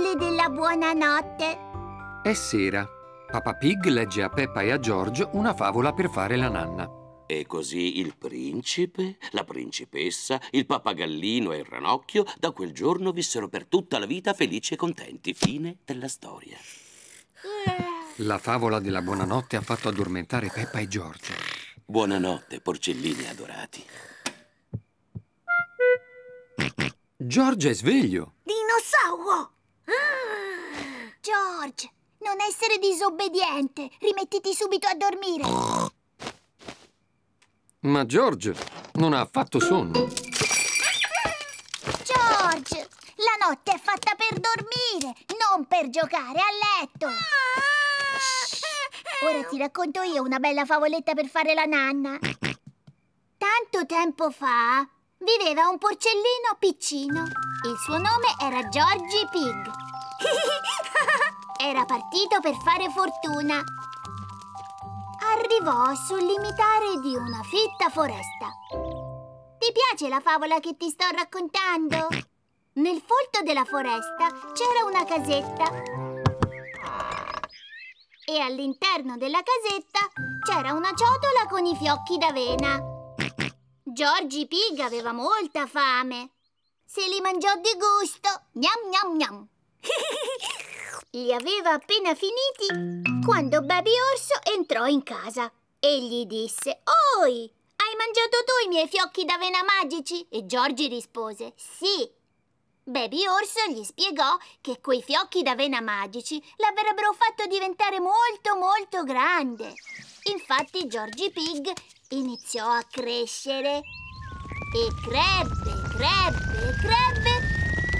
favole della buonanotte. È sera. Papà Pig legge a Peppa e a George una favola per fare la nanna. E così il principe, la principessa, il pappagallino e il ranocchio da quel giorno vissero per tutta la vita felici e contenti. Fine della storia. La favola della buonanotte ha fatto addormentare Peppa e George. Buonanotte, porcellini adorati. George è sveglio. Dinosauro! George, non essere disobbediente. Rimettiti subito a dormire. Ma George non ha affatto sonno. George, la notte è fatta per dormire, non per giocare a letto. Shh. Ora ti racconto io una bella favoletta per fare la nanna. Tanto tempo fa viveva un porcellino piccino. Il suo nome era Georgie Pig. era partito per fare fortuna. Arrivò sul limitare di una fitta foresta. Ti piace la favola che ti sto raccontando? Nel folto della foresta c'era una casetta. E all'interno della casetta c'era una ciotola con i fiocchi d'avena. Giorgi Pig aveva molta fame. Se li mangiò di gusto. Gnam gnam gnam. Li aveva appena finiti quando Baby Orso entrò in casa e gli disse Oi, hai mangiato tu i miei fiocchi d'avena magici? E Giorgi rispose Sì. Baby Orso gli spiegò che quei fiocchi d'avena magici l'avrebbero fatto diventare molto molto grande. Infatti Giorgi Pig iniziò a crescere e crebbe, crebbe, crebbe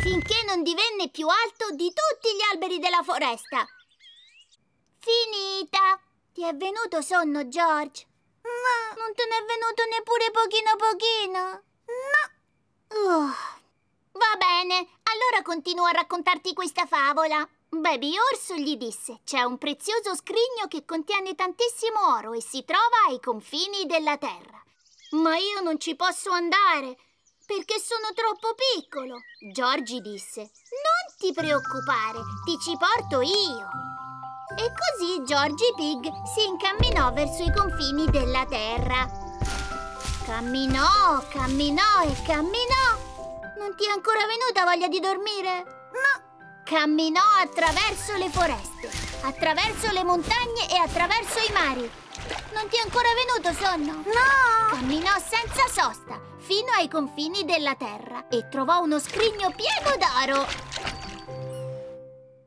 finché non divenne più alto di tutti gli alberi della foresta. Finita! Ti è venuto sonno, George? No. Non te ne è venuto neppure pochino pochino? No. Uh. Va bene, allora continuo a raccontarti questa favola. Baby Orso gli disse: C'è un prezioso scrigno che contiene tantissimo oro e si trova ai confini della terra. Ma io non ci posso andare perché sono troppo piccolo. Giorgi disse: Non ti preoccupare, ti ci porto io. E così Giorgi Pig si incamminò verso i confini della terra. Camminò, camminò e camminò. Non ti è ancora venuta voglia di dormire? No. Camminò attraverso le foreste, attraverso le montagne e attraverso i mari. Non ti è ancora venuto sonno? No! Camminò senza sosta fino ai confini della terra e trovò uno scrigno pieno d'oro.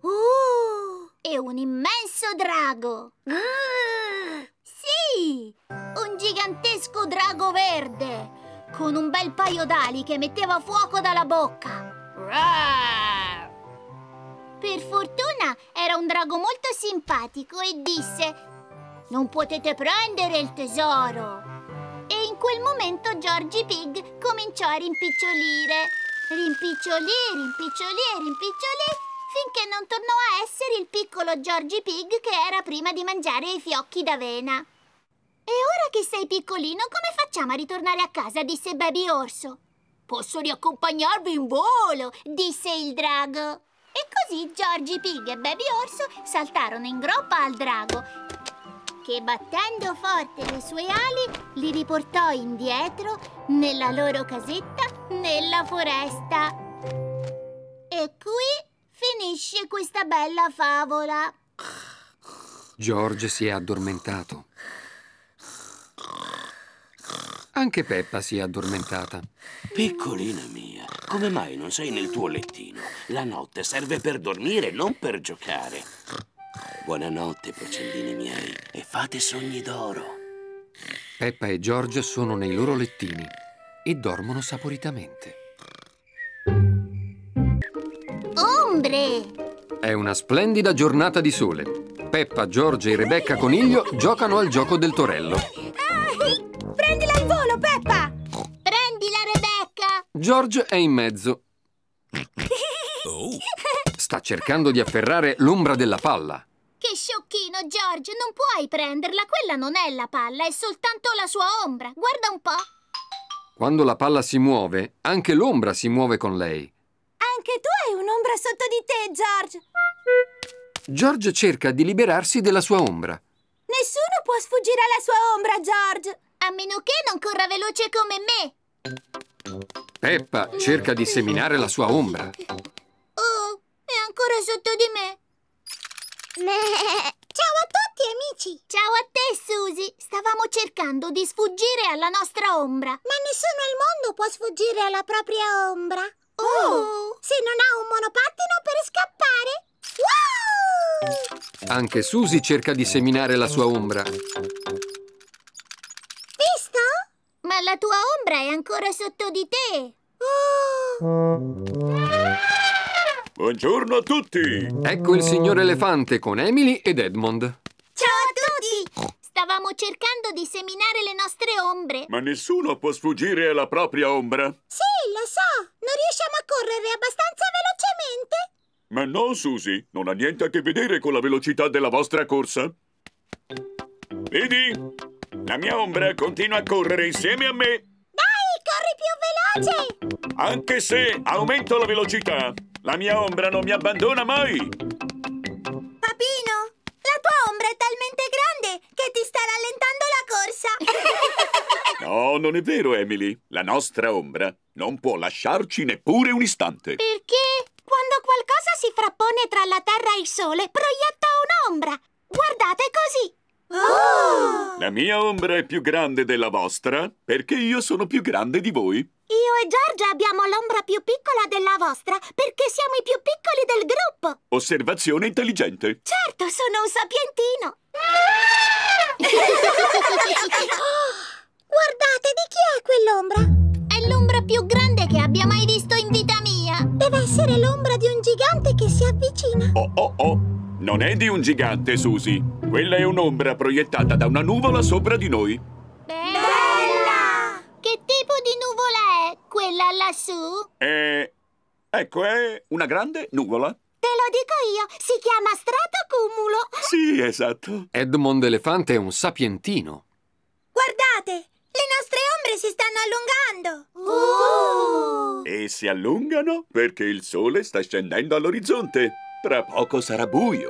Uh! E un immenso drago. Uh! Sì! Un gigantesco drago verde con un bel paio d'ali che metteva fuoco dalla bocca. Rar! Per fortuna era un drago molto simpatico e disse Non potete prendere il tesoro. E in quel momento Georgie Pig cominciò a rimpicciolire. Rimpicciolì, rimpicciolì, rimpicciolì, finché non tornò a essere il piccolo Georgie Pig che era prima di mangiare i fiocchi d'avena. E ora che sei piccolino, come facciamo a ritornare a casa? disse Baby Orso. Posso riaccompagnarvi in volo, disse il drago. E così Georgie Pig e Baby Orso saltarono in groppa al drago, che battendo forte le sue ali li riportò indietro nella loro casetta nella foresta. E qui finisce questa bella favola. George si è addormentato. Anche Peppa si è addormentata. Piccolina mia, come mai non sei nel tuo lettino? La notte serve per dormire, non per giocare. Buonanotte, porcellini miei, e fate sogni d'oro. Peppa e George sono nei loro lettini e dormono saporitamente. Ombre! È una splendida giornata di sole. Peppa, George e Rebecca Coniglio giocano al gioco del torello. Prendila al volo, Peppa! Prendila, Rebecca! George è in mezzo. Sta cercando di afferrare l'ombra della palla. Che sciocchino, George! Non puoi prenderla, quella non è la palla, è soltanto la sua ombra. Guarda un po'. Quando la palla si muove, anche l'ombra si muove con lei. Anche tu hai un'ombra sotto di te, George! George cerca di liberarsi della sua ombra. Nessuno può sfuggire alla sua ombra, George! A meno che non corra veloce come me. Peppa cerca di seminare la sua ombra. Oh, è ancora sotto di me. Ciao a tutti amici! Ciao a te, Susie. Stavamo cercando di sfuggire alla nostra ombra. Ma nessuno al mondo può sfuggire alla propria ombra. Oh! Se non ha un monopattino per scappare. Wow! Anche Susie cerca di seminare la sua ombra. Visto? Ma la tua ombra è ancora sotto di te. Buongiorno a tutti! Ecco il signor Elefante con Emily ed Edmond. Ciao a tutti! Stavamo cercando di seminare le nostre ombre. Ma nessuno può sfuggire alla propria ombra. Sì, lo so. Non riusciamo a correre abbastanza velocemente. Ma no, Susie, non ha niente a che vedere con la velocità della vostra corsa. Vedi? La mia ombra continua a correre insieme a me, Dai, corri più veloce! anche se aumento la velocità. La mia ombra non mi abbandona mai. Papino, la tua ombra è talmente grande che ti sta rallentando la corsa! No, non è vero, Emily. La nostra ombra non può lasciarci neppure un istante. Perché? Quando qualcosa si frappone tra la Terra e il Sole, proietta un'ombra! Guardate così! Oh! La mia ombra è più grande della vostra perché io sono più grande di voi. Io e Giorgia abbiamo l'ombra più piccola della vostra perché siamo i più piccoli del gruppo! Osservazione intelligente. Certo, sono un sapientino! Guardate, di chi è quell'ombra? È l'ombra più grande che abbia mai visto in vita mia. Deve essere l'ombra di un gigante che si avvicina. Oh oh oh! Non è di un gigante, Susie. Quella è un'ombra proiettata da una nuvola sopra di noi. Bella! Che tipo di nuvola è quella lassù? E... Ecco, è una grande nuvola. Te lo dico io, si chiama stratocumulo! Sì, esatto. Edmond Elefante è un sapientino. Guardate, le nostre ombre si stanno allungando! Oh! E si allungano perché il sole sta scendendo all'orizzonte. Tra poco sarà buio.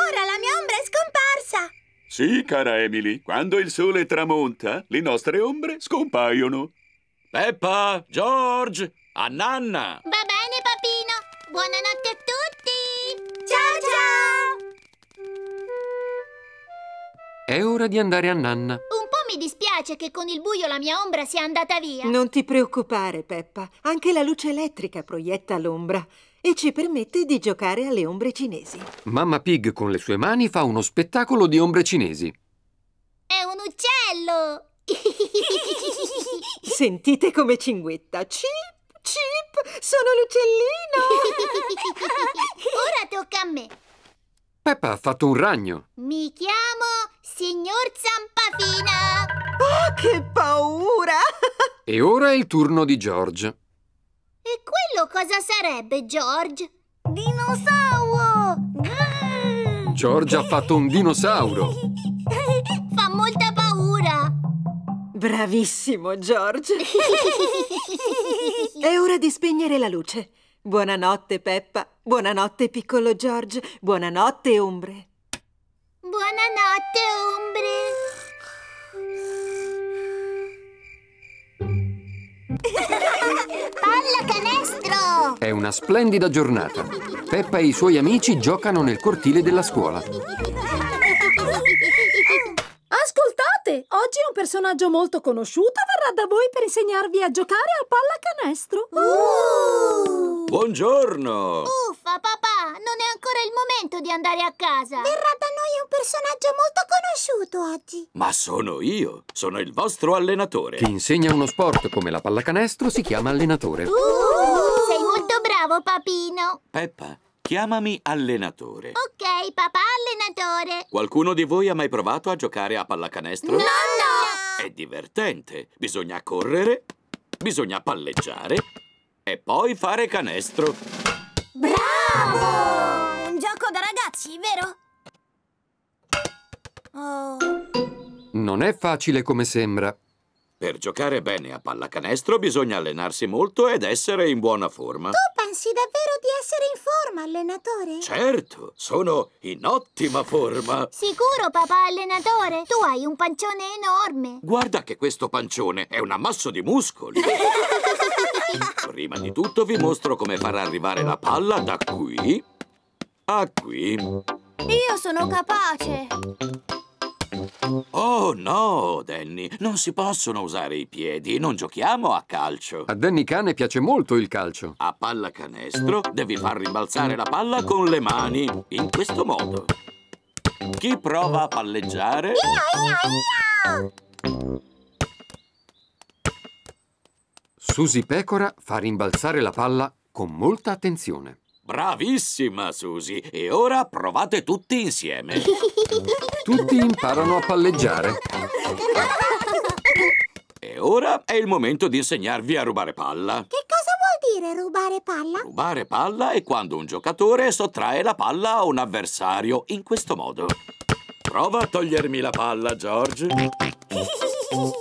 Ora la mia ombra è scomparsa! Sì, cara Emily, quando il sole tramonta, le nostre ombre scompaiono. Peppa, George, a nanna. Va bene, papino. Buonanotte a tutti. Ciao ciao! È ora di andare a nanna. Un po' mi dispiace che con il buio la mia ombra sia andata via. Non ti preoccupare, Peppa. Anche la luce elettrica proietta l'ombra e ci permette di giocare alle ombre cinesi. Mamma Pig con le sue mani fa uno spettacolo di ombre cinesi. È un uccello. Sentite come cinguetta. Cip, cip, sono l'uccellino. Ora tocca a me. Peppa ha fatto un ragno. Mi chiamo Signor Zampafina. Oh, che paura! E ora è il turno di George. E quello cosa sarebbe, George? Dinosauro! George ha fatto un dinosauro. Fa molta paura. Bravissimo, George. È ora di spegnere la luce. Buonanotte, Peppa. Buonanotte, piccolo George. Buonanotte, ombre. Buonanotte, ombre. Pallacanestro! È una splendida giornata. Peppa e i suoi amici giocano nel cortile della scuola. Ascoltate, oggi un personaggio molto conosciuto verrà da voi per insegnarvi a giocare a pallacanestro. Buongiorno. Uffa, papà, non è ancora il momento di andare a casa. Verrà da noi un personaggio molto conosciuto oggi. Ma sono io. Sono il vostro allenatore. Chi insegna uno sport come la pallacanestro si chiama allenatore. Sei molto bravo, papino. Peppa, chiamami allenatore. Ok, papà allenatore. Qualcuno di voi ha mai provato a giocare a pallacanestro? No, no. È divertente. Bisogna correre, bisogna palleggiare e poi fare canestro. Bravo! Un gioco da ragazzi, vero? Oh. Non è facile come sembra. Per giocare bene a pallacanestro bisogna allenarsi molto ed essere in buona forma. Tu pensi davvero di essere in forma, allenatore? Certo, sono in ottima forma. Sicuro, papà allenatore? Tu hai un pancione enorme. Guarda che questo pancione è un ammasso di muscoli. Prima di tutto vi mostro come far arrivare la palla da qui a qui. Io sono capace. Oh no, Danny, non si possono usare i piedi, non giochiamo a calcio. A Danny Cane piace molto il calcio. A pallacanestro devi far rimbalzare la palla con le mani, in questo modo. Chi prova a palleggiare? Susi Pecora fa rimbalzare la palla con molta attenzione. Bravissima, Susie! E ora provate tutti insieme. Tutti imparano a palleggiare. E ora è il momento di insegnarvi a rubare palla. Che cosa vuol dire rubare palla? Rubare palla è quando un giocatore sottrae la palla a un avversario, in questo modo. Prova a togliermi la palla, George.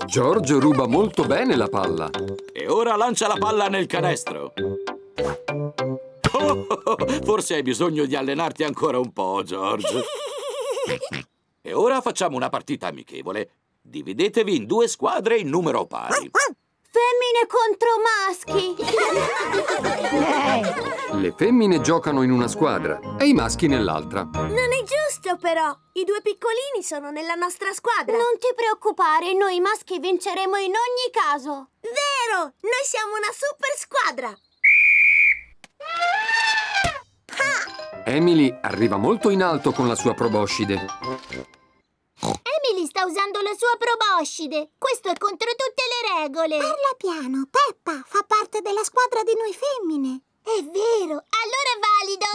George ruba molto bene la palla. E ora lancia la palla nel canestro. Oh, oh, oh, forse hai bisogno di allenarti ancora un po', George. E ora facciamo una partita amichevole. Dividetevi in due squadre in numero pari. Femmine contro maschi. Le femmine giocano in una squadra e i maschi nell'altra. Non è giusto, però. I due piccolini sono nella nostra squadra. Non ti preoccupare, noi maschi vinceremo in ogni caso. Vero! Noi siamo una super squadra. Emily arriva molto in alto con la sua proboscide. Emily sta usando la sua proboscide. Questo è contro tutte le regole. Parla piano, Peppa fa parte della squadra di noi femmine. È vero, allora è valido.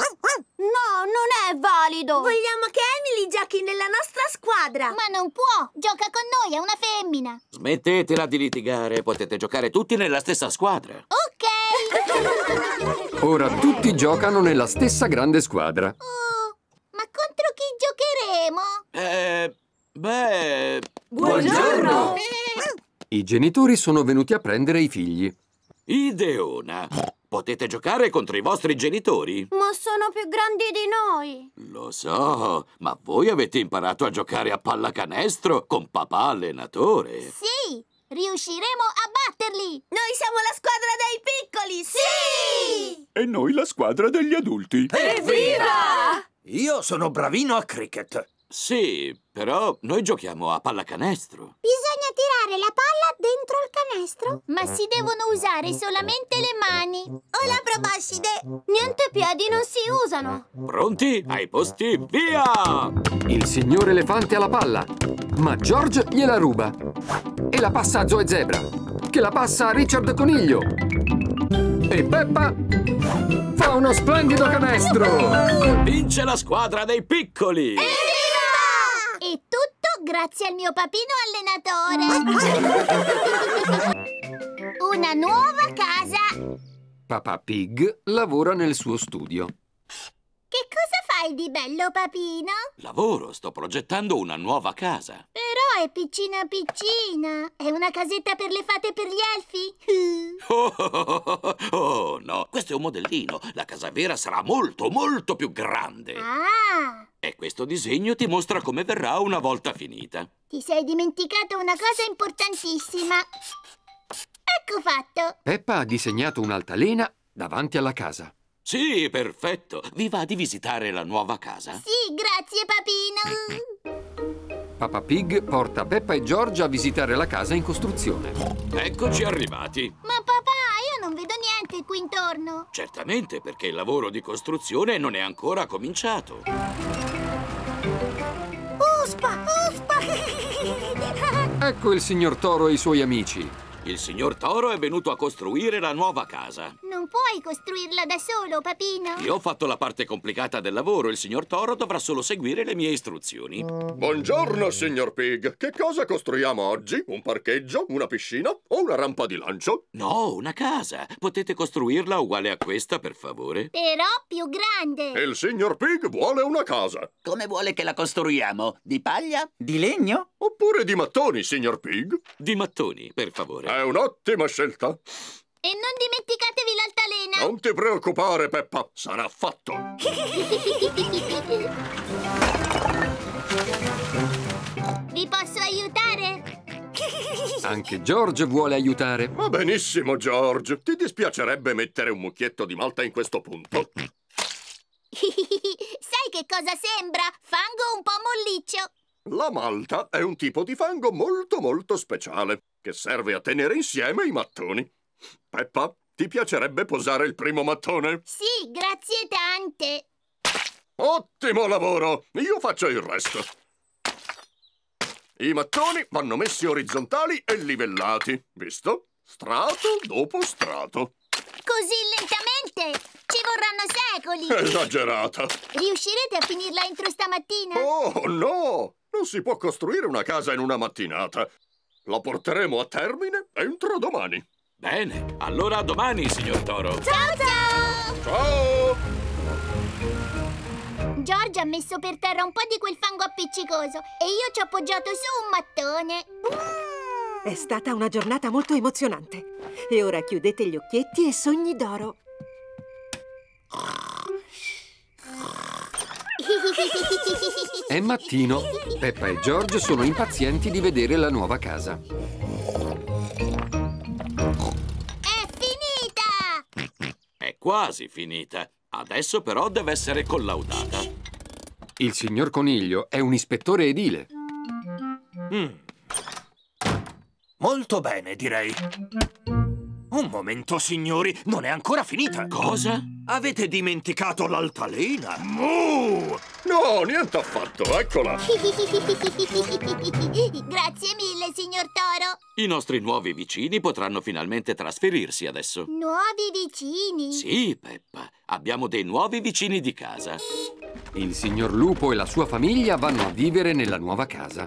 No, non è valido. Vogliamo che Emily giochi nella nostra squadra. Ma non può, gioca con noi, è una femmina. Smettetela di litigare, potete giocare tutti nella stessa squadra. Ok. Ora tutti giocano nella stessa grande squadra. Oh, ma contro chi giocheremo? Eh, beh... Buongiorno. I genitori sono venuti a prendere i figli. Ideona. Potete giocare contro i vostri genitori? Ma sono più grandi di noi. Lo so, ma voi avete imparato a giocare a pallacanestro con papà allenatore. Sì, riusciremo a batterli. Noi siamo la squadra dei piccoli, sì! E noi la squadra degli adulti. Evviva! Io sono bravino a cricket. Sì, però noi giochiamo a pallacanestro. Bisogna tirare la palla dentro il canestro. Ma si devono usare solamente le mani. Ho la proboscide. Niente piedi non si usano. Pronti? Ai posti, via! Il signor elefante ha la palla, ma George gliela ruba. E la passa a Zoe Zebra, che la passa a Richard Coniglio. E Peppa fa uno splendido canestro. Vince la squadra dei piccoli! E tutto grazie al mio papino allenatore. Una nuova casa. Papà Pig lavora nel suo studio. Che cosa fai di bello, papino? Lavoro, sto progettando una nuova casa. Però è piccina piccina. È una casetta per le fate e per gli elfi. Oh, oh, oh, oh, no, questo è un modellino. La casa vera sarà molto, molto più grande. Ah, E questo disegno ti mostra come verrà una volta finita. ti sei dimenticato una cosa importantissima. Ecco fatto. Peppa ha disegnato un'altalena davanti alla casa. Sì, perfetto. Vi va di visitare la nuova casa? Sì, grazie, papino. Papà Pig porta Peppa e George a visitare la casa in costruzione. Eccoci arrivati. Ma papà, io non vedo niente qui intorno. Certamente perché il lavoro di costruzione non è ancora cominciato. Uspa, uspa. Ecco il signor Toro e i suoi amici. Il signor Toro è venuto a costruire la nuova casa. Non puoi costruirla da solo, papino. Io ho fatto la parte complicata del lavoro. Il signor Toro dovrà solo seguire le mie istruzioni. Buongiorno, signor Pig. Che cosa costruiamo oggi? Un parcheggio? Una piscina? O una rampa di lancio? No, una casa. Potete costruirla uguale a questa, per favore? Però più grande. Il signor Pig vuole una casa. Come vuole che la costruiamo? Di paglia? Di legno? Oppure di mattoni, signor Pig? Di mattoni, per favore. È un'ottima scelta. E non dimenticatevi l'altalena. Non ti preoccupare, Peppa. Sarà fatto. Vi posso aiutare? Anche George vuole aiutare. Va benissimo, George. Ti dispiacerebbe mettere un mucchietto di malta in questo punto? Sai che cosa sembra? Fango un po' molliccio. La malta è un tipo di fango molto molto speciale che serve a tenere insieme i mattoni. Peppa, ti piacerebbe posare il primo mattone? Sì, grazie tante. Ottimo lavoro! Io faccio il resto. I mattoni vanno messi orizzontali e livellati, visto? Strato dopo strato. Così lentamente? Ci vorranno secoli. Esagerata. Riuscirete a finirla entro stamattina? Oh, no! Non si può costruire una casa in una mattinata. La porteremo a termine entro domani. Bene, allora a domani, signor Toro. Ciao ciao! Ciao! George ha messo per terra un po' di quel fango appiccicoso e io ci ho appoggiato su un mattone. È stata una giornata molto emozionante. E ora chiudete gli occhietti e sogni d'oro. È mattino. Peppa e George sono impazienti di vedere la nuova casa. È finita! È quasi finita. Adesso però deve essere collaudata. Il signor Coniglio è un ispettore edile. Molto bene, direi. Un momento, signori, non è ancora finita. Cosa? Avete dimenticato l'altalena? Mu! No, niente affatto, eccola. Grazie mille, signor Toro. I nostri nuovi vicini potranno finalmente trasferirsi adesso. Nuovi vicini. Sì, Peppa. Abbiamo dei nuovi vicini di casa. Il signor Lupo e la sua famiglia vanno a vivere nella nuova casa.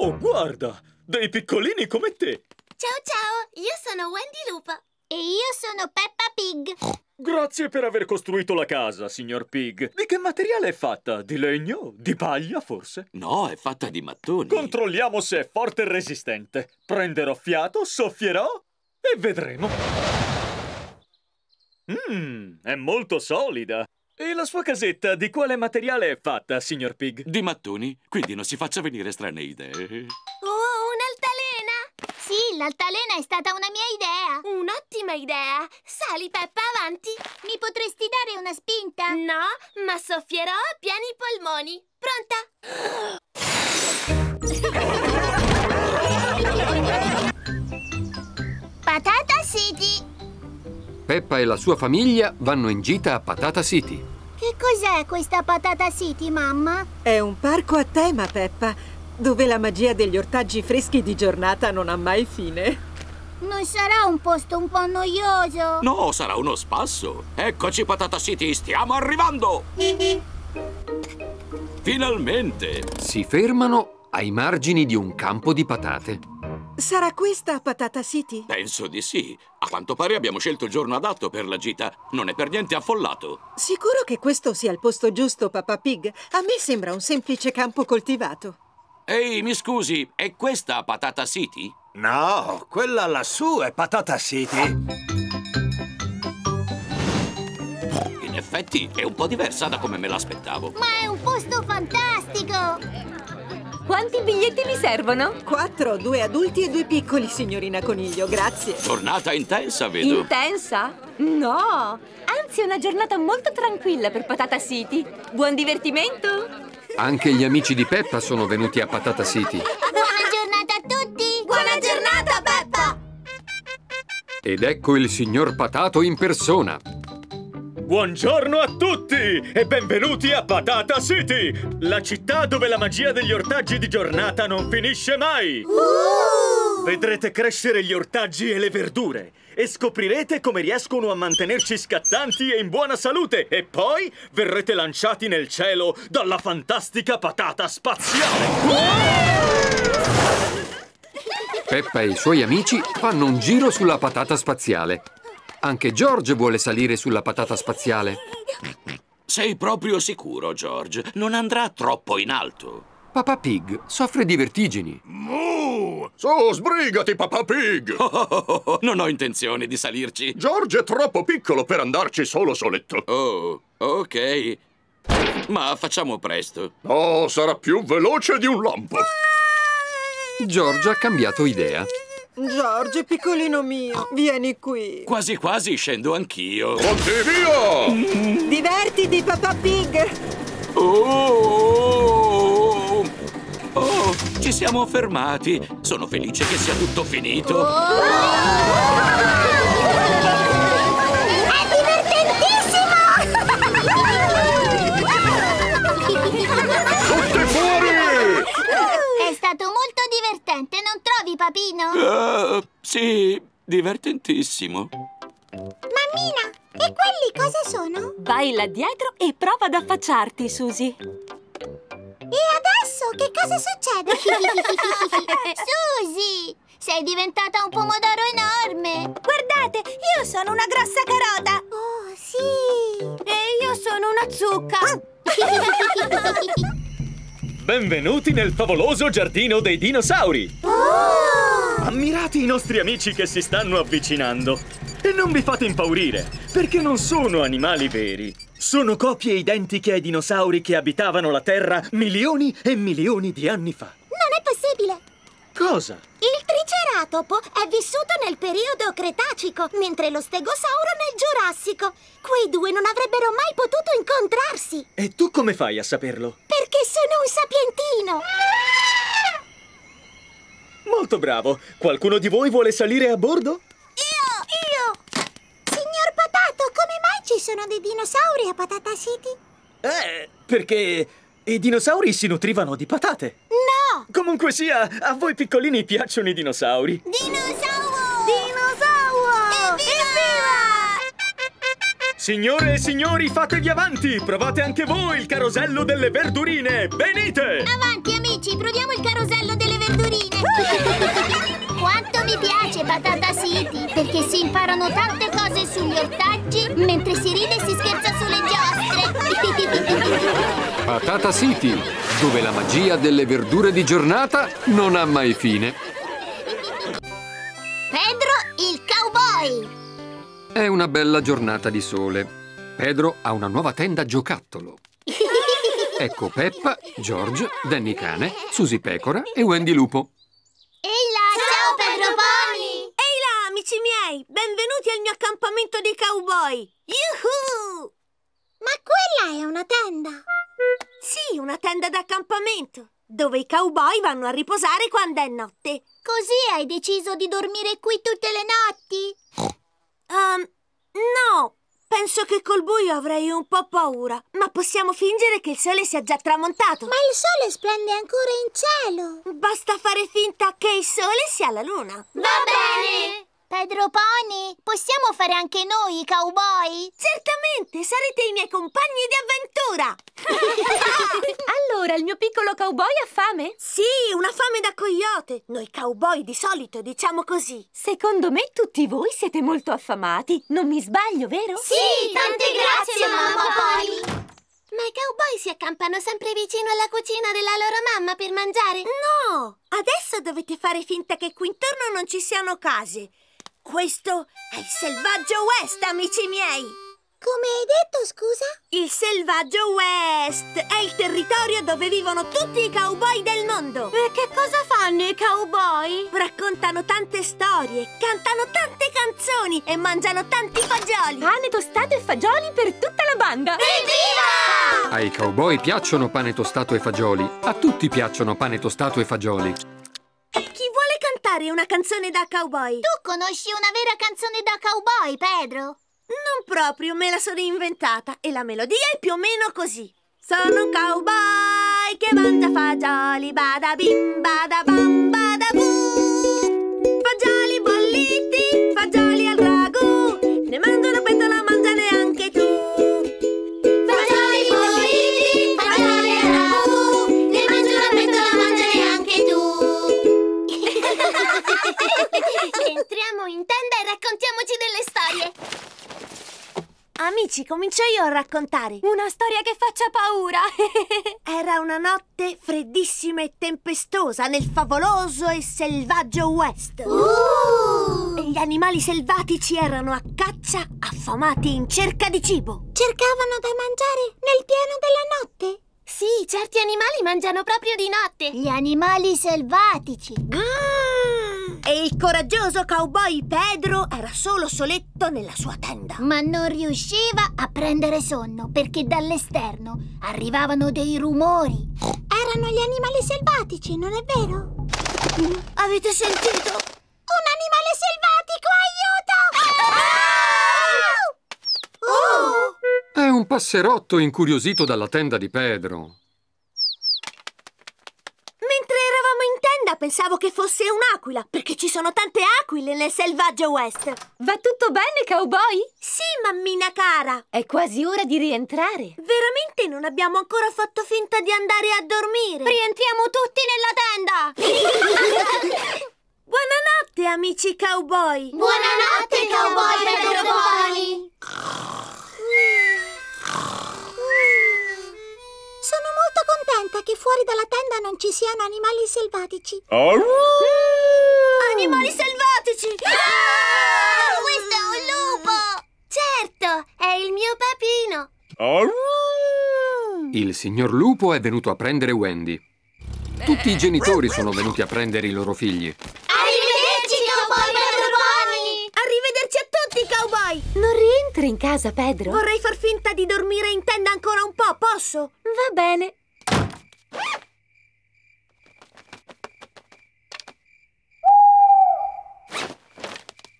Oh, guarda! Dei piccolini come te! Ciao ciao, io sono Wendy Lupo. E io sono Peppa Pig. Grazie per aver costruito la casa, signor Pig. Di che materiale è fatta? Di legno? Di paglia, forse? No, è fatta di mattoni. Controlliamo se è forte e resistente. Prenderò fiato, soffierò e vedremo. Mmm, è molto solida. E la sua casetta di quale materiale è fatta, signor Pig? Di mattoni, quindi non si faccia venire strane idee. Oh, l'altalena è stata una mia idea. Un'ottima idea. Sali, Peppa, avanti. Mi potresti dare una spinta? No, ma soffierò a pieni polmoni. Pronta? Patata City. Peppa e la sua famiglia vanno in gita a Patata City. Che cos'è questa Patata City, mamma? È un parco a tema, Peppa, dove la magia degli ortaggi freschi di giornata non ha mai fine. Non sarà un posto un po' noioso? No, sarà uno spasso. Eccoci, Patata City, stiamo arrivando! Finalmente! Si fermano ai margini di un campo di patate. Sarà questa Patata City? Penso di sì. A quanto pare abbiamo scelto il giorno adatto per la gita. Non è per niente affollato. Sicuro che questo sia il posto giusto, Papà Pig? A me sembra un semplice campo coltivato. Ehi, mi scusi, è questa Patata City? No, quella lassù è Patata City. In effetti è un po' diversa da come me l'aspettavo. Ma è un posto fantastico! Quanti biglietti mi servono? Quattro, due adulti e due piccoli, signorina Coniglio, grazie. Giornata intensa, vedo. Intensa? No! Anzi, è una giornata molto tranquilla per Patata City. Buon divertimento! Anche gli amici di Peppa sono venuti a Patata City. Buona giornata a tutti! Buona giornata, Peppa! Ed ecco il signor Patato in persona. Buongiorno a tutti e benvenuti a Patata City, la città dove la magia degli ortaggi di giornata non finisce mai. Uh! Vedrete crescere gli ortaggi e le verdure e scoprirete come riescono a mantenerci scattanti e in buona salute e poi verrete lanciati nel cielo dalla fantastica patata spaziale. Peppa e i suoi amici fanno un giro sulla patata spaziale. Anche George vuole salire sulla patata spaziale. Sei proprio sicuro, George? Non andrà troppo in alto. Papà Pig soffre di vertigini. Mu! Su, sbrigati, Papà Pig! Oh, non ho intenzione di salirci. George è troppo piccolo per andarci solo soletto. Oh, ok. Ma facciamo presto. Oh, sarà più veloce di un lampo. George ha cambiato idea. George, piccolino mio, vieni qui. Quasi quasi scendo anch'io. Monti via! Divertiti, Papà Pig! Oh, oh, ci siamo fermati. Sono felice che sia tutto finito. È divertentissimo! Tutti fuori! È stato molto divertente, non trovi, papino? Ah, sì, divertentissimo. Mammina, e quelli cosa sono? Vai là dietro e prova ad affacciarti, Susie. E adesso che cosa succede? Susi, sei diventata un pomodoro enorme. Guardate, io sono una grossa carota. Oh, sì! E io sono una zucca. Benvenuti nel favoloso giardino dei dinosauri! Oh! Ammirate i nostri amici che si stanno avvicinando. E non vi fate impaurire, perché non sono animali veri. Sono copie identiche ai dinosauri che abitavano la Terra milioni e milioni di anni fa. Non è possibile! Cosa? Il triceratopo è vissuto nel periodo cretacico, mentre lo stegosauro nel giurassico. Quei due non avrebbero mai potuto incontrarsi, E tu come fai a saperlo? perché sono un sapientino! Molto bravo. Qualcuno di voi vuole salire a bordo? Io! Signor Patato, come mai ci sono dei dinosauri a Patata City? Eh, perché i dinosauri si nutrivano di patate. No! Comunque sia, a voi piccolini piacciono i dinosauri. Dinosauro! Dinosauro! Signore e signori, fatevi avanti! Provate anche voi il carosello delle verdurine! Venite! Avanti, amici, proviamo il carosello verdurine. Quanto mi piace Patata City, perché si imparano tante cose sugli ortaggi, mentre si ride e si scherza sulle giostre. Patata City, dove la magia delle verdure di giornata non ha mai fine. Pedro il cowboy. È una bella giornata di sole. Pedro ha una nuova tenda giocattolo. Ecco Peppa, George, Danny Cane, Susi Pecora e Wendy Lupo. Ehi là, ciao, Pedro Pony. Ehi là, amici miei! Benvenuti al mio accampamento dei cowboy! Yuhu! Ma quella è una tenda! Sì, una tenda d'accampamento, dove i cowboy vanno a riposare quando è notte. Così hai deciso di dormire qui tutte le notti? Um, no, penso che col buio avrei un po' paura, ma possiamo fingere che il sole sia già tramontato. Ma il sole splende ancora in cielo! Basta fare finta che il sole sia la luna. Va bene! Pedro Pony, possiamo fare anche noi i cowboy? Certamente, sarete i miei compagni di avventura! Allora, il mio piccolo cowboy ha fame? Sì, una fame da coyote. Noi cowboy di solito diciamo così. Secondo me tutti voi siete molto affamati. Non mi sbaglio, vero? Sì, tante grazie, mamma Pony! Ma i cowboy si accampano sempre vicino alla cucina della loro mamma per mangiare? No, adesso dovete fare finta che qui intorno non ci siano case. Questo è il selvaggio West, amici miei. Come hai detto, scusa? Il selvaggio West è il territorio dove vivono tutti i cowboy del mondo. E che cosa fanno i cowboy? Raccontano tante storie, cantano tante canzoni e mangiano tanti fagioli. Pane tostato e fagioli per tutta la banda! Evviva! Ai cowboy piacciono pane tostato e fagioli. A tutti piacciono pane tostato e fagioli. Cantare una canzone da cowboy? Tu conosci una vera canzone da cowboy, Pedro? Non proprio, me la sono inventata e la melodia è più o meno così. Sono un cowboy che mangia fagioli, bada bim, bada bam, bada boo. fagioli al ragù. Entriamo in tenda e raccontiamoci delle storie. Amici, comincio io a raccontare. Una storia che faccia paura. Era una notte freddissima e tempestosa nel favoloso e selvaggio West. Uh! E gli animali selvatici erano a caccia, affamati in cerca di cibo. Cercavano da mangiare nel pieno della notte. Sì, certi animali mangiano proprio di notte. Gli animali selvatici. E il coraggioso cowboy Pedro era solo soletto nella sua tenda. Ma non riusciva a prendere sonno perché dall'esterno arrivavano dei rumori. Erano gli animali selvatici, non è vero? Avete sentito? Un animale selvatico, aiuto! Oh! È un passerotto incuriosito dalla tenda di Pedro. Mentre eravamo in tenda pensavo che fosse un'aquila, perché ci sono tante aquile nel selvaggio West. Va tutto bene, cowboy? Sì, mammina cara. È quasi ora di rientrare. Veramente non abbiamo ancora fatto finta di andare a dormire. Rientriamo tutti nella tenda! Buonanotte, amici cowboy. Buonanotte, cowboy Pedro Pony! Sono molto contenta che fuori dalla tenda non ci siano animali selvatici. Animali selvatici! Ah! Questo è un lupo! Certo, è il mio papino. Il signor Lupo è venuto a prendere Wendy. Tutti i genitori sono venuti a prendere i loro figli. Arrivederci, cowboy Pedro Pony! Arrivederci a tutti, cowboy! Non rientri in casa, Pedro? Vorrei far finta di dormire in tenda ancora un po', posso? Va bene.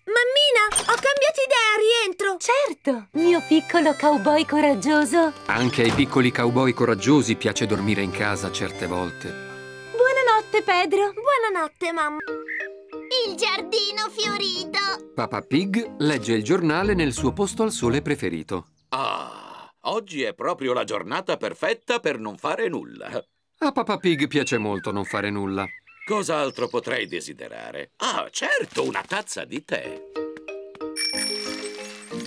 Mammina, ho cambiato idea, rientro. Certo, mio piccolo cowboy coraggioso. Anche ai piccoli cowboy coraggiosi piace dormire in casa certe volte. Buonanotte, Pedro. Buonanotte, mamma. Il giardino fiorito. Papa Pig legge il giornale nel suo posto al sole preferito. Ah, oggi è proprio la giornata perfetta per non fare nulla. A Papa Pig piace molto non fare nulla. Cos'altro potrei desiderare? Ah, certo, una tazza di tè.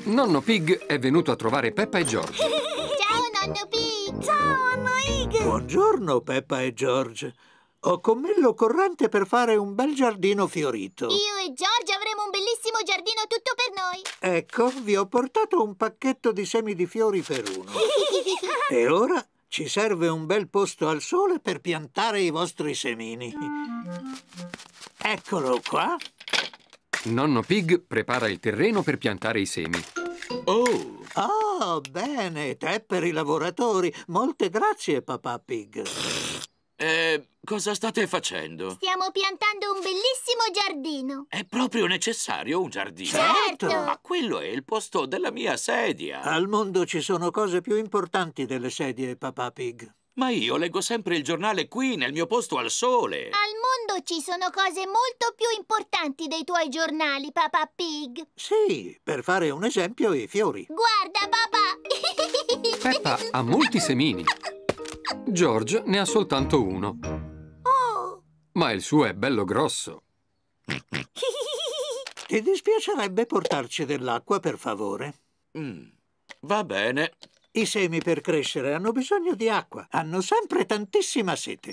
Nonno Pig è venuto a trovare Peppa e George. Ciao, nonno Pig. Ciao, Anno Ig. Buongiorno, Peppa e George. Ho con me l'occorrente per fare un bel giardino fiorito. Io e George avremo un bellissimo giardino tutto per noi. Ecco, vi ho portato un pacchetto di semi di fiori per uno. E ora ci serve un bel posto al sole per piantare i vostri semini. Eccolo qua. Nonno Pig prepara il terreno per piantare i semi. Oh, Oh, bene, tè per i lavoratori. Molte grazie, papà Pig. Eh, cosa state facendo? Stiamo piantando un bellissimo giardino. È proprio necessario un giardino? Certo. Ma quello è il posto della mia sedia. Al mondo ci sono cose più importanti delle sedie, papà Pig. Ma io leggo sempre il giornale qui, nel mio posto al sole. Al mondo ci sono cose molto più importanti dei tuoi giornali, Papa Pig. Sì, per fare un esempio, i fiori. Guarda, papà. Peppa ha molti semini. George ne ha soltanto uno. Oh, Ma il suo è bello grosso. Ti dispiacerebbe portarci dell'acqua, per favore? Mm, va bene. I semi per crescere hanno bisogno di acqua. Hanno sempre tantissima sete.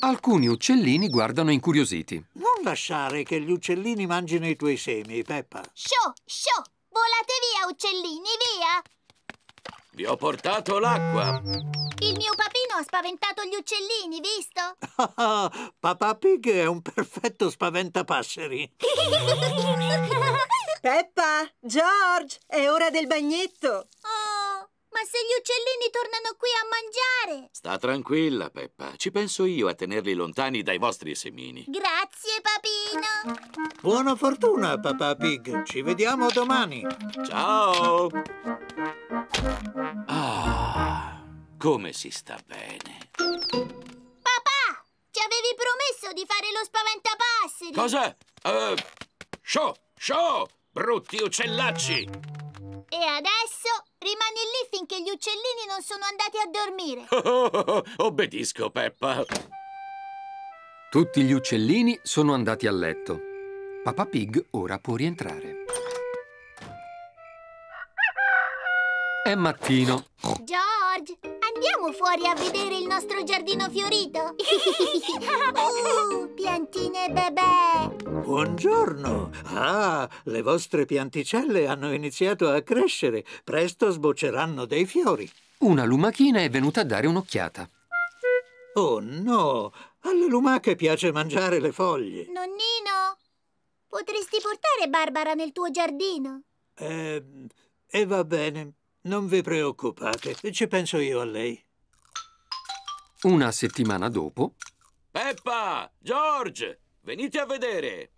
Alcuni uccellini guardano incuriositi. Non lasciare che gli uccellini mangino i tuoi semi, Peppa. Show, show. Volate via, uccellini, via. Vi ho portato l'acqua. Il mio papino ha spaventato gli uccellini, visto? Papà Pig è un perfetto spaventapasseri. Peppa, George, è ora del bagnetto. Oh, ma se gli uccellini tornano qui a mangiare? Sta tranquilla, Peppa. Ci penso io a tenerli lontani dai vostri semini. Grazie, papino. Buona fortuna, Papà Pig. Ci vediamo domani. Ciao! Ah, come si sta bene. Papà, ci avevi promesso di fare lo spaventapasseri. Cosa? Eh, show! Show! Brutti uccellacci! E adesso rimani lì finché gli uccellini non sono andati a dormire. Obbedisco, Peppa. Tutti gli uccellini sono andati a letto. Papà Pig ora può rientrare. È mattino. George, andiamo fuori a vedere il nostro giardino fiorito. uh, piantine bebè. Buongiorno! Ah, le vostre pianticelle hanno iniziato a crescere. Presto sbocceranno dei fiori. Una lumachina è venuta a dare un'occhiata. Oh no! Alle lumache piace mangiare le foglie. Nonnino, potresti portare Barbara nel tuo giardino? Eh, e va bene, non vi preoccupate, ci penso io a lei. Una settimana dopo... Peppa! George! Venite a vedere!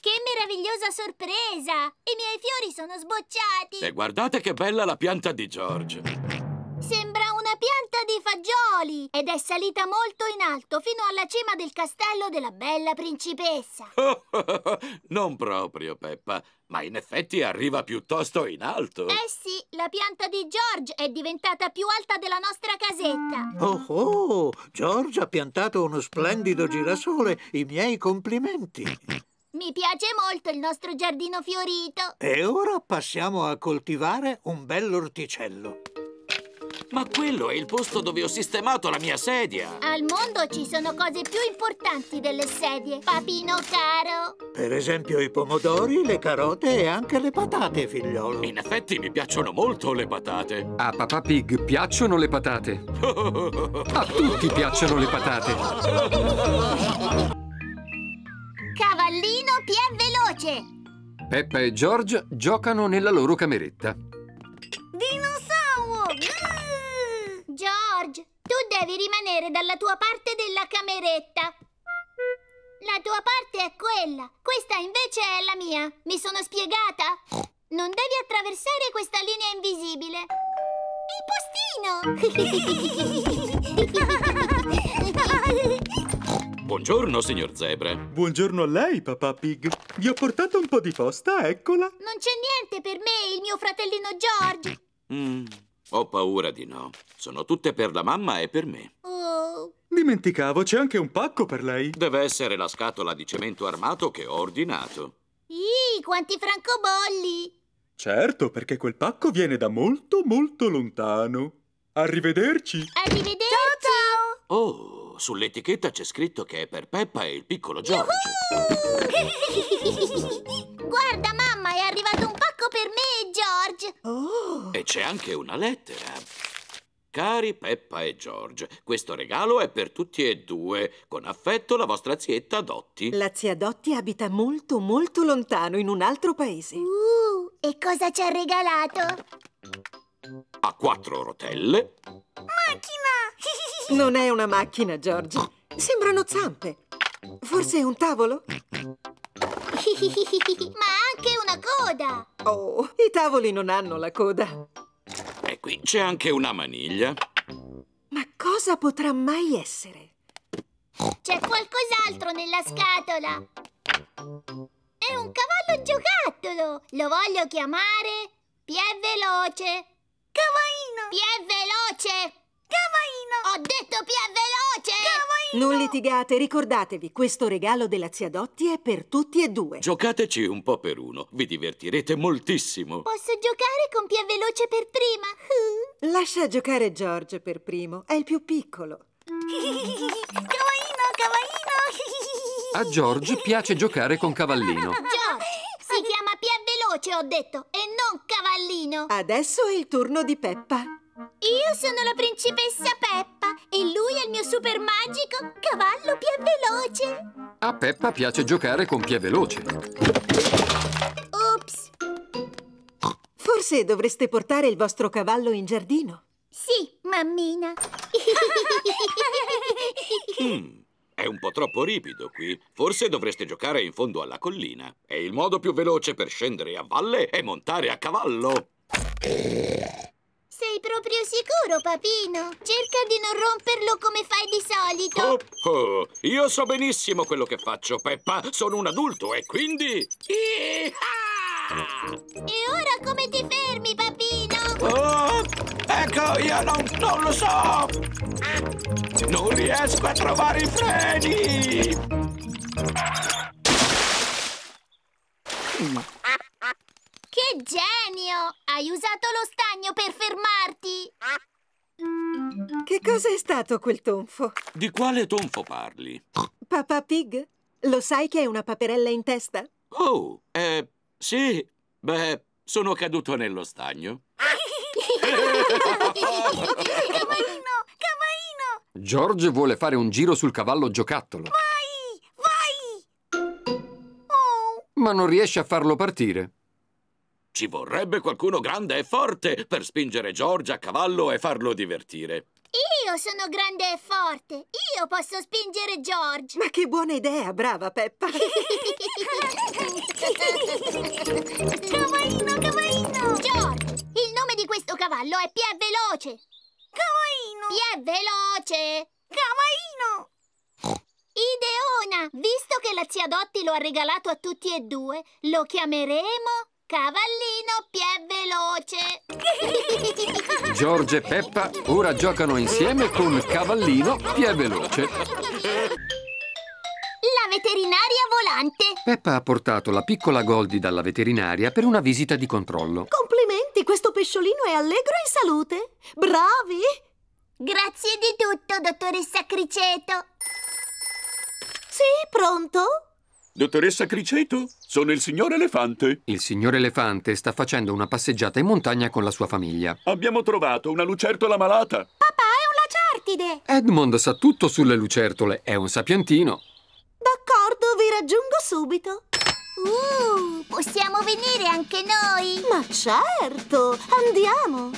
Che meravigliosa sorpresa! I miei fiori sono sbocciati! E guardate che bella la pianta di George! Sembra una pianta di fagioli ed è salita molto in alto fino alla cima del castello della bella principessa. non proprio, Peppa, ma in effetti arriva piuttosto in alto. Eh sì, la pianta di George è diventata più alta della nostra casetta. Oh oh, George ha piantato uno splendido girasole. I miei complimenti. Mi piace molto il nostro giardino fiorito. E ora passiamo a coltivare un bell'orticello. Ma quello è il posto dove ho sistemato la mia sedia. Al mondo ci sono cose più importanti delle sedie, papino caro. Per esempio i pomodori, le carote e anche le patate, figliolo. In effetti mi piacciono molto le patate. A Papà Pig piacciono le patate. A tutti piacciono le patate. Cavallino più veloce. Peppa e George giocano nella loro cameretta. Devi rimanere dalla tua parte della cameretta. La tua parte è quella, questa invece è la mia. Mi sono spiegata? Non devi attraversare questa linea invisibile. Il postino! Buongiorno, signor Zebra. Buongiorno a lei, papà Pig. Vi ho portato un po' di posta, eccola. Non c'è niente per me il mio fratellino George. Mm, ho paura di no. Sono tutte per la mamma e per me. Oh. Dimenticavo, c'è anche un pacco per lei. Deve essere la scatola di cemento armato che ho ordinato. Ih, quanti francobolli! Certo, perché quel pacco viene da molto, molto lontano. Arrivederci. Arrivederci! Ciao, ciao! Oh, sull'etichetta c'è scritto che è per Peppa e il piccolo George. Guarda, mamma, è arrivato un pacco per me e George. Oh! E c'è anche una lettera. Cari Peppa e George, questo regalo è per tutti e due. Con affetto la vostra zietta Dotti. La zia Dotti abita molto, molto lontano, in un altro paese. Uh, e cosa ci ha regalato? Ha quattro rotelle. Macchina! Non è una macchina, George. Sembrano zampe. Forse è un tavolo? Ma anche una coda! Oh, i tavoli non hanno la coda. E qui c'è anche una maniglia. Ma cosa potrà mai essere? C'è qualcos'altro nella scatola. È un cavallo giocattolo. Lo voglio chiamare Piè Veloce. Cavaino! Piè Veloce! Cavaino! Ho detto Piè Veloce! Cavaino! Non litigate, ricordatevi, questo regalo della zia Dotti è per tutti e due. Giocateci un po' per uno. Vi divertirete moltissimo. Posso giocare con Piè Veloce per prima? Lascia giocare George per primo, è il più piccolo. Cavaino, cavaino! A George piace giocare con Cavallino. George, si chiama Piè Veloce, ho detto, e non Cavallino. Adesso è il turno di Peppa. Io sono la principessa Peppa e lui è il mio super magico cavallo Piè Veloce. A Peppa piace giocare con Piè Veloce. Ops! Forse dovreste portare il vostro cavallo in giardino. Sì, mammina. Mm, è un po' troppo ripido qui. Forse dovreste giocare in fondo alla collina. È il modo più veloce per scendere a valle e montare a cavallo. Sei proprio sicuro, papino? Cerca di non romperlo come fai di solito. Oh, oh, io so benissimo quello che faccio, Peppa. Sono un adulto e quindi... Iha! E ora come ti fermi, papino? Oh, ecco, io non, non lo so! Non riesco a trovare i freni! Che genio! Hai usato lo stagno per fermarti! Che cosa è stato quel tonfo? Di quale tonfo parli? Papà Pig? Lo sai che è una paperella in testa? Oh, eh, sì. Beh, sono caduto nello stagno. Cavaino! Cavaino! George vuole fare un giro sul cavallo giocattolo. Vai! Vai! Ma non riesce a farlo partire. Ci vorrebbe qualcuno grande e forte per spingere George a cavallo e farlo divertire. Io sono grande e forte! Io posso spingere George! Ma che buona idea, brava Peppa! Cavaino, cavaino! George, il nome di questo cavallo è Pie Veloce! Cavaino! Pie Veloce! Cavaino! Ideona! Visto che la zia Dotti lo ha regalato a tutti e due, lo chiameremo Cavallino Pie Veloce! George e Peppa ora giocano insieme con Cavallino Pie Veloce. La veterinaria volante! Peppa ha portato la piccola Goldie dalla veterinaria per una visita di controllo. Complimenti, questo pesciolino è allegro e in salute! Bravi! Grazie di tutto, dottoressa Criceto! Sì, pronto? Dottoressa Criceto, sono il signor Elefante. Il signor Elefante sta facendo una passeggiata in montagna con la sua famiglia. Abbiamo trovato una lucertola malata. Papà è un lacertide! Edmond sa tutto sulle lucertole, è un sapientino. D'accordo, vi raggiungo subito. Uh, possiamo venire anche noi? Ma certo, andiamo.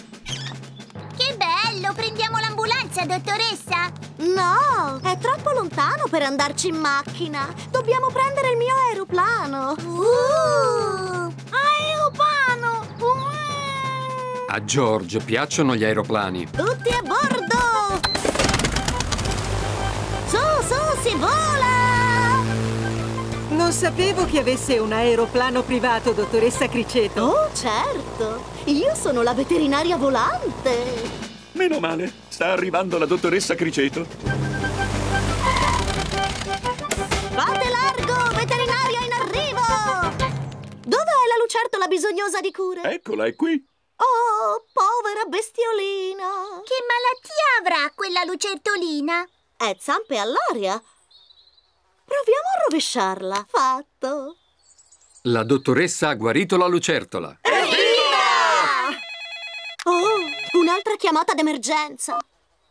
Bello! Prendiamo l'ambulanza, dottoressa? No, è troppo lontano per andarci in macchina. Dobbiamo prendere il mio aeroplano. Uh! Aeroplano! A George piacciono gli aeroplani. Tutti a bordo! Su, su, si vola! Non sapevo che avesse un aeroplano privato, dottoressa Criceto. Oh, certo! Io sono la veterinaria volante! Meno male, sta arrivando la dottoressa Criceto. Fate largo, veterinaria in arrivo! Dov'è la lucertola bisognosa di cure? Eccola, è qui. Oh, povera bestiolina! Che malattia avrà quella lucertolina? È zampe all'aria. Proviamo a rovesciarla. Fatto. La dottoressa ha guarito la lucertola. Oh, un'altra chiamata d'emergenza.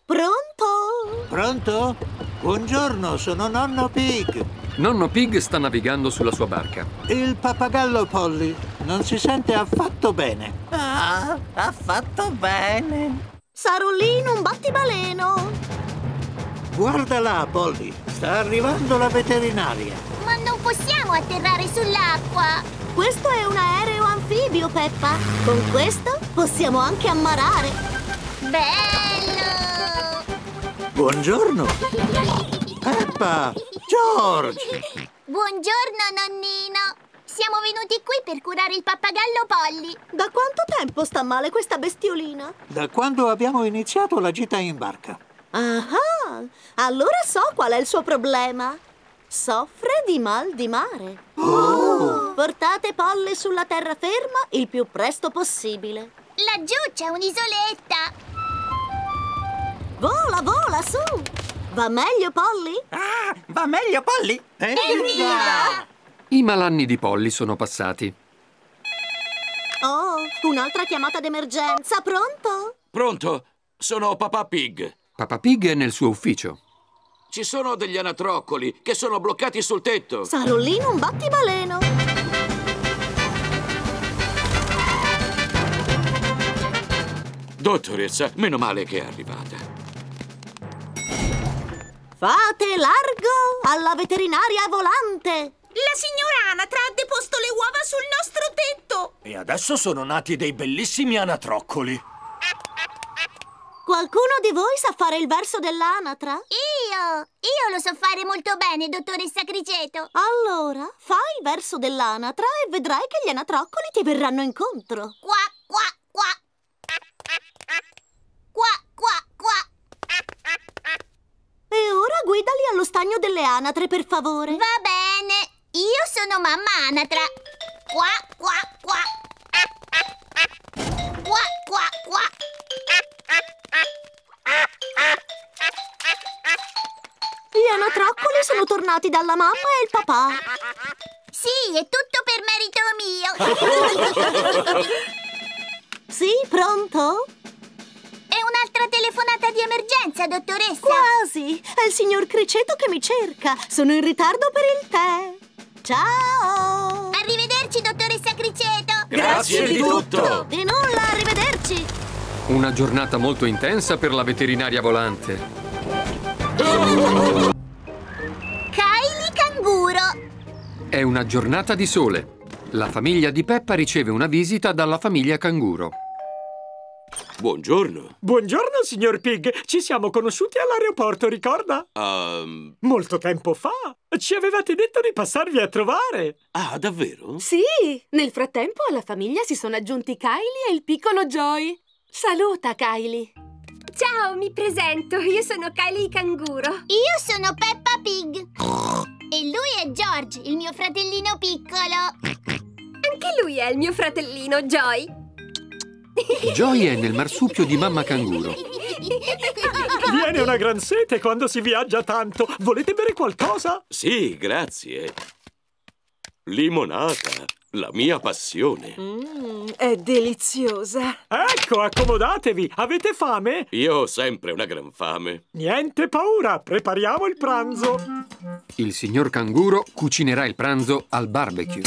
Pronto? Pronto? Buongiorno, sono nonno Pig. Nonno Pig sta navigando sulla sua barca. Il pappagallo Polly non si sente affatto bene. Ah, ha fatto bene. Sarollino, un battibaleno. Guarda là, Polly. Sta arrivando la veterinaria. Ma non possiamo atterrare sull'acqua! Questo è un aereo anfibio, Peppa. Con questo possiamo anche ammarare. Bello! Buongiorno. Peppa, George. Buongiorno, nonnino! Siamo venuti qui per curare il pappagallo Polly. Da quanto tempo sta male questa bestiolina? Da quando abbiamo iniziato la gita in barca. Ah, allora so qual è il suo problema. Soffre di mal di mare. Oh! Portate Polly sulla terraferma il più presto possibile. Laggiù c'è un'isoletta. Vola, vola, su! Va meglio, Polly? Ah, va meglio, Polly? Evviva! I malanni di Polly sono passati. Oh, un'altra chiamata d'emergenza. Pronto? Pronto? Sono Papà Pig. Papà Pig è nel suo ufficio. Ci sono degli anatroccoli che sono bloccati sul tetto. Sarollino, un battibaleno. Dottoressa, meno male che è arrivata. Fate largo alla veterinaria volante. La signora Anatra ha deposto le uova sul nostro tetto. E adesso sono nati dei bellissimi anatroccoli. Qualcuno di voi sa fare il verso dell'anatra? Io! Io lo so fare molto bene, dottoressa Criceto. Allora, fai il verso dell'anatra e vedrai che gli anatroccoli ti verranno incontro. Qua, qua, qua. Qua, qua, qua. E ora guidali allo stagno delle anatre, per favore. Va bene. Io sono mamma anatra. Qua, qua, qua. Qua, qua, qua. Gli anatroccoli sono tornati dalla mamma e il papà. Sì, è tutto per merito mio. Sì, pronto? È un'altra telefonata di emergenza, dottoressa. Quasi. È il signor Criceto che mi cerca. Sono in ritardo per il tè. Ciao. Arrivederci, dottoressa Criceto. Grazie di tutto. Di nulla, arrivederci. Una giornata molto intensa per la veterinaria volante. Kylie Canguro. È una giornata di sole. La famiglia di Peppa riceve una visita dalla famiglia Canguro. Buongiorno. Buongiorno, signor Pig. Ci siamo conosciuti all'aeroporto, ricorda? Um, Molto tempo fa. Ci avevate detto di passarvi a trovare. ah, davvero? Sì, nel frattempo alla famiglia si sono aggiunti Kylie e il piccolo Joy. Saluta, Kylie. Ciao, mi presento. Io sono Kylie Canguro. Io sono Peppa Pig. E lui è George, il mio fratellino piccolo. Anche lui è il mio fratellino, Joy. Joy è nel marsupio di mamma Canguro. Viene una gran sete quando si viaggia tanto. Volete bere qualcosa? Sì, grazie. Limonata, la mia passione. Mm, è deliziosa. Ecco, accomodatevi. Avete fame? Io ho sempre una gran fame. Niente paura, prepariamo il pranzo. Il signor Canguro cucinerà il pranzo al barbecue.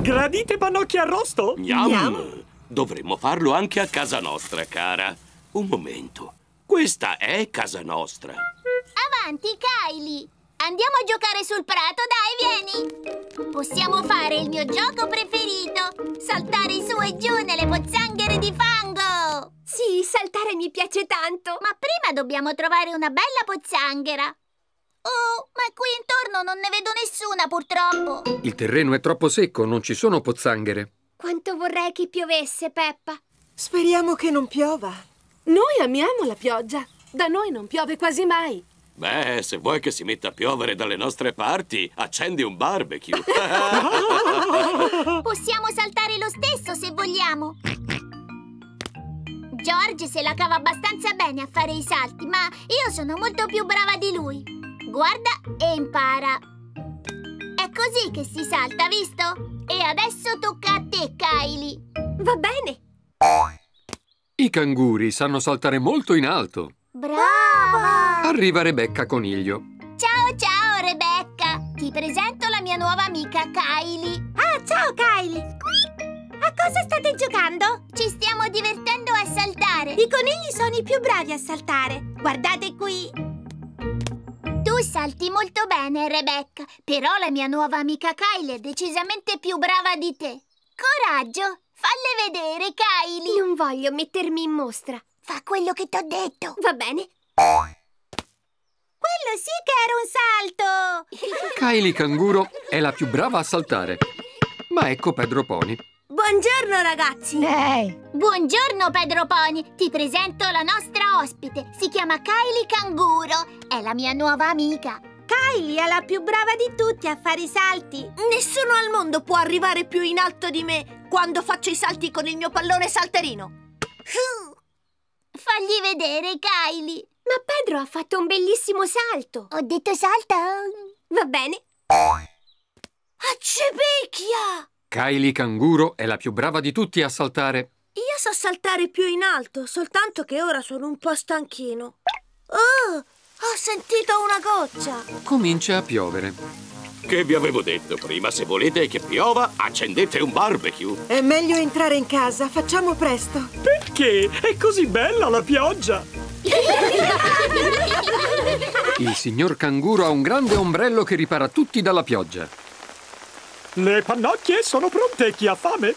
Gradite pannocchie arrosto? Yum! Dovremmo farlo anche a casa nostra, cara. Un momento. Questa è casa nostra. Avanti, Kylie. Andiamo a giocare sul prato, dai, vieni. Possiamo fare il mio gioco preferito. Saltare su e giù nelle pozzanghere di fango. Sì, saltare mi piace tanto. Ma prima dobbiamo trovare una bella pozzanghera. Oh, ma qui intorno non ne vedo nessuna, purtroppo. Il terreno è troppo secco, non ci sono pozzanghere. Quanto vorrei che piovesse, Peppa. Speriamo che non piova. Noi amiamo la pioggia. Da noi non piove quasi mai. Beh, se vuoi che si metta a piovere dalle nostre parti, accendi un barbecue. Possiamo saltare lo stesso se vogliamo. George se la cava abbastanza bene a fare i salti, ma io sono molto più brava di lui. Guarda e impara. È così che si salta, visto? E adesso tocca a te, Kylie. Va bene. I canguri sanno saltare molto in alto. Brava! Arriva Rebecca Coniglio. Ciao, ciao, Rebecca. Ti presento la mia nuova amica, Kylie. Ah, ciao Kylie! A cosa state giocando? Ci stiamo divertendo a saltare. I conigli sono i più bravi a saltare. Guardate qui. Tu salti molto bene, Rebecca, però la mia nuova amica Kylie è decisamente più brava di te. Coraggio, falle vedere, Kylie. Non voglio mettermi in mostra. Fa quello che t'ho detto. Va bene. Quello sì che era un salto! Kylie Canguro è la più brava a saltare. Ma ecco Pedro Pony. Buongiorno ragazzi! Buongiorno, Pedro Pony. Ti presento la nostra ospite. Si chiama Kylie Canguro. È la mia nuova amica. Kylie è la più brava di tutti a fare i salti. Nessuno al mondo può arrivare più in alto di me quando faccio i salti con il mio pallone salterino. Fagli vedere, Kylie. Ma Pedro ha fatto un bellissimo salto. Ho detto salta. Va bene. Accepecchia! Kylie Canguro è la più brava di tutti a saltare. Io so saltare più in alto, soltanto che ora sono un po' stanchino. Oh, ho sentito una goccia. Comincia a piovere. Che vi avevo detto prima, se volete che piova, accendete un barbecue. È meglio entrare in casa, facciamo presto. Perché? È così bella la pioggia. Il signor Canguro ha un grande ombrello che ripara tutti dalla pioggia. Le pannocchie sono pronte. Chi ha fame?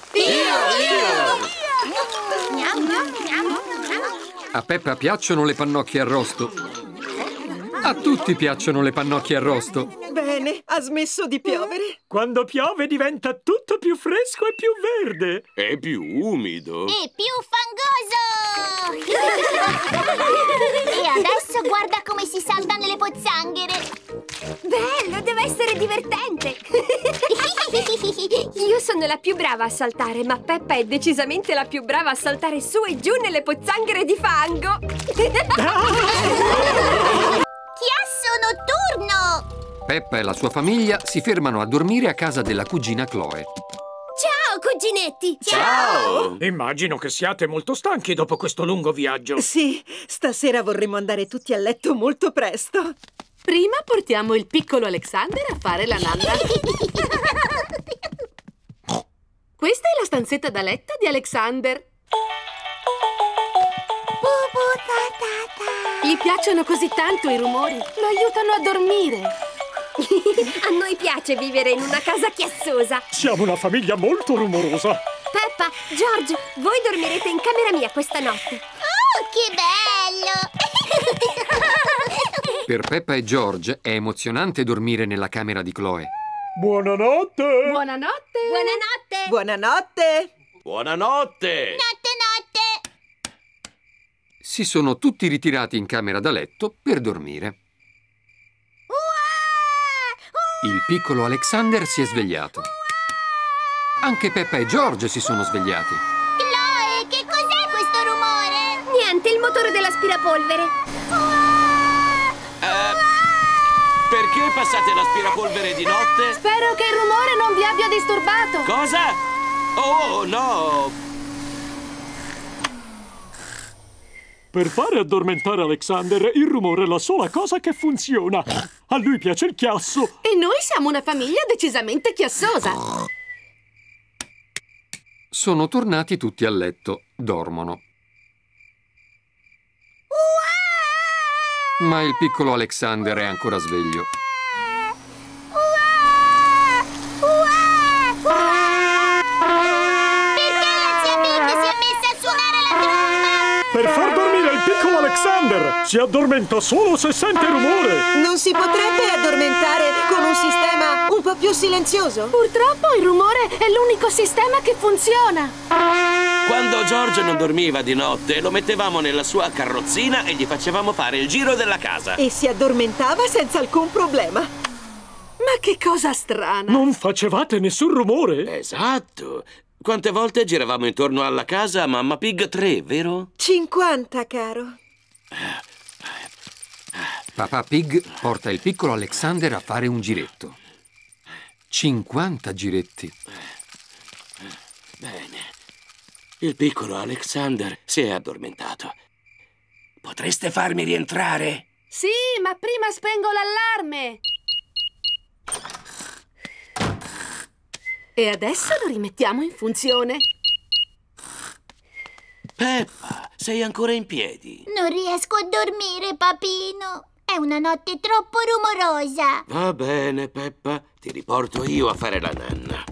A Peppa piacciono le pannocchie arrosto. A tutti piacciono le pannocchie arrosto. Bene, ha smesso di piovere. Quando piove diventa tutto più fresco e più verde. È più umido. E più fangoso! e adesso guarda come si salta nelle pozzanghere! Bello, deve essere divertente! Io sono la più brava a saltare, ma Peppa è decisamente la più brava a saltare su e giù nelle pozzanghere di fango! Chiasso notturno! Peppa e la sua famiglia si fermano a dormire a casa della cugina Chloe. Ciao, cuginetti! Immagino che siate molto stanchi dopo questo lungo viaggio. Sì, stasera vorremmo andare tutti a letto molto presto. Prima portiamo il piccolo Alexander a fare la nanna. Questa è la stanzetta da letto di Alexander. Gli piacciono così tanto i rumori, lo aiutano a dormire. a noi piace vivere in una casa chiassosa. Siamo una famiglia molto rumorosa. Peppa, George, voi dormirete in camera mia questa notte. Oh, che bello! Per Peppa e George è emozionante dormire nella camera di Chloe. Buonanotte! Buonanotte! Buonanotte! Buonanotte! Buonanotte! Notte, notte! Si sono tutti ritirati in camera da letto per dormire. Il piccolo Alexander si è svegliato. Anche Peppa e George si sono svegliati. Chloe, che cos'è questo rumore? Niente, il motore dell'aspirapolvere. Eh, perché passate l'aspirapolvere di notte? Spero che il rumore non vi abbia disturbato. Cosa? Oh, no! Per fare addormentare Alexander, il rumore è la sola cosa che funziona. A lui piace il chiasso. E noi siamo una famiglia decisamente chiassosa. Sono tornati tutti a letto, dormono. Ma il piccolo Alexander è ancora sveglio. Perché la zia Pig si è messa a suonare la tromba? Per Alexander! Si addormenta solo se sente rumore! Non si potrebbe addormentare con un sistema un po' più silenzioso? Purtroppo il rumore è l'unico sistema che funziona. Quando George non dormiva di notte, lo mettevamo nella sua carrozzina e gli facevamo fare il giro della casa. E si addormentava senza alcun problema. Ma che cosa strana. Non facevate nessun rumore? Esatto. Quante volte giravamo intorno alla casa a Mamma Pig 3, vero? 50, caro. Papà Pig porta il piccolo Alexander a fare un giretto. 50 giretti. Bene. Il piccolo Alexander si è addormentato. Potreste farmi rientrare? Sì, ma prima spengo l'allarme. E adesso lo rimettiamo in funzione. Peppa, sei ancora in piedi? Non riesco a dormire, papino. È una notte troppo rumorosa. Va bene, Peppa, ti riporto io a fare la nanna.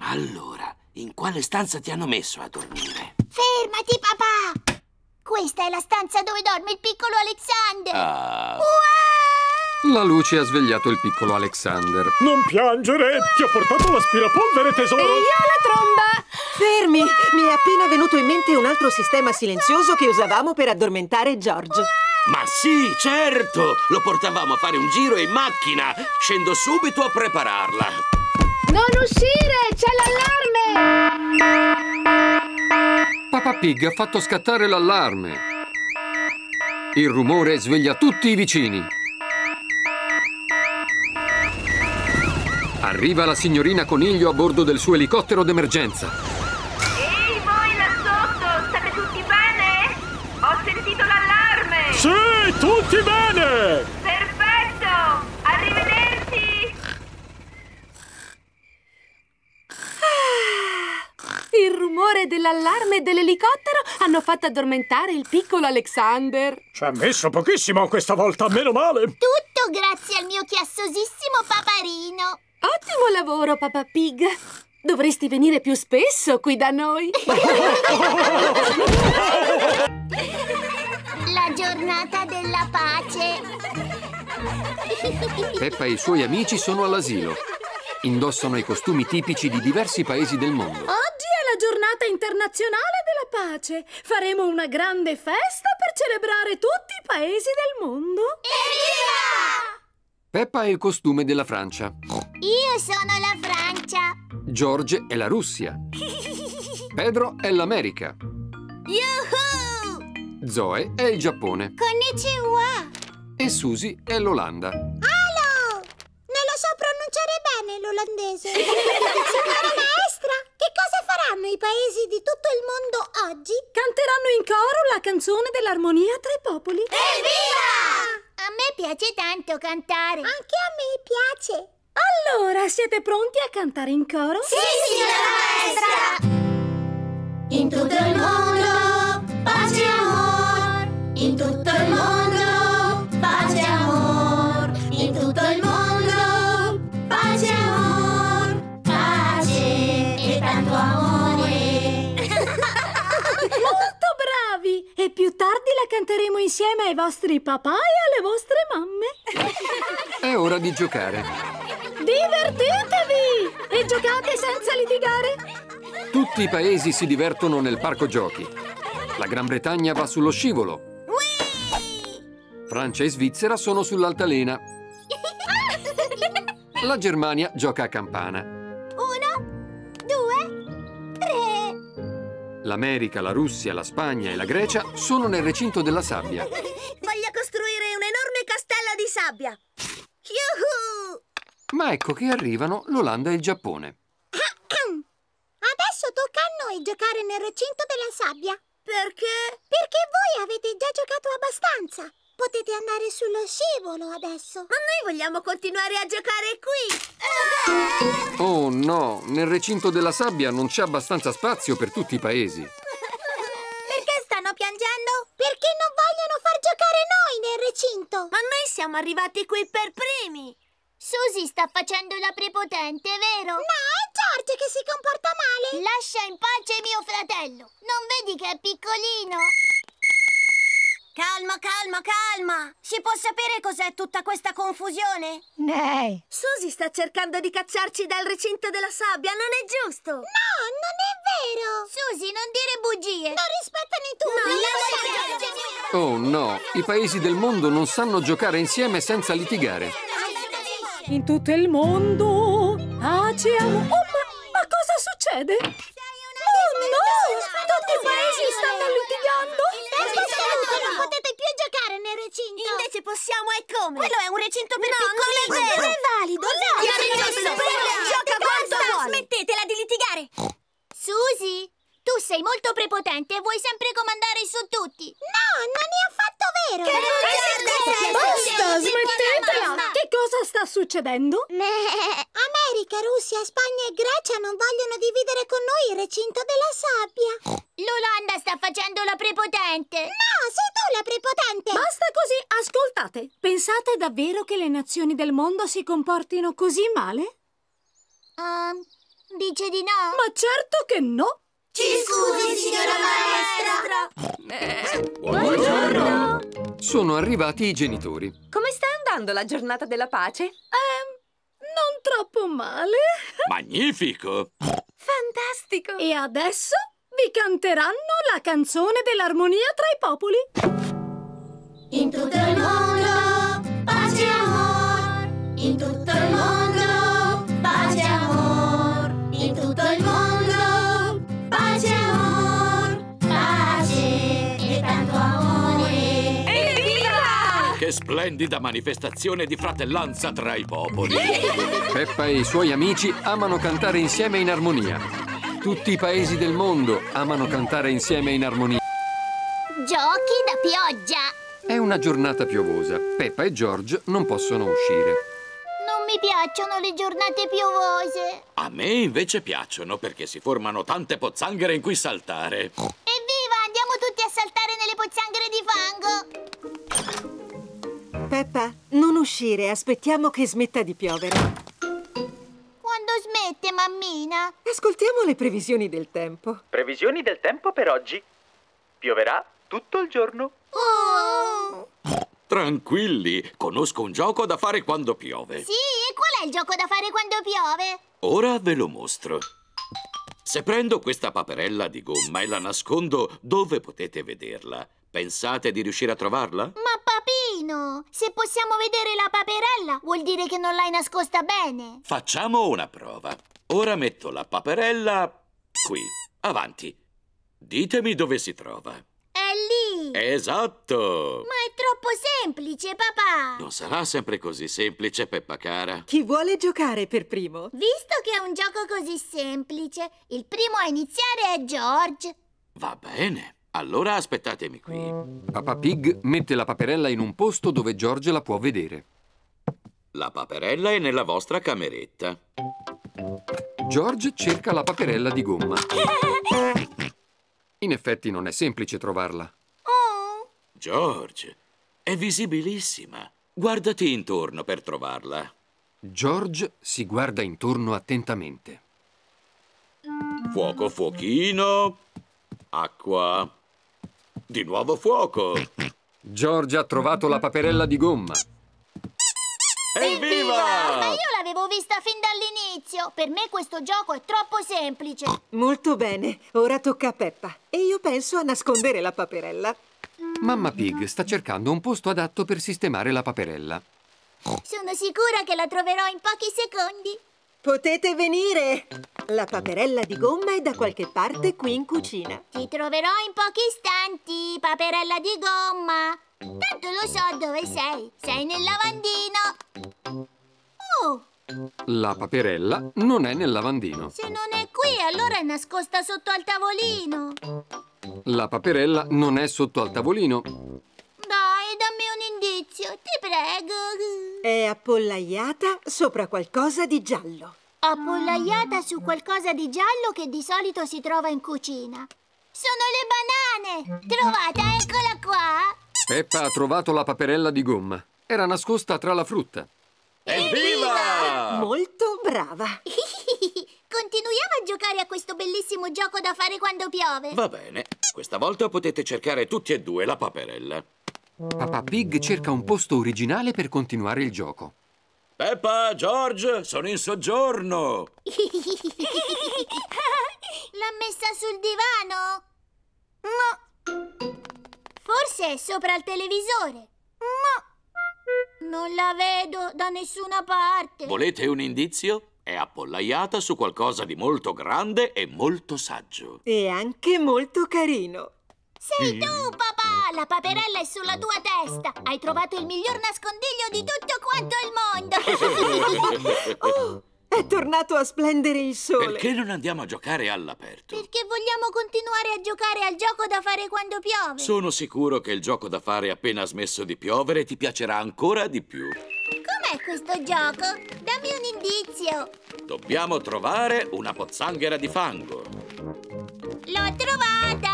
Allora, in quale stanza ti hanno messo a dormire? Fermati, papà! Questa è la stanza dove dorme il piccolo Alexander. Ah, La luce ha svegliato il piccolo Alexander. Non piangere! Ti ho portato l'aspirapolvere, E tesoro! io la tromba. Fermi! Mi è appena venuto in mente un altro sistema silenzioso che usavamo per addormentare George. ma sì, certo! Lo portavamo a fare un giro in macchina. Scendo subito a prepararla. Non uscire, c'è l'allarme. Papà Pig ha fatto scattare l'allarme. Il rumore sveglia tutti i vicini. Arriva la signorina Coniglio a bordo del suo elicottero d'emergenza. Ehi, voi là sotto, state tutti bene? Ho sentito l'allarme! Sì, tutti bene! Perfetto! Arrivederci! Il rumore dell'allarme e dell'elicottero hanno fatto addormentare il piccolo Alexander. Ci ha messo pochissimo questa volta, meno male! Tutto grazie al mio chiassosissimo lavoro, papà Pig. Dovresti venire più spesso qui da noi. La giornata della pace. Peppa e i suoi amici sono all'asilo. Indossano i costumi tipici di diversi paesi del mondo. Oggi è la giornata internazionale della pace. Faremo una grande festa per celebrare tutti i paesi del mondo. Evviva! Peppa ha il costume della Francia. Io sono la Francia. George è la Russia. Pedro è l'America. Yuhu! Zoe è il Giappone. Konnichiwa! E Susie è l'Olanda. Alo! Non lo so pronunciare bene l'olandese. Signora maestra, che cosa faranno i paesi di tutto il mondo oggi? Canteranno in coro la canzone dell'armonia tra i popoli. A me piace tanto cantare. Anche a me piace. Allora, siete pronti a cantare in coro? signora maestra! In tutto il mondo, pace e amor. In tutto E più tardi la canteremo insieme ai vostri papà e alle vostre mamme. È ora di giocare. Divertitevi! E giocate senza litigare. Tutti i paesi si divertono nel parco giochi. La Gran Bretagna va sullo scivolo. Francia e Svizzera sono sull'altalena. La Germania gioca a campana. L'America, la Russia, la Spagna e la Grecia sono nel recinto della sabbia. Voglio costruire un enorme castello di sabbia. Yuhu! Ma ecco che arrivano l'Olanda e il Giappone. Adesso tocca a noi giocare nel recinto della sabbia. Perché? Perché voi avete già giocato abbastanza. Potete andare sullo scivolo adesso. Ma noi vogliamo continuare a giocare qui. Oh no, nel recinto della sabbia non c'è abbastanza spazio per tutti i paesi. Perché stanno piangendo? Perché non vogliono far giocare noi nel recinto. Ma noi siamo arrivati qui per primi. Susie sta facendo la prepotente, vero? No, è George che si comporta male. Lascia in pace mio fratello. Non vedi che è piccolino? Calma, calma, calma. Si può sapere cos'è tutta questa confusione? Nei. Susie sta cercando di cacciarci dal recinto della sabbia, non è giusto? No, non è vero. Susie, non dire bugie. Non rispettano i turni. Oh no, i paesi del mondo non sanno giocare insieme senza litigare. In tutto il mondo pace e amore. Oh, ma, ma cosa succede? Oh no! Tutti i paesi stanno litigando. Giocare nel recinto? Invece possiamo e come? Quello è un recinto per No, piccoli. non è vero. Non è valido. Vero. Gioca quanto vuole. Smettetela di litigare. Susie, tu sei molto prepotente e vuoi sempre comandare su tutti. No, non è affatto vero. Basta, smettetela! Che cosa sta succedendo? America, Russia, Spagna e Grecia non vogliono dividere con noi il recinto della sabbia. L'Olanda sta facendo la prepotente. No, sei tu la prepotente. Basta così, ascoltate. Pensate davvero che le nazioni del mondo si comportino così male? Ehm, dice di no? Ma certo che no! Ci scusi, signora maestra. Buongiorno! Sono arrivati i genitori. Come sta andando la giornata della pace? Ehm, non troppo male. Magnifico! Fantastico! E adesso vi canteranno la canzone dell'armonia tra i popoli. In tutto il mondo, pace e amor. In tutto il mondo, splendida manifestazione di fratellanza tra i popoli! Peppa e i suoi amici amano cantare insieme in armonia. Tutti i paesi del mondo amano cantare insieme in armonia. Giochi da pioggia. È una giornata piovosa. Peppa e George non possono uscire. Non mi piacciono le giornate piovose. A me invece piacciono perché si formano tante pozzanghere in cui saltare. Evviva, andiamo tutti a saltare nelle pozzanghere di fango. Peppa, non uscire, aspettiamo che smetta di piovere. Quando smette, mammina? Ascoltiamo le previsioni del tempo. Previsioni del tempo per oggi. Pioverà tutto il giorno. Oh. Tranquilli, conosco un gioco da fare quando piove. Sì, e qual è il gioco da fare quando piove? Ora ve lo mostro. Se prendo questa paperella di gomma e la nascondo dove potete vederla, pensate di riuscire a trovarla? Ma papino, se possiamo vedere la paperella, vuol dire che non l'hai nascosta bene. Facciamo una prova. Ora metto la paperella qui. Avanti. Ditemi dove si trova. È lì. Esatto. Ma è troppo semplice, papà. Non sarà sempre così semplice, Peppa cara. Chi vuole giocare per primo? Visto che è un gioco così semplice, il primo a iniziare è George. Va bene. Allora aspettatemi qui. Papà Pig mette la paperella in un posto dove George la può vedere. La paperella è nella vostra cameretta. George cerca la paperella di gomma. In effetti non è semplice trovarla. George, è visibilissima. Guardati intorno per trovarla. George si guarda intorno attentamente. Fuoco, fuochino. Acqua. Di nuovo fuoco. George ha trovato la paperella di gomma. Evviva! Ma io l'avevo vista fin dall'inizio. Per me questo gioco è troppo semplice. Molto bene, ora tocca a Peppa. E io penso a nascondere la paperella. Mamma Pig sta cercando un posto adatto per sistemare la paperella. Sono sicura che la troverò in pochi secondi. Potete venire! La paperella di gomma è da qualche parte qui in cucina. Ti troverò in pochi istanti, paperella di gomma. Tanto lo so dove sei. Sei nel lavandino. Oh, La paperella non è nel lavandino. se non è qui, allora è nascosta sotto al tavolino. La paperella non è sotto al tavolino. Dai, dammi indizio, ti prego. È appollaiata sopra qualcosa di giallo. Appollaiata su qualcosa di giallo che di solito si trova in cucina. Sono le banane! Trovata, eccola qua! Peppa ha trovato la paperella di gomma. Era nascosta tra la frutta. Evviva! Molto brava. Continuiamo a giocare a questo bellissimo gioco da fare quando piove. Va bene. Questa volta potete cercare tutti e due la paperella. Papà Pig cerca un posto originale per continuare il gioco. Peppa, George, sono in soggiorno. L'ha messa sul divano? No. Forse è sopra il televisore? No. Non la vedo da nessuna parte. Volete un indizio? È appollaiata su qualcosa di molto grande e molto saggio. E anche molto carino. Sei tu, papà! La paperella è sulla tua testa! Hai trovato il miglior nascondiglio di tutto quanto il mondo! Oh, è tornato a splendere il sole. Perché non andiamo a giocare all'aperto? Perché vogliamo continuare a giocare al gioco da fare quando piove? Sono sicuro che il gioco da fare appena smesso di piovere ti piacerà ancora di più. Com'è questo gioco? Dammi un indizio! Dobbiamo trovare una pozzanghera di fango. L'ho trovata!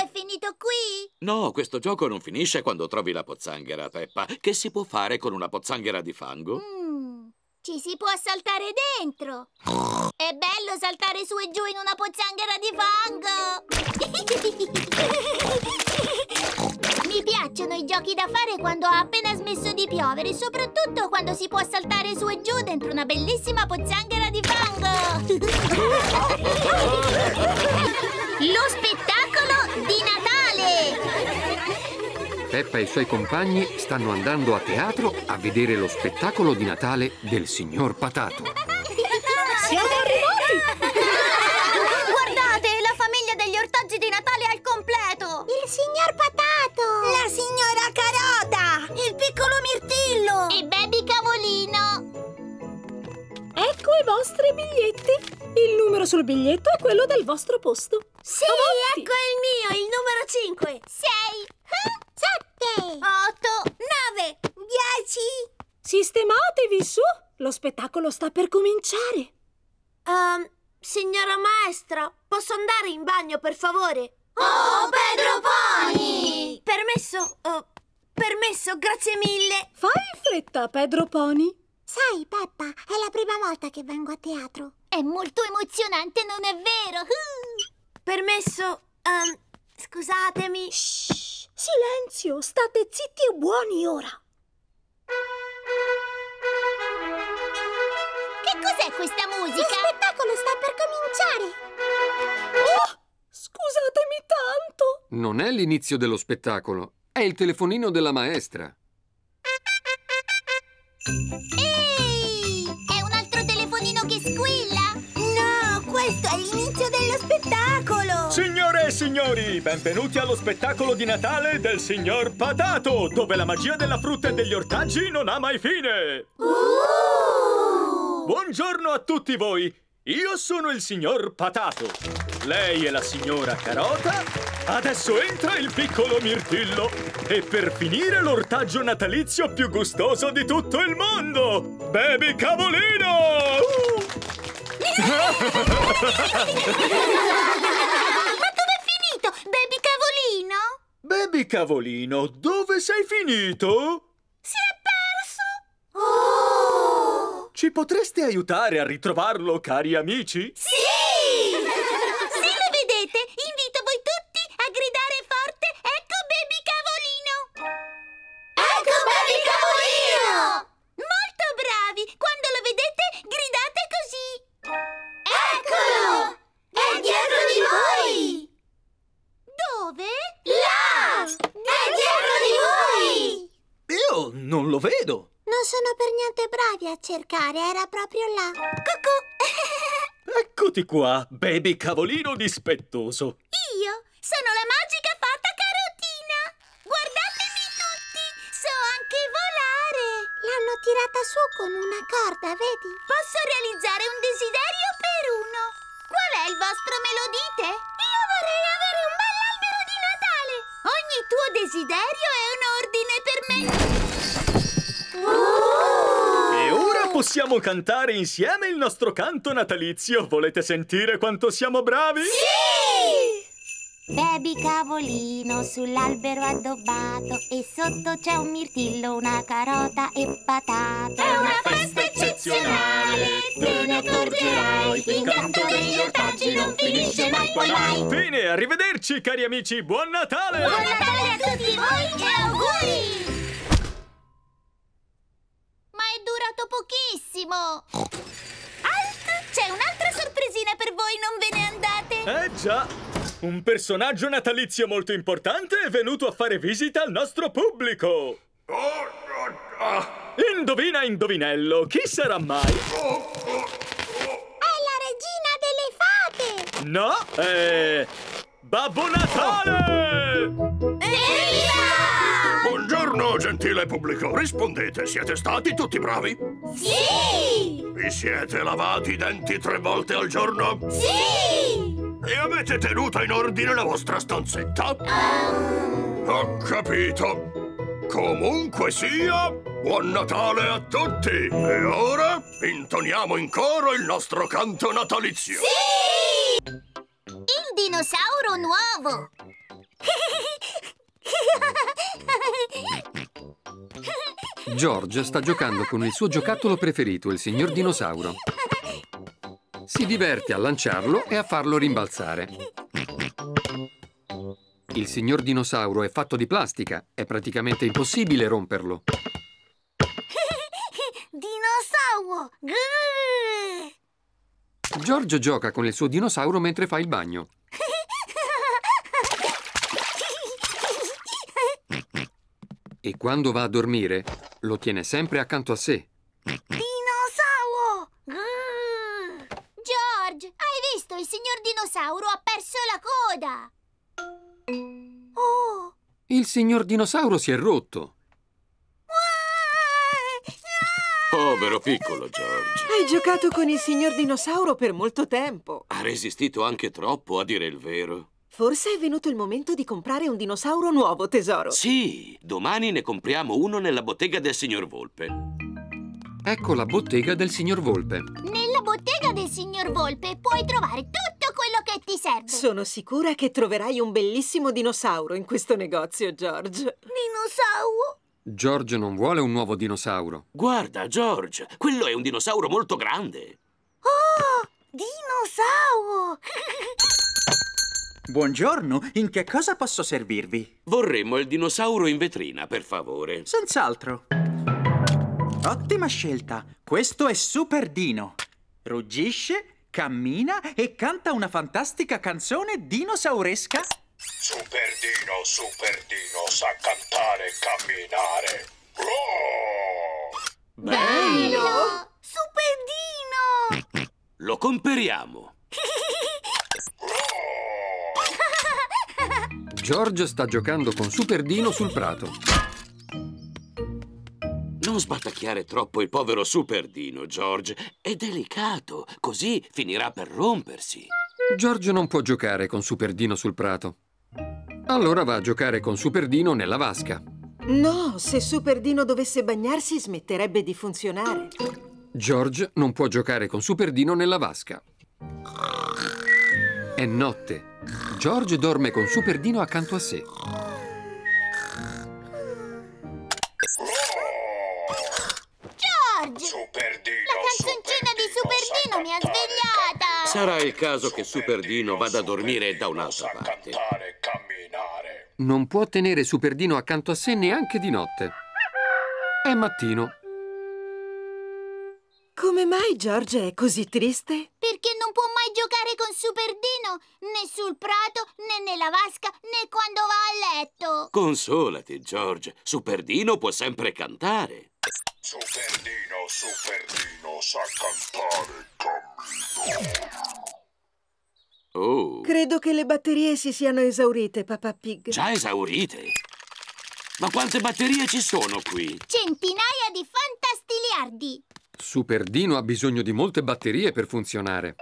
È finito qui? No, questo gioco non finisce quando trovi la pozzanghera, Peppa. Che si può fare con una pozzanghera di fango? Mm, ci si può saltare dentro! È bello saltare su e giù in una pozzanghera di fango! Mi piacciono i giochi da fare quando ha appena smesso di piovere, soprattutto quando si può saltare su e giù dentro una bellissima pozzanghera di fango! Lo spettacolo di Natale! Peppa e i suoi compagni stanno andando a teatro a vedere lo spettacolo di Natale del signor Patato. Siamo arrivati! Guardate, la famiglia degli ortaggi di Natale al completo! Il signor Patato! La signora Carota! Il piccolo Mirtillo! E Baby Cavolino! Ecco i vostri biglietti. Il numero sul biglietto è quello del vostro posto. Sì, Avanti. ecco il mio, il numero 5! 6 7 8, 9, 10! Sistematevi su. Lo spettacolo sta per cominciare. Um, signora maestra, posso andare in bagno, per favore? Oh, Pedro Pony! Permesso, uh, permesso, grazie mille! Fai in fretta, Pedro Pony. Sai, Peppa, è la prima volta che vengo a teatro. È molto emozionante, non è vero? Permesso, um, scusatemi. Shh, Silenzio, state zitti e buoni ora. Che cos'è questa musica? Lo spettacolo sta per cominciare! Oh, scusatemi tanto! Non è l'inizio dello spettacolo, è il telefonino della maestra. Ehi! È un altro telefonino che squilla? No, questo è l'inizio dello spettacolo! Signore e signori, benvenuti allo spettacolo di Natale del signor Patato, dove la magia della frutta e degli ortaggi non ha mai fine! Buongiorno a tutti voi! Io sono il signor Patato. Lei è la signora Carota. Adesso entra il piccolo Mirtillo. E per finire l'ortaggio natalizio più gustoso di tutto il mondo! Baby Cavolino! Ma dove è finito, Baby Cavolino? Baby Cavolino, dove sei finito? Si è perso! Ci potreste aiutare a ritrovarlo, cari amici? Sì! Cercare, era proprio là. Cucù! Eccoti qua, Baby Cavolino dispettoso. Io sono la magica fata carotina! Guardatemi tutti! So anche volare! L'hanno tirata su con una corda, vedi? Posso realizzare un desiderio per uno! Qual è il vostro, me lo dite? Io vorrei avere un bell'albero di Natale! Ogni tuo desiderio è un ordine per me! Ora possiamo cantare insieme il nostro canto natalizio. Volete sentire quanto siamo bravi? Baby cavolino sull'albero addobbato e sotto c'è un mirtillo, una carota e patate. È una festa eccezionale, te ne accorgerai, il canto degli ortaggi non finisce mai poi mai. Fine, arrivederci cari amici, buon Natale! Buon Natale a tutti voi e auguri! Durato pochissimo! Alt! C'è un'altra sorpresina per voi, non ve ne andate! Eh già! Un personaggio natalizio molto importante è venuto a fare visita al nostro pubblico! Indovina, indovinello, chi sarà mai? È la regina delle fate! No, è... Babbo Natale! Gentile pubblico. Rispondete, siete stati tutti bravi? Sì! Vi siete lavati i denti tre volte al giorno? Sì! E avete tenuto in ordine la vostra stanzetta? Ho capito. Comunque sia, buon Natale a tutti! E ora intoniamo in coro il nostro canto natalizio. Sì! Il dinosauro nuovo! George sta giocando con il suo giocattolo preferito, il signor dinosauro. Si diverte a lanciarlo e a farlo rimbalzare. Il signor dinosauro è fatto di plastica, è praticamente impossibile romperlo. Dinosauro! Grrr! George gioca con il suo dinosauro mentre fa il bagno. E quando va a dormire, lo tiene sempre accanto a sé. Dinosauro! Grrr! George, hai visto? Il signor dinosauro ha perso la coda! Oh! Il signor dinosauro si è rotto. Povero piccolo George. Hai giocato con il signor dinosauro per molto tempo. Ha resistito anche troppo, a dire il vero. Forse è venuto il momento di comprare un dinosauro nuovo, tesoro. Sì, domani ne compriamo uno nella bottega del signor Volpe. Ecco la bottega del signor Volpe. Nella bottega del signor Volpe puoi trovare tutto quello che ti serve! Sono sicura che troverai un bellissimo dinosauro in questo negozio, George. Dinosauro! George non vuole un nuovo dinosauro. Guarda, George, quello è un dinosauro molto grande. Oh! Dinosauro! Buongiorno, in che cosa posso servirvi? Vorremmo il dinosauro in vetrina, per favore. Senz'altro. Ottima scelta. Questo è Super Dino. Ruggisce, cammina e canta una fantastica canzone dinosauresca. Super Dino, Super Dino sa cantare e camminare. Bello! Super Dino! Lo comperiamo. George sta giocando con Super Dino sul prato. Non sbattacchiare troppo il povero Super Dino, George. È delicato, così finirà per rompersi. George non può giocare con Super Dino sul prato. Allora va a giocare con Super Dino nella vasca. No, se Super Dino dovesse bagnarsi smetterebbe di funzionare. George non può giocare con Super Dino nella vasca. È notte. George dorme con Super Dino accanto a sé. George! Super Dino, La canzoncina di Super Dino mi ha svegliata! Sarà il caso che Super Dino vada a dormire da un'altra parte. cantare e camminare. Non può tenere Super Dino accanto a sé neanche di notte. È mattino. Come mai George è così triste? Perché non può mai giocare con Super Dino, né sul prato, né nella vasca, né quando va a letto. Consolati, George. Super Dino può sempre cantare. Super Dino, Super Dino sa cantare camminare. Oh, Credo che le batterie si siano esaurite, Papà Pig. già esaurite? Ma quante batterie ci sono qui? Centinaia di fantastiliardi. Super Dino ha bisogno di molte batterie per funzionare.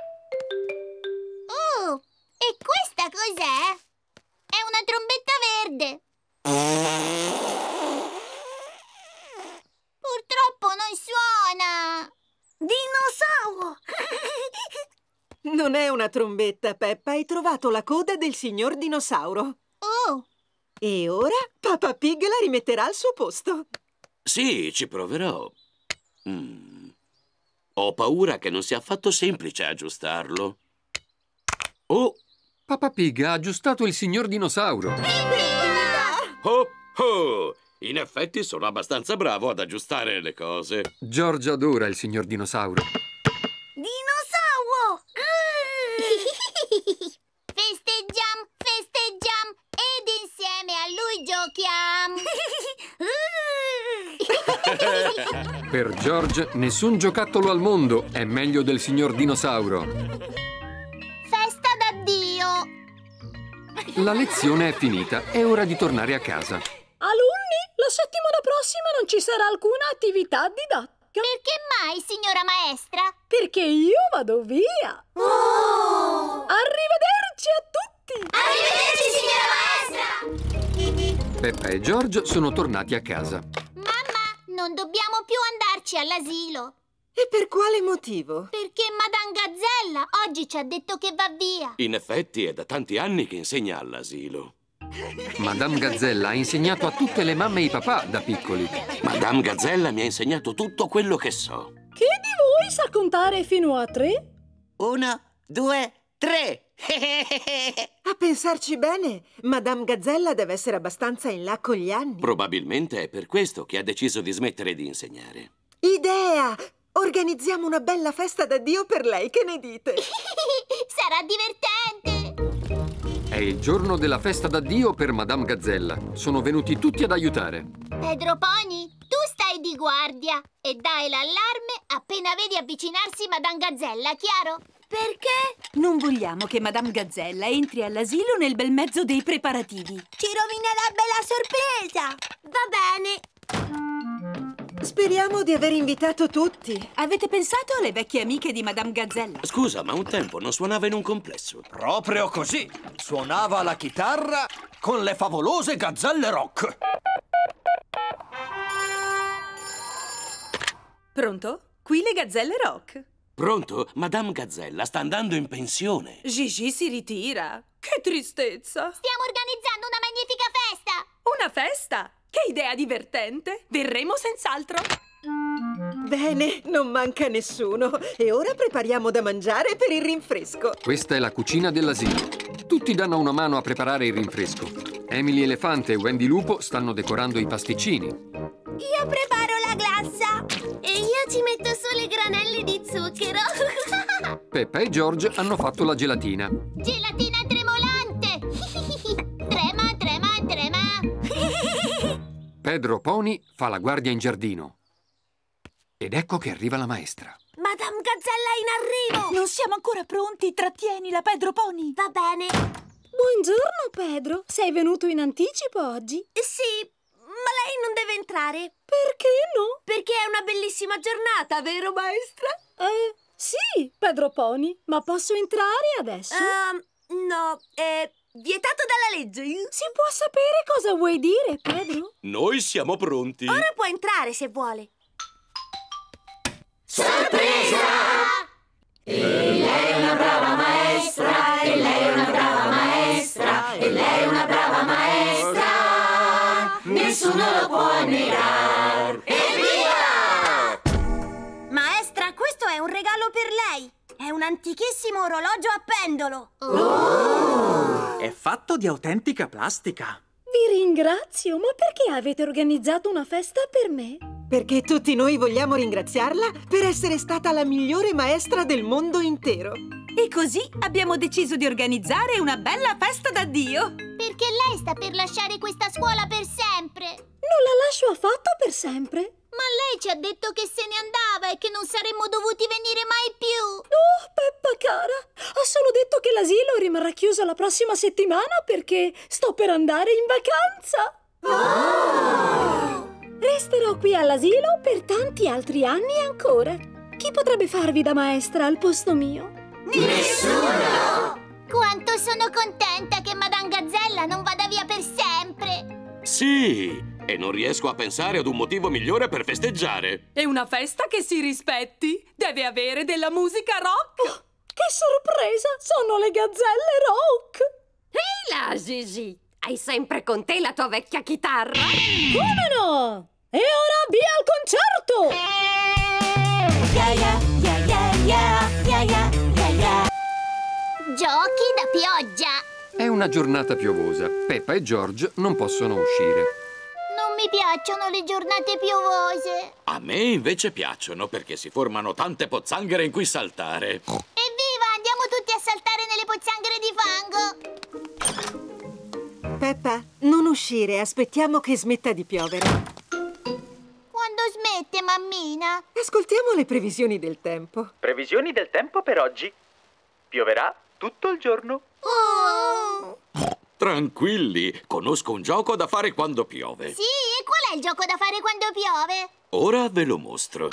Oh, e questa cos'è? È una trombetta verde. Purtroppo non suona. Dinosauro! Non è una trombetta, Peppa. Hai trovato la coda del signor dinosauro. Oh, E ora Papà Pig la rimetterà al suo posto. Sì, ci proverò. Mm. Ho paura che non sia affatto semplice aggiustarlo. Oh, Papà Pig ha aggiustato il signor dinosauro. oh, oh! In effetti sono abbastanza bravo ad aggiustare le cose. George adora il signor dinosauro. Dinosauro! festeggiam, festeggiam ed insieme a lui giochiamo. Per George, nessun giocattolo al mondo è meglio del signor dinosauro. Festa d'addio. La lezione è finita, è ora di tornare a casa. Alunni, la settimana prossima non ci sarà alcuna attività didattica. Perché mai, signora maestra? Perché io vado via. Arrivederci a tutti. Arrivederci, signora maestra! Peppa e George sono tornati a casa. Mamma, non dobbiamo più andarci all'asilo. E per quale motivo? Perché Madame Gazzella oggi ci ha detto che va via. In effetti è da tanti anni che insegna all'asilo. Madame Gazzella ha insegnato a tutte le mamme e i papà da piccoli. Madame Gazzella mi ha insegnato tutto quello che so. Chi di voi sa contare fino a tre? Uno, due, tre. A pensarci bene, Madame Gazzella deve essere abbastanza in là con gli anni. Probabilmente è per questo che ha deciso di smettere di insegnare. Idea! Organizziamo una bella festa d'addio per lei, che ne dite? Sarà divertente. È il giorno della festa d'addio per Madame Gazzella. Sono venuti tutti ad aiutare. Pedro Pony, tu stai di guardia e dai l'allarme appena vedi avvicinarsi Madame Gazzella, chiaro? Perché? Non vogliamo che Madame Gazzella entri all'asilo nel bel mezzo dei preparativi. Ci rovinerebbe la sorpresa! Va bene! Speriamo di aver invitato tutti. Avete pensato alle vecchie amiche di Madame Gazzella? Scusa, ma un tempo non suonava in un complesso. Proprio così. Suonava la chitarra con le favolose gazzelle rock. Pronto? Qui le Gazzelle Rock. Pronto? Madame Gazzella sta andando in pensione. Gigi si ritira. Che tristezza. Stiamo organizzando una magnifica festa. Una festa? Che idea divertente! Verremo senz'altro. Bene, non manca nessuno. E ora prepariamo da mangiare per il rinfresco. Questa è la cucina dell'asilo. Tutti danno una mano a preparare il rinfresco. Emily Elefante e Wendy Lupo stanno decorando i pasticcini. Io preparo la glassa. E io ci metto su le granelle di zucchero. Peppa e George hanno fatto la gelatina. Gelatina tremolante! trema, trema, trema! Pedro Pony fa la guardia in giardino. Ed ecco che arriva la maestra. Madame Gazzella è in arrivo! Non siamo ancora pronti, trattienila, Pedro Pony. Va bene. Buongiorno, Pedro. Sei venuto in anticipo oggi? Sì, ma lei non deve entrare. Perché no? Perché è una bellissima giornata, vero, maestra? Eh, sì, Pedro Pony. Ma posso entrare adesso? Um, no, è vietato dalla legge. Si può sapere cosa vuoi dire, Pedro? Noi siamo pronti. Ora può entrare se vuole. Sorpresa! E lei è una brava maestra, e lei Negare. Evviva! Maestra, questo è un regalo per lei. È un antichissimo orologio a pendolo. È fatto di autentica plastica. Vi ringrazio, ma perché avete organizzato una festa per me? Perché tutti noi vogliamo ringraziarla per essere stata la migliore maestra del mondo intero. E così abbiamo deciso di organizzare una bella festa d'addio. Perché lei sta per lasciare questa scuola per sempre. Non la lascio affatto per sempre. Ma lei ci ha detto che se ne andava e che non saremmo dovuti venire mai più. Oh, Peppa cara, ho solo detto che l'asilo rimarrà chiuso la prossima settimana perché sto per andare in vacanza. Oh! Resterò qui all'asilo per tanti altri anni ancora. Chi potrebbe farvi da maestra al posto mio? Nessuno! Quanto sono contenta che Madame Gazzella non vada via per sempre! Sì! E non riesco a pensare ad un motivo migliore per festeggiare. E una festa che si rispetti deve avere della musica rock. Oh, che sorpresa! Sono le gazzelle rock! Ehi là, Gigi! Hai sempre con te la tua vecchia chitarra? Come no? E ora via al concerto! Yeah, yeah, yeah, Giochi da pioggia! È una giornata piovosa. Peppa e George non possono uscire. Non mi piacciono le giornate piovose. A me invece piacciono perché si formano tante pozzanghere in cui saltare. Peppa, non uscire, aspettiamo che smetta di piovere. Quando smette, mammina? Ascoltiamo le previsioni del tempo. Previsioni del tempo per oggi. Pioverà tutto il giorno. Oh! Tranquilli, conosco un gioco da fare quando piove. Sì, e qual è il gioco da fare quando piove? Ora ve lo mostro.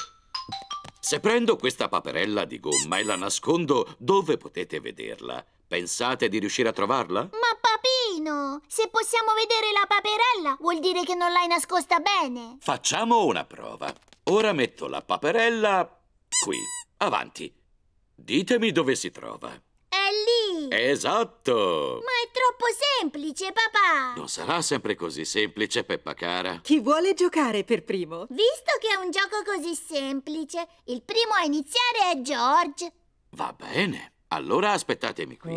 Se prendo questa paperella di gomma e la nascondo dove potete vederla, pensate di riuscire a trovarla? Ma papino, se possiamo vedere la paperella, vuol dire che non l'hai nascosta bene. Facciamo una prova. Ora metto la paperella qui. Avanti. Ditemi dove si trova. È lì! Esatto! Ma è troppo semplice, papà! Non sarà sempre così semplice, Peppa cara. Chi vuole giocare per primo? Visto che è un gioco così semplice, il primo a iniziare è George. Va bene. Allora aspettatemi qui.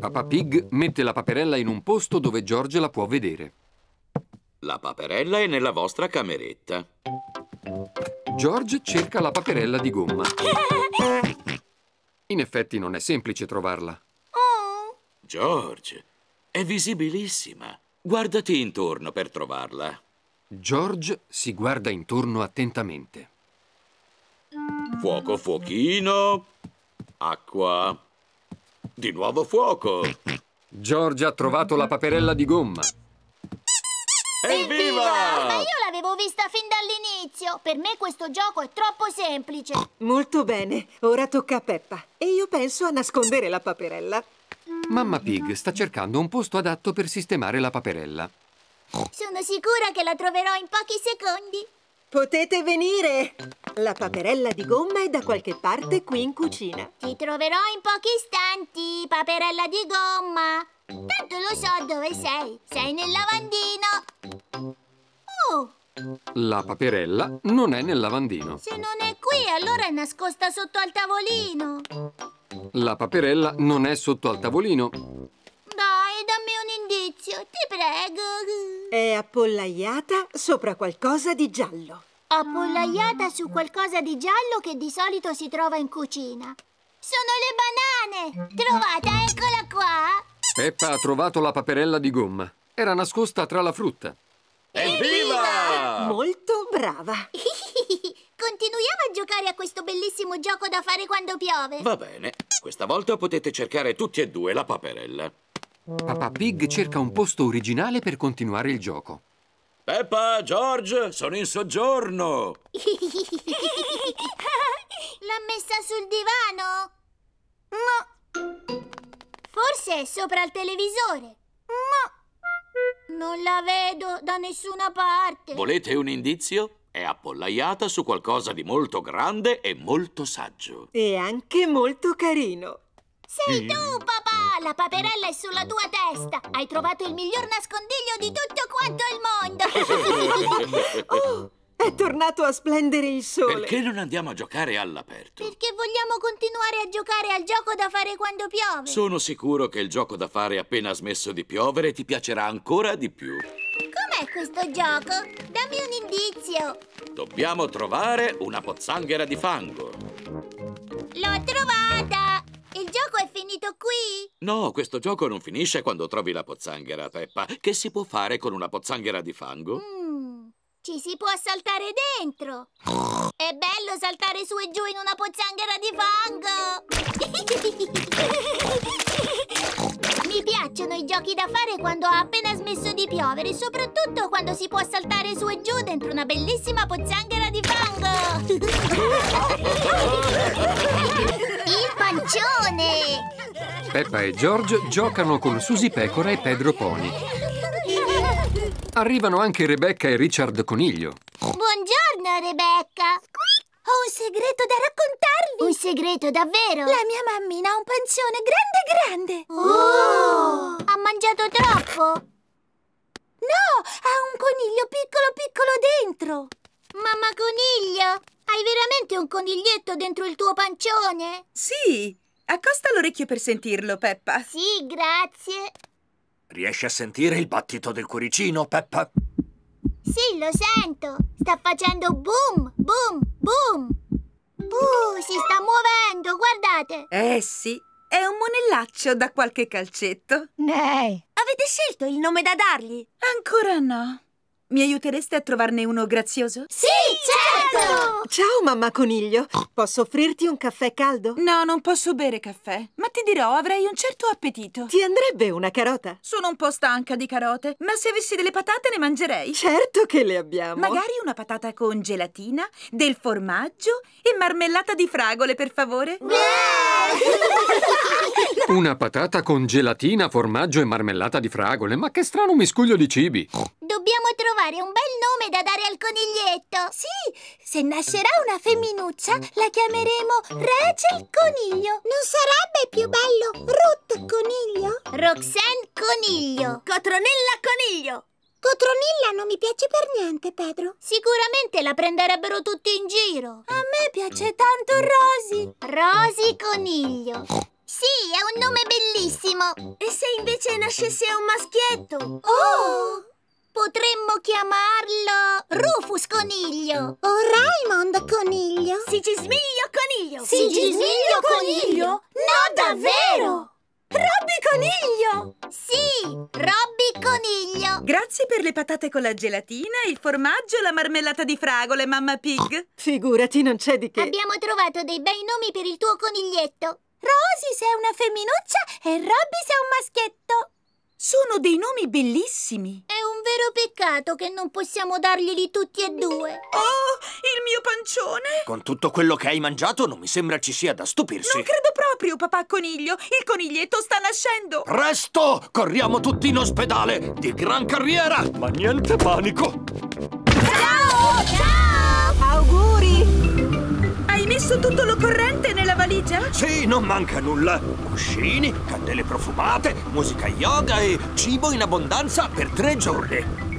Papà Pig mette la paperella in un posto dove George la può vedere. La paperella è nella vostra cameretta. George cerca la paperella di gomma. In effetti non è semplice trovarla. Oh! George, è visibilissima. Guardati intorno per trovarla. George si guarda intorno attentamente. Fuoco, fuochino. Acqua. Di nuovo fuoco. George ha trovato la paperella di gomma. Evviva! Ma io l'avevo vista fin dall'inizio. Per me questo gioco è troppo semplice. Molto bene, ora tocca a Peppa. E io penso a nascondere la paperella. Mamma Pig sta cercando un posto adatto per sistemare la paperella. Sono sicura che la troverò in pochi secondi. Potete venire! La paperella di gomma è da qualche parte qui in cucina. Ti troverò in pochi istanti, paperella di gomma. Tanto lo so dove sei. Sei nel lavandino. Oh, La paperella non è nel lavandino. Se non è qui, allora è nascosta sotto al tavolino. La paperella non è sotto al tavolino. Dammi un indizio, ti prego. È appollaiata sopra qualcosa di giallo. Appollaiata su qualcosa di giallo che di solito si trova in cucina. Sono le banane! Trovata, eccola qua! Peppa ha trovato la paperella di gomma. Era nascosta tra la frutta. Evviva! Molto brava. Continuiamo a giocare a questo bellissimo gioco da fare quando piove. Va bene, questa volta potete cercare tutti e due la paperella. Papà Pig cerca un posto originale per continuare il gioco. Peppa, George, sono in soggiorno. L'ha messa sul divano? No. Forse è sopra il televisore? No. Non la vedo da nessuna parte. Volete un indizio? È appollaiata su qualcosa di molto grande e molto saggio. E anche molto carino. Sei tu, papà! La paperella è sulla tua testa! Hai trovato il miglior nascondiglio di tutto quanto il mondo! oh, è tornato a splendere il sole! Perché non andiamo a giocare all'aperto? Perché vogliamo continuare a giocare al gioco da fare quando piove! Sono sicuro che il gioco da fare appena smesso di piovere ti piacerà ancora di più. Com'è questo gioco? Dammi un indizio! Dobbiamo trovare una pozzanghera di fango. L'ho trovata! Finito qui? No, questo gioco non finisce quando trovi la pozzanghera, Peppa. Che si può fare con una pozzanghera di fango? Mm, ci si può saltare dentro. È bello saltare su e giù in una pozzanghera di fango. Mi piacciono i giochi da fare quando ha appena smesso di piovere, soprattutto quando si può saltare su e giù dentro una bellissima pozzanghera di fango. Il pancione! Peppa e George giocano con Susi Pecora e Pedro Pony. Arrivano anche Rebecca e Richard Coniglio. Buongiorno, Rebecca! Ho un segreto da raccontarvi! Un segreto, davvero? La mia mammina ha un pancione grande grande! Oh! Ha mangiato troppo? No! Ha un coniglio piccolo piccolo dentro! Mamma coniglio, hai veramente un coniglietto dentro il tuo pancione? Sì! Accosta l'orecchio per sentirlo, Peppa. Sì, grazie. Riesci a sentire il battito del cuoricino, Peppa? Sì, lo sento. Sta facendo boom, boom, boom. Uh, si sta muovendo, guardate. Eh sì, è un monellaccio da qualche calcetto. Nei. Avete scelto il nome da dargli? Ancora no. Mi aiutereste a trovarne uno grazioso? Sì, certo! Ciao, mamma coniglio. Posso offrirti un caffè caldo? No, non posso bere caffè. Ma ti dirò, avrei un certo appetito. Ti andrebbe una carota? Sono un po' stanca di carote, ma se avessi delle patate ne mangerei. Certo che le abbiamo. Magari una patata con gelatina, del formaggio e marmellata di fragole, per favore. Una patata con gelatina, formaggio e marmellata di fragole. Ma che strano miscuglio di cibi. Dobbiamo trovare un bel nome da dare al coniglietto. Sì, se nascerà una femminuccia la chiameremo Rachel Coniglio. Non sarebbe più bello Ruth Coniglio? Roxanne Coniglio. Cotronella Coniglio. Cotronilla non mi piace per niente, Pedro. Sicuramente la prenderebbero tutti in giro. A me piace tanto Rosy. Rosy Coniglio. Sì, è un nome bellissimo. E se invece nascesse un maschietto? Oh! Potremmo chiamarlo Rufus Coniglio o Raymond Coniglio. Sigismiglio Coniglio. Sigismiglio Coniglio? No, davvero! Robby Coniglio! Sì, Robby Coniglio. Grazie per le patate con la gelatina, il formaggio e la marmellata di fragole, mamma Pig. Figurati, non c'è di che. Abbiamo trovato dei bei nomi per il tuo coniglietto. Rosy se è una femminuccia e Robby se è un maschietto. Sono dei nomi bellissimi. È un vero peccato che non possiamo darglieli tutti e due. Oh, il mio pancione! Con tutto quello che hai mangiato non mi sembra ci sia da stupirsi. Non credo proprio, papà coniglio. Il coniglietto sta nascendo. Presto! Corriamo tutti in ospedale! Di gran carriera! Ma niente panico! Hai messo tutto l'occorrente nella valigia? Sì, non manca nulla. Cuscini, candele profumate, musica yoga e cibo in abbondanza per tre giorni.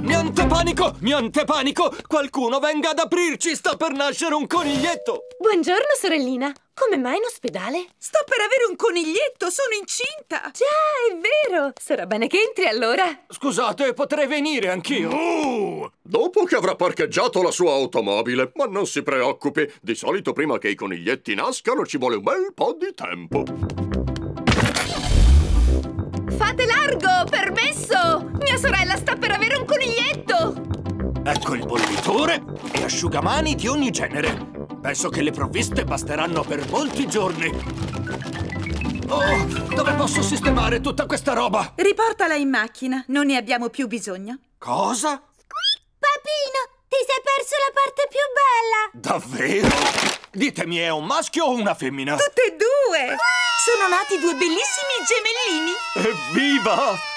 Niente panico, niente panico! Qualcuno venga ad aprirci, sta per nascere un coniglietto! Buongiorno, sorellina. Come mai in ospedale? Sto per avere un coniglietto, sono incinta! Già, è vero! Sarà bene che entri allora. Scusate, potrei venire anch'io? Oh, dopo che avrà parcheggiato la sua automobile. Ma non si preoccupi, di solito prima che i coniglietti nascano ci vuole un bel po' di tempo. Fate largo, permesso! Un coniglietto! Ecco il bollitore e asciugamani di ogni genere. Penso che le provviste basteranno per molti giorni. Oh, dove posso sistemare tutta questa roba? Riportala in macchina, non ne abbiamo più bisogno. Cosa? Papino, ti sei perso la parte più bella! Davvero? Ditemi, è un maschio o una femmina? Tutte e due! Sono nati due bellissimi gemellini! Evviva!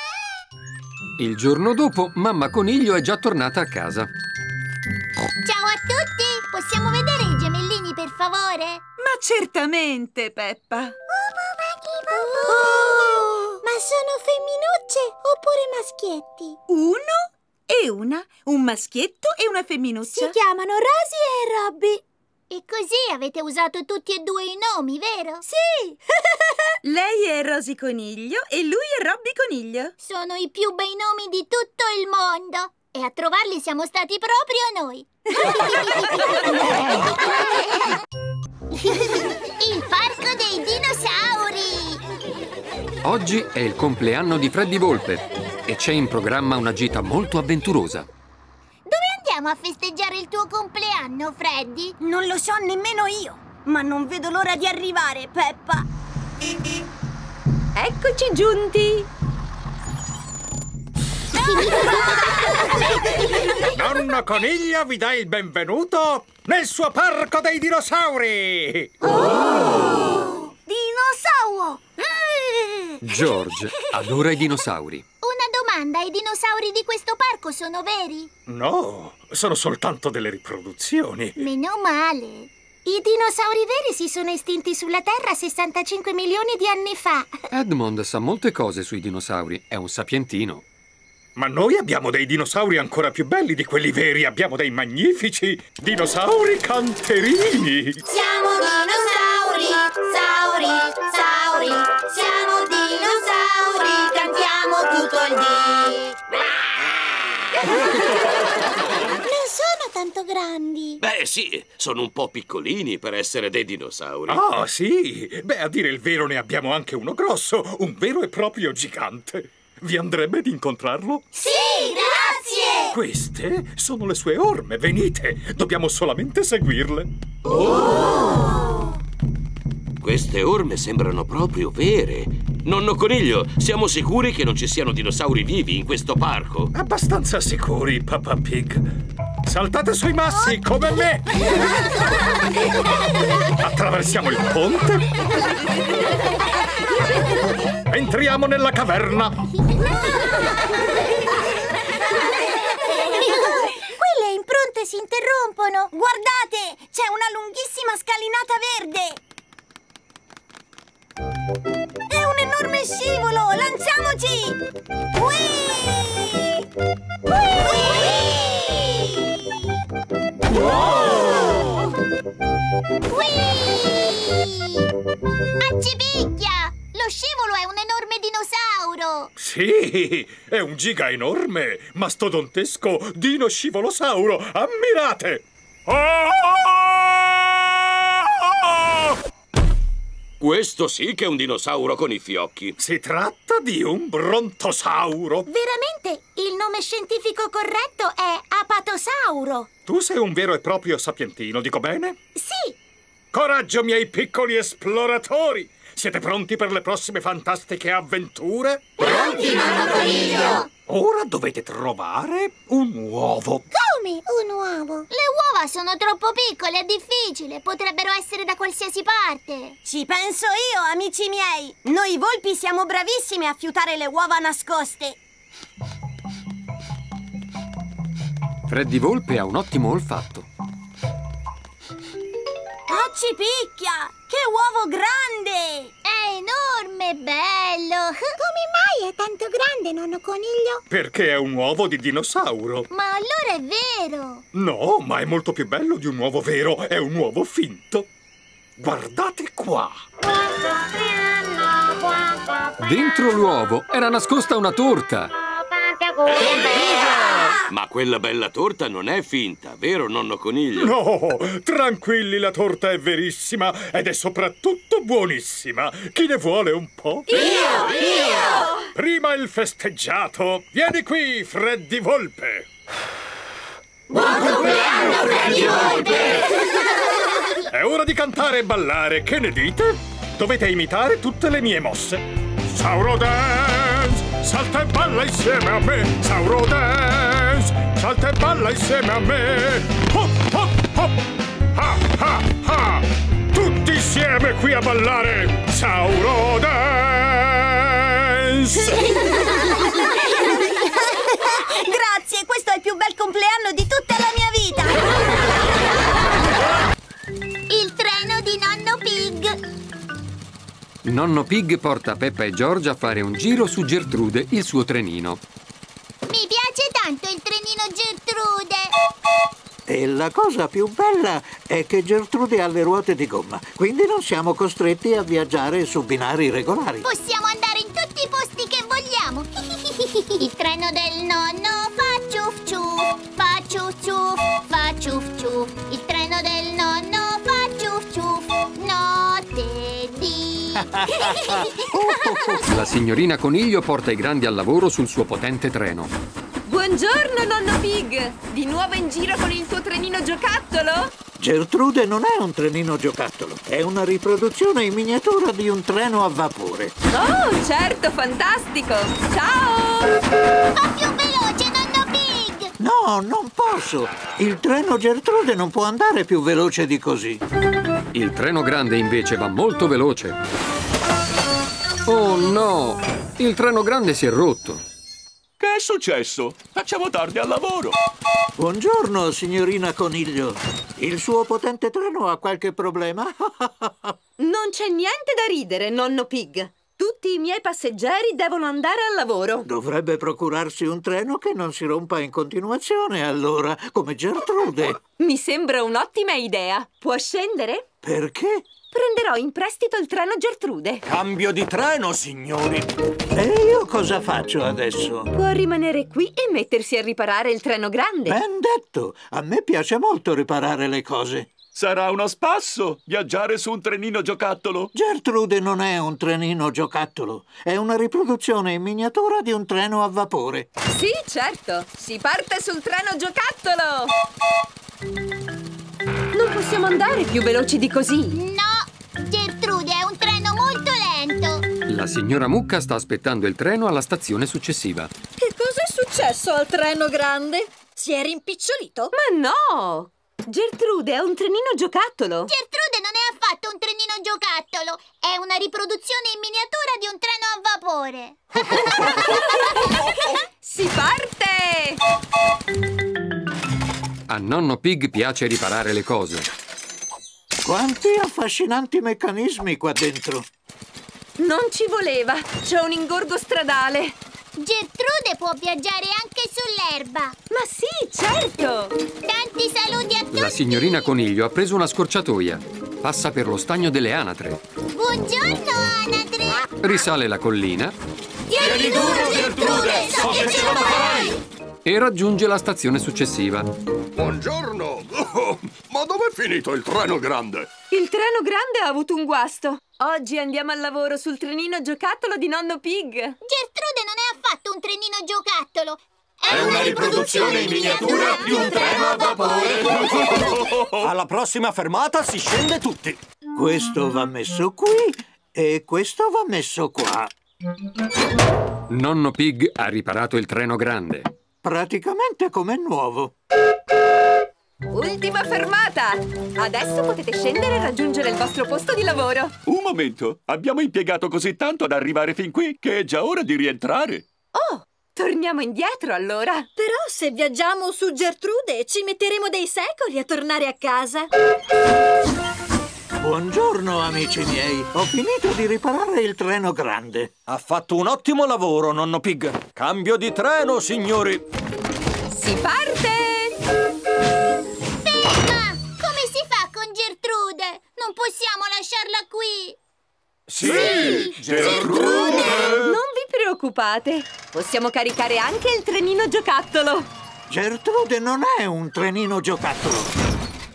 Il giorno dopo, mamma coniglio è già tornata a casa. Ciao a tutti! Possiamo vedere i gemellini, per favore? Ma certamente, Peppa! Oh, ma sono femminucce oppure maschietti? Uno e una, un maschietto e una femminuccia. Si chiamano Rosy e Robby. E così avete usato tutti e due i nomi, vero? Sì! Lei è Rosy Coniglio e lui è Robby Coniglio. Sono i più bei nomi di tutto il mondo. E a trovarli siamo stati proprio noi. il parco dei dinosauri! Oggi è il compleanno di Freddy Volpe e c'è in programma una gita molto avventurosa. Andiamo a festeggiare il tuo compleanno, Freddy? Non lo so nemmeno io, ma non vedo l'ora di arrivare, Peppa. Eccoci giunti! Nonna Coniglia vi dà il benvenuto nel suo parco dei dinosauri! Oh! Dinosauro! George adora i dinosauri. Domanda, i dinosauri di questo parco sono veri? No, sono soltanto delle riproduzioni. Meno male. I dinosauri veri si sono estinti sulla Terra 65 milioni di anni fa. Edmond sa molte cose sui dinosauri, è un sapientino. Ma noi abbiamo dei dinosauri ancora più belli di quelli veri. Abbiamo dei magnifici dinosauri canterini. Siamo dinosauri, sauri, sauri. Siamo dinosauri, tutto il dì. Non sono tanto grandi. Beh, sì, sono un po' piccolini per essere dei dinosauri. Ah, sì. Beh, a dire il vero ne abbiamo anche uno grosso, un vero e proprio gigante. Vi andrebbe di incontrarlo? Sì, grazie! Queste sono le sue orme, venite! Dobbiamo solamente seguirle. Oh! Queste orme sembrano proprio vere. Nonno Coniglio, siamo sicuri che non ci siano dinosauri vivi in questo parco? Abbastanza sicuri, Papa Pig. Saltate sui massi, come me! Attraversiamo il ponte. Entriamo nella caverna. Quelle impronte si interrompono. Guardate, c'è una lunghissima scalinata verde. È un enorme scivolo, lanciamoci! Whee! Wow! Accipicchia! Lo scivolo è un enorme dinosauro! Sì, è un giga enorme, mastodontesco dino scivolosauro! Ammirate! Questo sì che è un dinosauro con i fiocchi. Si tratta di un brontosauro. Veramente, il nome scientifico corretto è apatosauro. Tu sei un vero e proprio sapientino, dico bene? Sì! Coraggio, miei piccoli esploratori! Siete pronti per le prossime fantastiche avventure? Pronti, nonno Coniglio! Ora dovete trovare un uovo. Come un uovo? Le uova sono troppo piccole, è difficile. Potrebbero essere da qualsiasi parte. Ci penso io, amici miei. Noi volpi siamo bravissime a fiutare le uova nascoste. Freddy Volpe ha un ottimo olfatto. Accipicchia! Che uovo grande! È enorme, bello! Come mai è tanto grande, nonno coniglio? Perché è un uovo di dinosauro. Ma allora è vero! No, ma è molto più bello di un uovo vero. È un uovo finto. Guardate qua. Dentro l'uovo era nascosta una torta. Ma quella bella torta non è finta, vero nonno coniglio? No, tranquilli, la torta è verissima ed è soprattutto buonissima. Chi ne vuole un po'? Io, io! Prima il festeggiato. Vieni qui, Freddy Volpe. Buon compleanno, Freddy Volpe! È ora di cantare e ballare, che ne dite? Dovete imitare tutte le mie mosse. Sauro Dance! Salta e balla insieme a me! Sauro Dance! Salta e balla insieme a me! Hop, hop, hop! Ha, ha, ha! Tutti insieme qui a ballare! Sauro Dance! Grazie, questo è il più bel compleanno di tutta la mia vita! Il treno di nonno Pig! Nonno Pig porta Peppa e George a fare un giro su Gertrude, il suo trenino. Mi piace tanto il trenino Gertrude! E la cosa più bella è che Gertrude ha le ruote di gomma, quindi non siamo costretti a viaggiare su binari regolari. Possiamo andare in tutti i posti che vogliamo! Il treno del nonno fa ciuf ciuf, fa ciuf ciuf, fa ciuf ciuf. Il treno del nonno fa ciuf ciuf, notte. La signorina Coniglio porta i grandi al lavoro sul suo potente treno. Buongiorno, nonno Pig! Di nuovo in giro con il tuo trenino giocattolo? Gertrude non è un trenino giocattolo, è una riproduzione in miniatura di un treno a vapore. Oh, certo, fantastico! Ciao! Va più veloce! No, non posso! Il treno Gertrude non può andare più veloce di così. Il treno grande invece va molto veloce. Oh no! Il treno grande si è rotto. Che è successo? Facciamo tardi al lavoro. Buongiorno, signorina Coniglio. Il suo potente treno ha qualche problema? Non c'è niente da ridere, nonno Pig. Tutti i miei passeggeri devono andare al lavoro. Dovrebbe procurarsi un treno che non si rompa in continuazione, allora, come Gertrude. Mi sembra un'ottima idea. Può scendere? Perché? Prenderò in prestito il treno Gertrude. Cambio di treno, signori. E io cosa faccio adesso? Può rimanere qui e mettersi a riparare il treno grande. Ben detto! A me piace molto riparare le cose. Sarà uno spasso viaggiare su un trenino giocattolo. Gertrude non è un trenino giocattolo, è una riproduzione in miniatura di un treno a vapore. Sì, certo. Si parte sul treno giocattolo. Non possiamo andare più veloci di così. No! Gertrude è un treno molto lento! La signora Mucca sta aspettando il treno alla stazione successiva. Che cosa è successo al treno grande? Si è rimpicciolito? Ma no! Gertrude è un trenino giocattolo. Gertrude non è affatto un trenino giocattolo, è una riproduzione in miniatura di un treno a vapore. si parte! A nonno Pig piace riparare le cose. Quanti affascinanti meccanismi qua dentro! Non ci voleva! C'è un ingorgo stradale! Gertrude può viaggiare anche sull'erba! Ma sì, certo! Tanti saluti a tutti! La signorina Coniglio ha preso una scorciatoia. Passa per lo stagno delle anatre. Buongiorno, anatre! Risale la collina Tieni duro, Gertrude! So che ce la farai! E raggiunge la stazione successiva. Buongiorno! Oh, ma dov'è finito il treno grande? Il treno grande ha avuto un guasto. Oggi andiamo al lavoro sul trenino giocattolo di nonno Pig. Gertrude non è affatto un trenino giocattolo. È una riproduzione in miniatura di un treno a vapore. Alla prossima fermata si scende tutti. Questo va messo qui e questo va messo qua. Nonno Pig ha riparato il treno grande. Praticamente come nuovo. Ultima fermata! Adesso potete scendere e raggiungere il vostro posto di lavoro. Un momento, abbiamo impiegato così tanto ad arrivare fin qui che è già ora di rientrare. Oh, torniamo indietro allora. Però se viaggiamo su Gertrude ci metteremo dei secoli a tornare a casa. Buongiorno, amici miei. Ho finito di riparare il treno grande. Ha fatto un ottimo lavoro, nonno Pig. Cambio di treno, signori. Si parte! Ferma! Come si fa con Gertrude? Non possiamo lasciarla qui! Sì, Non vi preoccupate. Possiamo caricare anche il trenino giocattolo. Gertrude non è un trenino giocattolo.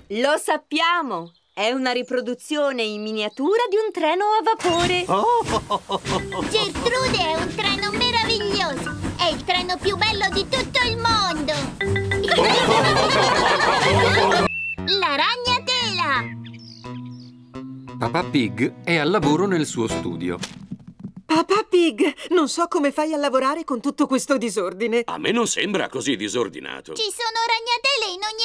Lo sappiamo. È una riproduzione in miniatura di un treno a vapore. Gertrude è un treno meraviglioso! È il treno più bello di tutto il mondo! La ragnatela! Papà Pig è al lavoro nel suo studio. Papà Pig, non so come fai a lavorare con tutto questo disordine. A me non sembra così disordinato. Ci sono ragnatele in ogni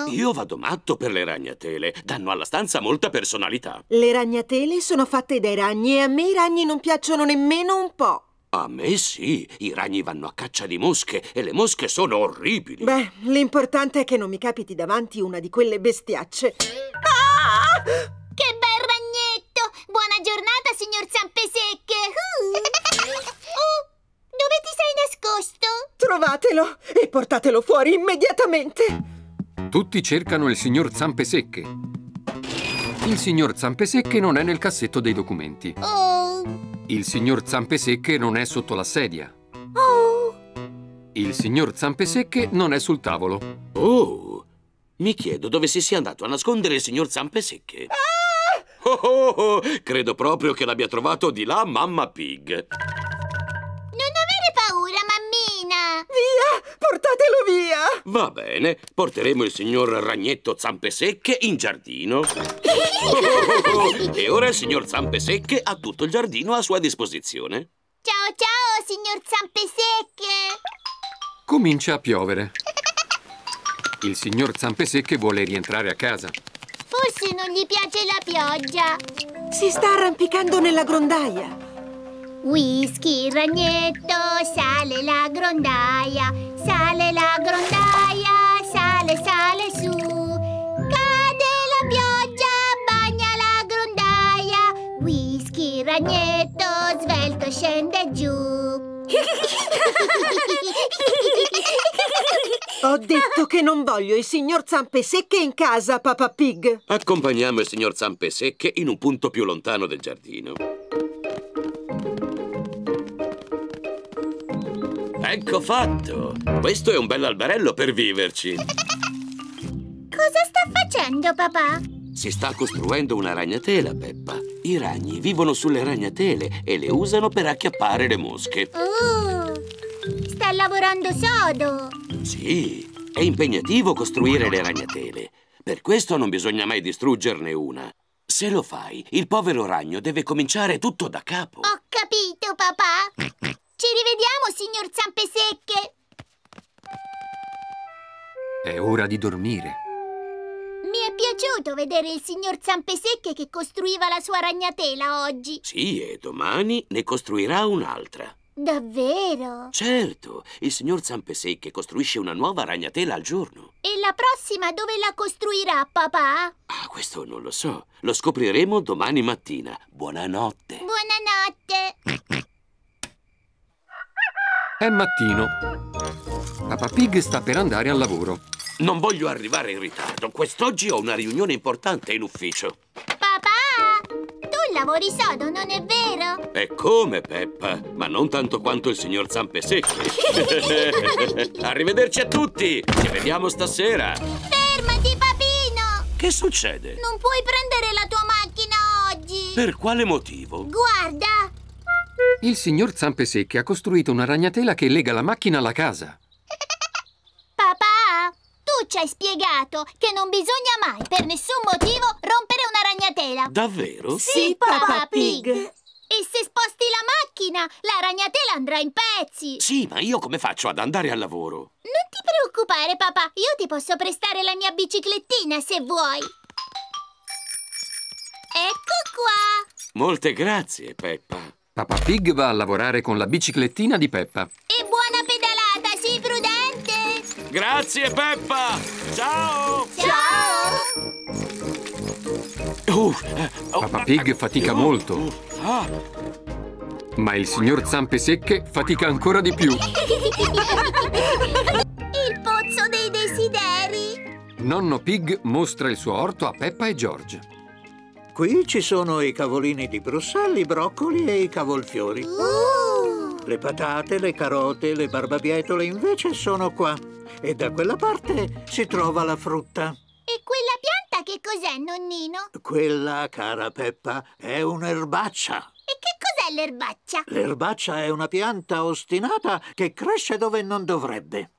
angolino! Io vado matto per le ragnatele. Danno alla stanza molta personalità. Le ragnatele sono fatte dai ragni e a me i ragni non piacciono nemmeno un po'. A me sì. I ragni vanno a caccia di mosche e le mosche sono orribili. Beh, l'importante è che non mi capiti davanti una di quelle bestiacce. Che bel ragnetto! Buona giornata, signor Zampesecche! Oh, dove ti sei nascosto? Trovatelo e portatelo fuori immediatamente. Tutti cercano il signor Zampe Secche. Il signor Zampe Secche non è nel cassetto dei documenti. Oh, Il signor Zampe Secche non è sotto la sedia. oh! Il signor Zampe Secche non è sul tavolo. Oh, mi chiedo dove si sia andato a nascondere il signor Zampe Secche. Oh, oh, oh, credo proprio che l'abbia trovato di là Mamma Pig. Non avere paura, mammina! Via! Portatelo via! Va bene, porteremo il signor Ragnetto Zampe Secche in giardino. Oh, oh, oh, E ora il signor Zampe Secche ha tutto il giardino a sua disposizione. Ciao, ciao, signor Zampesecche! Comincia a piovere. Il signor Zampe Secche vuole rientrare a casa. Forse non gli piace la pioggia. Si sta arrampicando nella grondaia. Whisky, ragnetto, sale la grondaia, sale la grondaia, sale, sale su. Cade la pioggia, bagna la grondaia. Whisky, ragnetto, svelto scende. Ho detto che non voglio il signor Zampe Secche in casa, Papà Pig. Accompagniamo il signor Zampe Secche in un punto più lontano del giardino. Ecco fatto! Questo è un bel alberello per viverci. Cosa sta facendo, papà? Si sta costruendo una ragnatela, Peppa. I ragni vivono sulle ragnatele e le usano per acchiappare le mosche. Oh, sta lavorando sodo. Sì, è impegnativo costruire le ragnatele. Per questo non bisogna mai distruggerne una. Se lo fai, il povero ragno deve cominciare tutto da capo. Ho capito, papà. Ci rivediamo, signor Zampesecche. È ora di dormire. Mi è piaciuto vedere il signor Zampesecche che costruiva la sua ragnatela oggi. Sì, e domani ne costruirà un'altra. Davvero? Certo, il signor Zampesecche costruisce una nuova ragnatela al giorno. E la prossima dove la costruirà, papà? Ah, questo non lo so. Lo scopriremo domani mattina. Buonanotte. Buonanotte. È mattino. Papà Pig sta per andare al lavoro. Non voglio arrivare in ritardo. Quest'oggi ho una riunione importante in ufficio. Lavori sodo, non è vero? E come, Peppa? Ma non tanto quanto il signor Zampesecche. Arrivederci a tutti! Ci vediamo stasera! Fermati, papino! Che succede? Non puoi prendere la tua macchina oggi. Per quale motivo? Guarda, Il signor Zampe Secche ha costruito una ragnatela che lega la macchina alla casa. Papà, tu ci hai spiegato che non bisogna mai, per nessun motivo, rompere una ragnatela. Davvero? Sì, papà Pig. E se sposti la macchina, la ragnatela andrà in pezzi. Sì, ma io come faccio ad andare al lavoro? Non ti preoccupare, papà. Io ti posso prestare la mia biciclettina se vuoi. Ecco qua. Molte grazie, Peppa. Papà Pig va a lavorare con la biciclettina di Peppa. E buona pedalata, sii prudente. Grazie, Peppa! Ciao! Ciao. Papà Pig fatica molto. Ma il signor Zampe Secche fatica ancora di più. Il pozzo dei desideri! Nonno Pig mostra il suo orto a Peppa e George. Qui ci sono i cavolini di Bruxelles, i broccoli e i cavolfiori. Le patate, le carote, le barbabietole invece sono qua. E da quella parte si trova la frutta. E quella pianta che cos'è, nonnino? Quella, cara Peppa, è un'erbaccia. E che cos'è l'erbaccia? L'erbaccia è una pianta ostinata che cresce dove non dovrebbe.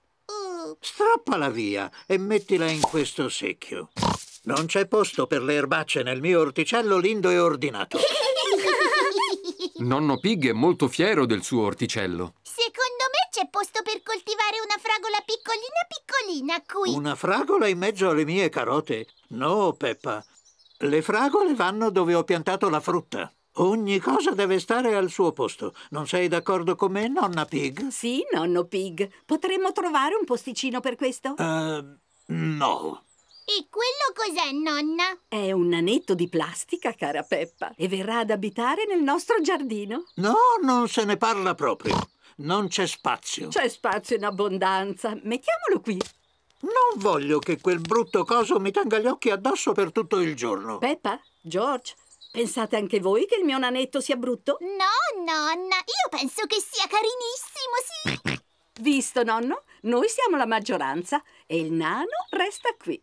Strappala via e mettila in questo secchio. Non c'è posto per le erbacce nel mio orticello lindo e ordinato. Nonno Pig è molto fiero del suo orticello. Secondo me c'è posto per coltivare una fragola piccolina piccolina qui. Una fragola in mezzo alle mie carote? No, Peppa. Le fragole vanno dove ho piantato la frutta. Ogni cosa deve stare al suo posto. Non sei d'accordo con me, nonna Pig? Sì, nonno Pig. Potremmo trovare un posticino per questo? Eh, no. E quello cos'è, nonna? È un nanetto di plastica, cara Peppa, e verrà ad abitare nel nostro giardino. No, non se ne parla proprio. Non c'è spazio. C'è spazio in abbondanza. Mettiamolo qui. Non voglio che quel brutto coso mi tenga gli occhi addosso per tutto il giorno. Peppa, George, pensate anche voi che il mio nanetto sia brutto? No, nonna, io penso che sia carinissimo, sì. Visto, nonno? Noi siamo la maggioranza e il nano resta qui.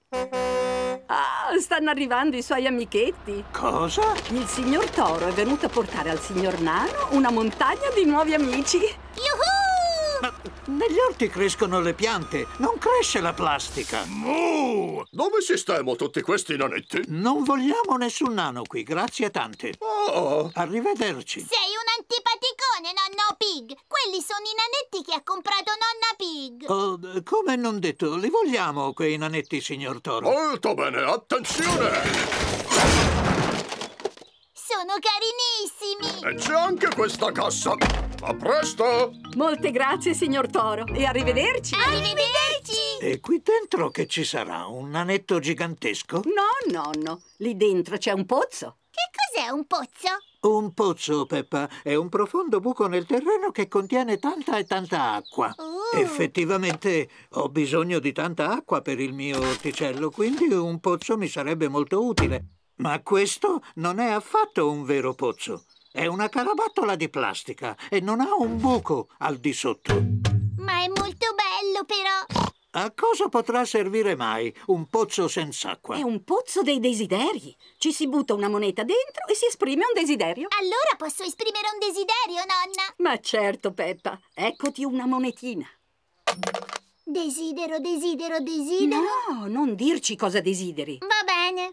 Ah, stanno arrivando i suoi amichetti. Cosa? Il signor Toro è venuto a portare al signor Nano una montagna di nuovi amici. Ma negli orti crescono le piante, non cresce la plastica. Mu! Dove sistemo tutti questi nanetti? Non vogliamo nessun nano qui, grazie tante. Oh. Arrivederci. Sei un antipaticone, nonno Pig. Quelli sono i nanetti che ha comprato nonna Pig. Oh, come non detto, li vogliamo quei nanetti, signor Toro? Molto bene, attenzione! Sono carinissimi. E c'è anche questa cassa. A presto! Molte grazie, signor Toro, e arrivederci. Arrivederci. E qui dentro che ci sarà? Un nanetto gigantesco? No, nonno, lì dentro c'è un pozzo. Che cos'è un pozzo? Un pozzo, Peppa, è un profondo buco nel terreno che contiene tanta e tanta acqua. Uh. Effettivamente ho bisogno di tanta acqua per il mio orticello, quindi un pozzo mi sarebbe molto utile. Ma questo non è affatto un vero pozzo. È una carabattola di plastica e non ha un buco al di sotto. Ma è molto bello, però. A cosa potrà servire mai un pozzo senza acqua? È un pozzo dei desideri. Ci si butta una moneta dentro e si esprime un desiderio. Allora posso esprimere un desiderio, nonna? Ma certo, Peppa. Eccoti una monetina. Desidero, desidero, desidero. No, non dirci cosa desideri. Va bene.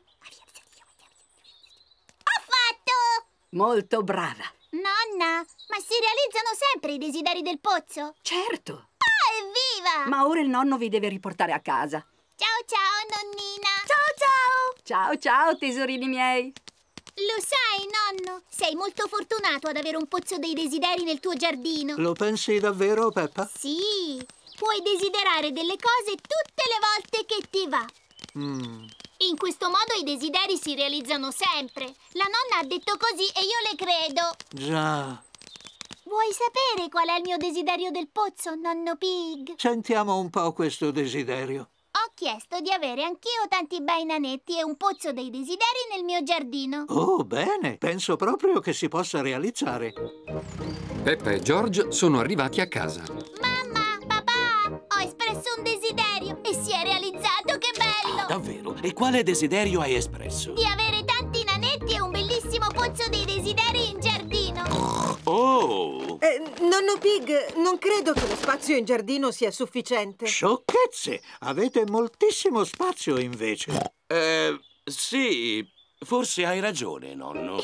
Ho fatto! Molto brava. Nonna, ma si realizzano sempre i desideri del pozzo? Certo. Ah, evviva! Ma ora il nonno vi deve riportare a casa. Ciao, ciao, nonnina. Ciao, ciao. Ciao, ciao, tesorini miei. Lo sai, nonno, sei molto fortunato ad avere un pozzo dei desideri nel tuo giardino. Lo pensi davvero, Peppa? Sì, puoi desiderare delle cose tutte le volte che ti va. Mm. In questo modo i desideri si realizzano sempre. La nonna ha detto così e io le credo. Già. Vuoi sapere qual è il mio desiderio del pozzo, nonno Pig? Sentiamo un po' questo desiderio. Ho chiesto di avere anch'io tanti bei nanetti e un pozzo dei desideri nel mio giardino. Oh, bene. Penso proprio che si possa realizzare. Peppa e George sono arrivati a casa. Mamma, papà, ho espresso un desiderio e si è realizzato! Davvero? E quale desiderio hai espresso? Di avere tanti nanetti e un bellissimo pozzo dei desideri in giardino. Oh! Eh, nonno Pig, non credo che lo spazio in giardino sia sufficiente. Sciocchezze! Avete moltissimo spazio invece. Eh, sì, forse hai ragione, nonno.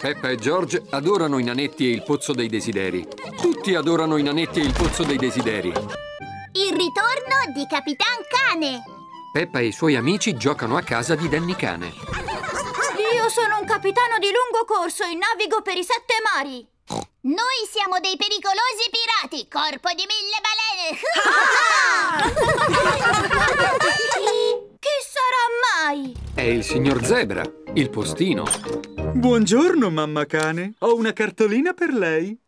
Peppa e George adorano i nanetti e il pozzo dei desideri. Tutti adorano i nanetti e il pozzo dei desideri. Il ritorno di Capitan Cane. Peppa e i suoi amici giocano a casa di Danny Cane. Io sono un capitano di lungo corso e navigo per i sette mari. Noi siamo dei pericolosi pirati, corpo di mille balene. Chi sarà mai? È il signor Zebra. il postino. Buongiorno, mamma cane. Ho una cartolina per lei.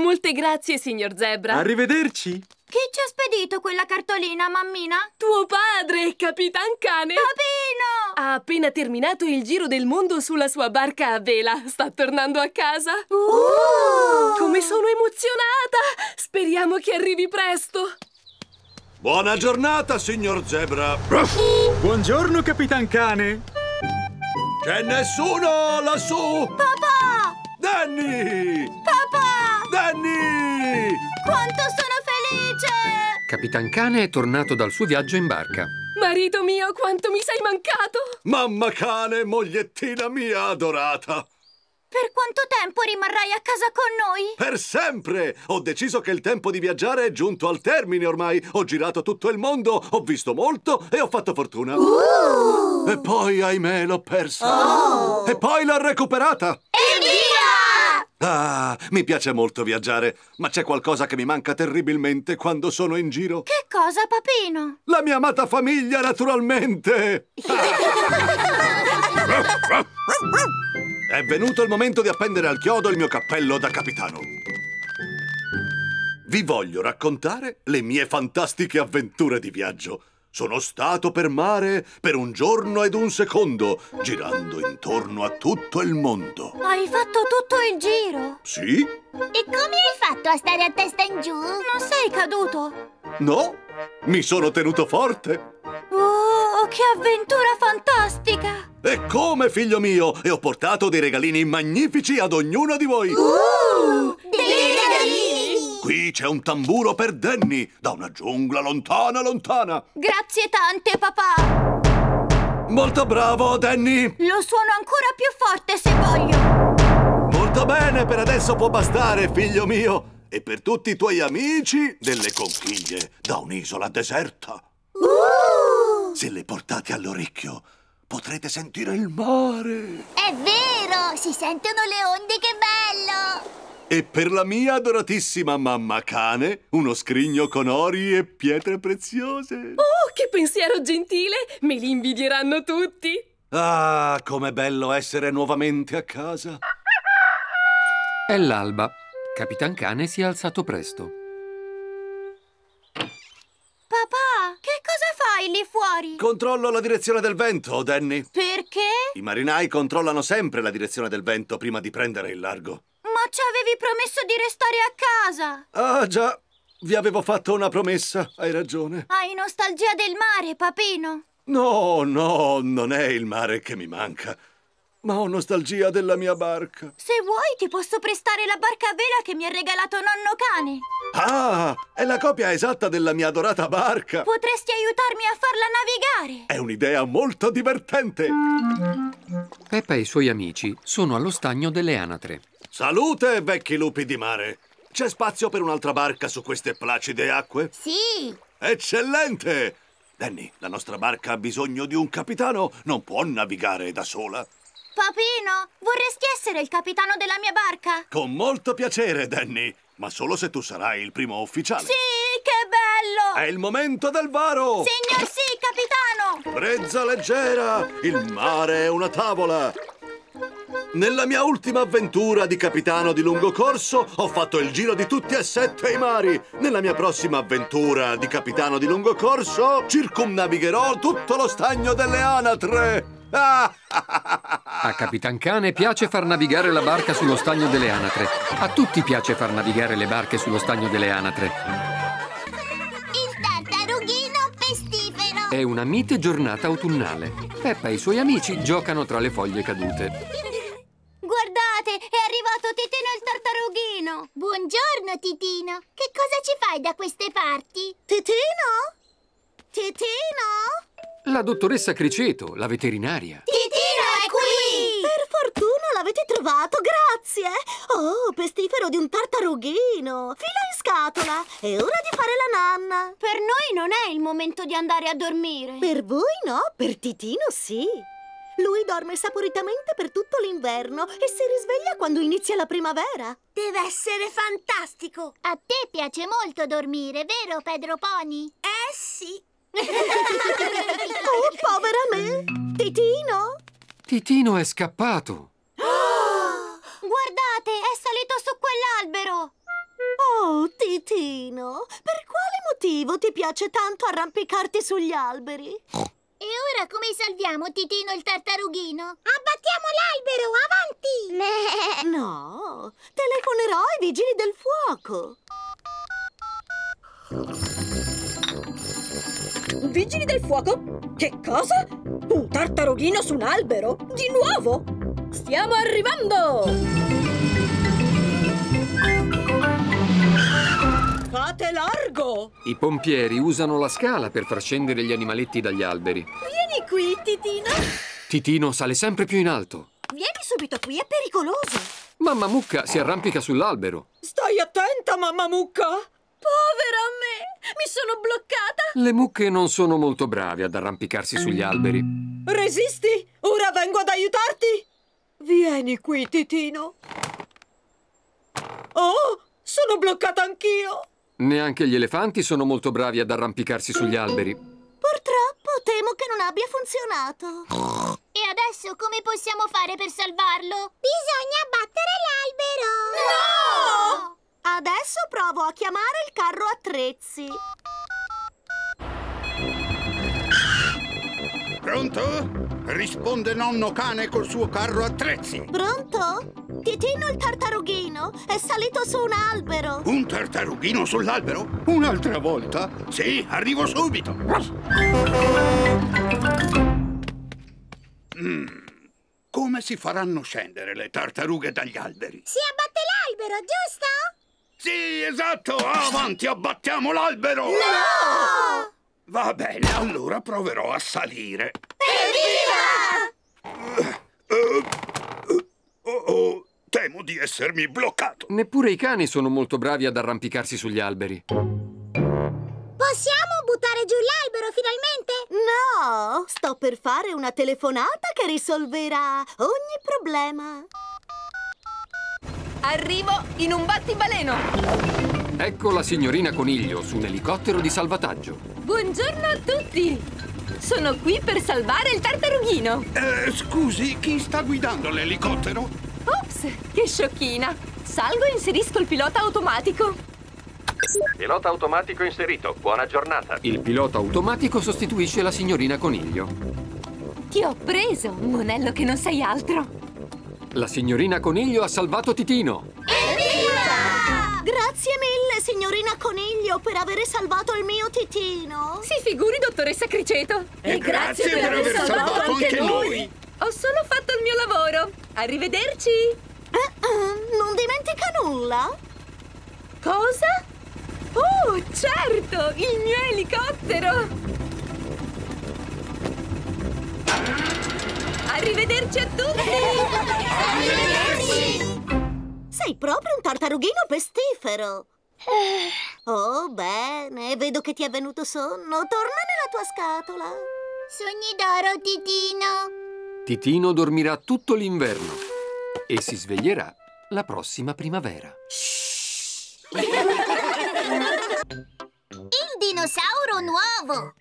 Molte grazie, signor Zebra. Arrivederci. Chi ci ha spedito quella cartolina, mammina? Tuo padre, Capitan Cane. Papino! Ha appena terminato il giro del mondo sulla sua barca a vela. Sta tornando a casa. Uh! Come sono emozionata! Speriamo che arrivi presto. Buona giornata, signor Zebra. Buongiorno, Capitan Cane. C'è nessuno lassù? Papà! Danny! Papà! Danny! Quanto sono felice! Capitan Cane è tornato dal suo viaggio in barca. Marito mio, quanto mi sei mancato! Mamma cane, mogliettina mia adorata! Per quanto tempo rimarrai a casa con noi? Per sempre! Ho deciso che il tempo di viaggiare è giunto al termine ormai. Ho girato tutto il mondo, ho visto molto e ho fatto fortuna. Uh! E poi, ahimè, l'ho persa. Oh! E poi l'ho recuperata. Evviva! Ah, mi piace molto viaggiare, ma c'è qualcosa che mi manca terribilmente quando sono in giro. Che cosa, papino? La mia amata famiglia, naturalmente! È venuto il momento di appendere al chiodo il mio cappello da capitano. Vi voglio raccontare le mie fantastiche avventure di viaggio. Sono stato per mare per un giorno ed un secondo, girando intorno a tutto il mondo. Hai fatto tutto il giro? Sì? E come hai fatto a stare a testa in giù? Non sei caduto? No? Mi sono tenuto forte. Oh, che avventura fantastica! E come, figlio mio? E ho portato dei regalini magnifici ad ognuno di voi. Uh, dei! Qui c'è un tamburo per Danny, da una giungla lontana, lontana. Grazie tante, papà! Molto bravo, Danny. Lo suono ancora più forte se voglio. Molto bene, per adesso può bastare, figlio mio. E per tutti i tuoi amici, delle conchiglie da un'isola deserta. Uh! Se le portate all'orecchio, potrete sentire il mare. È vero! Si sentono le onde, che bello! E per la mia adoratissima mamma cane, uno scrigno con ori e pietre preziose. Oh, che pensiero gentile! Me li invidieranno tutti! Ah, com'è bello essere nuovamente a casa. È l'alba. Capitan Cane si è alzato presto. Papà, che cosa fai lì fuori? Controllo la direzione del vento, Danny. Perché? I marinai controllano sempre la direzione del vento prima di prendere il largo. Ma ci avevi promesso di restare a casa! Ah, già. Vi avevo fatto una promessa, hai ragione. Hai nostalgia del mare, papino? No, no, non è il mare che mi manca. Ma ho nostalgia della mia barca. Se vuoi ti posso prestare la barca a vela che mi ha regalato nonno cane. Ah, è la copia esatta della mia adorata barca. Potresti aiutarmi a farla navigare. È un'idea molto divertente. Peppa e i suoi amici sono allo stagno delle anatre. Salute, vecchi lupi di mare. C'è spazio per un'altra barca su queste placide acque? Sì! Eccellente! Danny, la nostra barca ha bisogno di un capitano. Non può navigare da sola. Papino, vorresti essere il capitano della mia barca? Con molto piacere, Danny. Ma solo se tu sarai il primo ufficiale. Sì, che bello! È il momento del varo! Signor sì, capitano! Brezza leggera! Il mare è una tavola! Nella mia ultima avventura di capitano di lungo corso ho fatto il giro di tutti e sette i mari. Nella mia prossima avventura di capitano di lungo corso circumnavigherò tutto lo stagno delle anatre. A Capitan Cane piace far navigare la barca sullo stagno delle anatre. A tutti piace far navigare le barche sullo stagno delle anatre. Il tartarughino pestifero! È una mite giornata autunnale. Peppa e i suoi amici giocano tra le foglie cadute. Guardate, è arrivato Titino il tartarughino! Buongiorno, Titino! Che cosa ci fai da queste parti? Titino? Titino? La dottoressa Criceto, la veterinaria. Titino è qui! Per fortuna l'avete trovato, grazie! Oh, pestifero di un tartarughino! Filo in scatola! È ora di fare la nanna! Per noi non è il momento di andare a dormire. Per voi no, per Titino sì! Lui dorme saporitamente per tutto l'inverno e si risveglia quando inizia la primavera. Deve essere fantastico! A te piace molto dormire, vero, Pedro Pony? Eh sì! oh, povera me! Titino! Titino è scappato. Guardate, è salito su quell'albero! Oh, Titino, per quale motivo ti piace tanto arrampicarti sugli alberi? E ora come salviamo Titino il tartarughino? Abbattiamo l'albero, avanti! No, telefonerò ai vigili del fuoco. Vigili del fuoco? Che cosa? Un tartarughino su un albero? Di nuovo? Stiamo arrivando! Fate largo! I pompieri usano la scala per far scendere gli animaletti dagli alberi. Vieni qui, Titino. Titino sale sempre più in alto. Vieni subito qui, è pericoloso. Mamma Mucca si arrampica sull'albero. Stai attenta, mamma mucca! Povera me! Mi sono bloccata! Le mucche non sono molto brave ad arrampicarsi sugli alberi. Resisti! Ora vengo ad aiutarti! Vieni qui, Titino. Oh, sono bloccata anch'io! Neanche gli elefanti sono molto bravi ad arrampicarsi sugli alberi. Purtroppo temo che non abbia funzionato. E adesso come possiamo fare per salvarlo? Bisogna abbattere l'albero! No! Adesso provo a chiamare il carro attrezzi. Pronto? Risponde nonno cane col suo carro attrezzi. Pronto? Titino il tartarughino è salito su un albero. Un tartarughino sull'albero? Un'altra volta? Sì, arrivo subito. Mm, Come si faranno scendere le tartarughe dagli alberi? Si abbatte l'albero, giusto? Sì, esatto! Avanti, abbattiamo l'albero! No! Va bene, allora proverò a salire. Evviva! Oh, temo di essermi bloccato. Neppure i cani sono molto bravi ad arrampicarsi sugli alberi. Possiamo buttare giù l'albero finalmente? No, sto per fare una telefonata che risolverà ogni problema. Arrivo in un battibaleno. Ecco la signorina Coniglio su un elicottero di salvataggio. Buongiorno a tutti. Sono qui per salvare il tartarughino. Eh, scusi, chi sta guidando l'elicottero? Ops, che sciocchina. Salgo e inserisco il pilota automatico. Pilota automatico inserito. Buona giornata. Il pilota automatico sostituisce la signorina Coniglio. Ti ho preso, monello che non sei altro. La signorina Coniglio ha salvato Titino. Grazie mille, signorina Coniglio, per avere salvato il mio Titino. Si figuri, dottoressa Criceto. E grazie per aver salvato anche noi. Ho solo fatto il mio lavoro. Arrivederci. Eh, non dimentica nulla? Cosa? Oh, certo, il mio elicottero. Arrivederci a tutti. Arrivederci. Sei proprio un tartarughino pestifero. Oh, bene, vedo che ti è venuto sonno. Torna nella tua scatola. Sogni d'oro, Titino. Titino dormirà tutto l'inverno e si sveglierà la prossima primavera. Il dinosauro nuovo.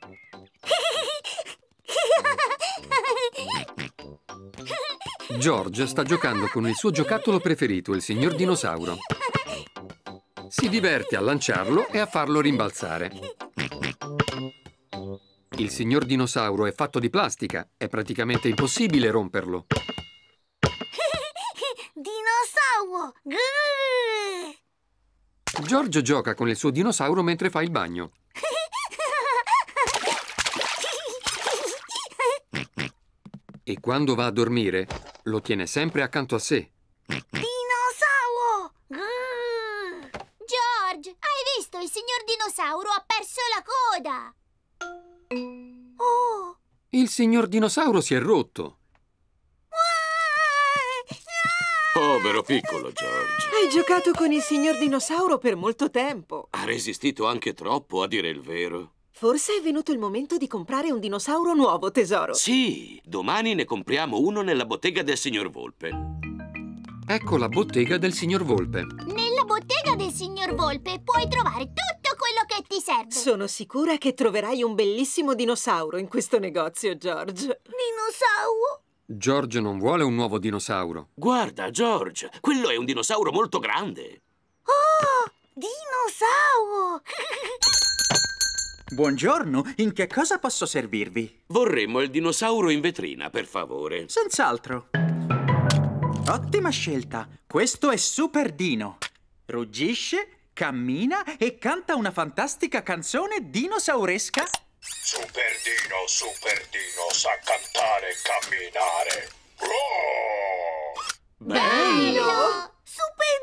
George sta giocando con il suo giocattolo preferito, il signor dinosauro. Si diverte a lanciarlo e a farlo rimbalzare. Il signor dinosauro è fatto di plastica, è praticamente impossibile romperlo. Dinosauro! Grrr! George gioca con il suo dinosauro mentre fa il bagno. E quando va a dormire, lo tiene sempre accanto a sé. Dinosauro! Grrr! George, hai visto? Il signor dinosauro ha perso la coda. Oh! Il signor dinosauro si è rotto. Povero piccolo George. Hai giocato con il signor dinosauro per molto tempo. Ha resistito anche troppo, a dire il vero. Forse è venuto il momento di comprare un dinosauro nuovo, tesoro. Sì, domani ne compriamo uno nella bottega del signor Volpe. Ecco la bottega del signor Volpe. Nella bottega del signor Volpe puoi trovare tutto quello che ti serve. Sono sicura che troverai un bellissimo dinosauro in questo negozio, George. Dinosauro! George non vuole un nuovo dinosauro. Guarda, George, quello è un dinosauro molto grande. Oh, dinosauro! Buongiorno, in che cosa posso servirvi? Vorremmo il dinosauro in vetrina, per favore. Senz'altro. Ottima scelta. Questo è Super Dino. Ruggisce, cammina e canta una fantastica canzone dinosauresca. Super Dino, Super Dino sa cantare e camminare. Oh! Bello! Super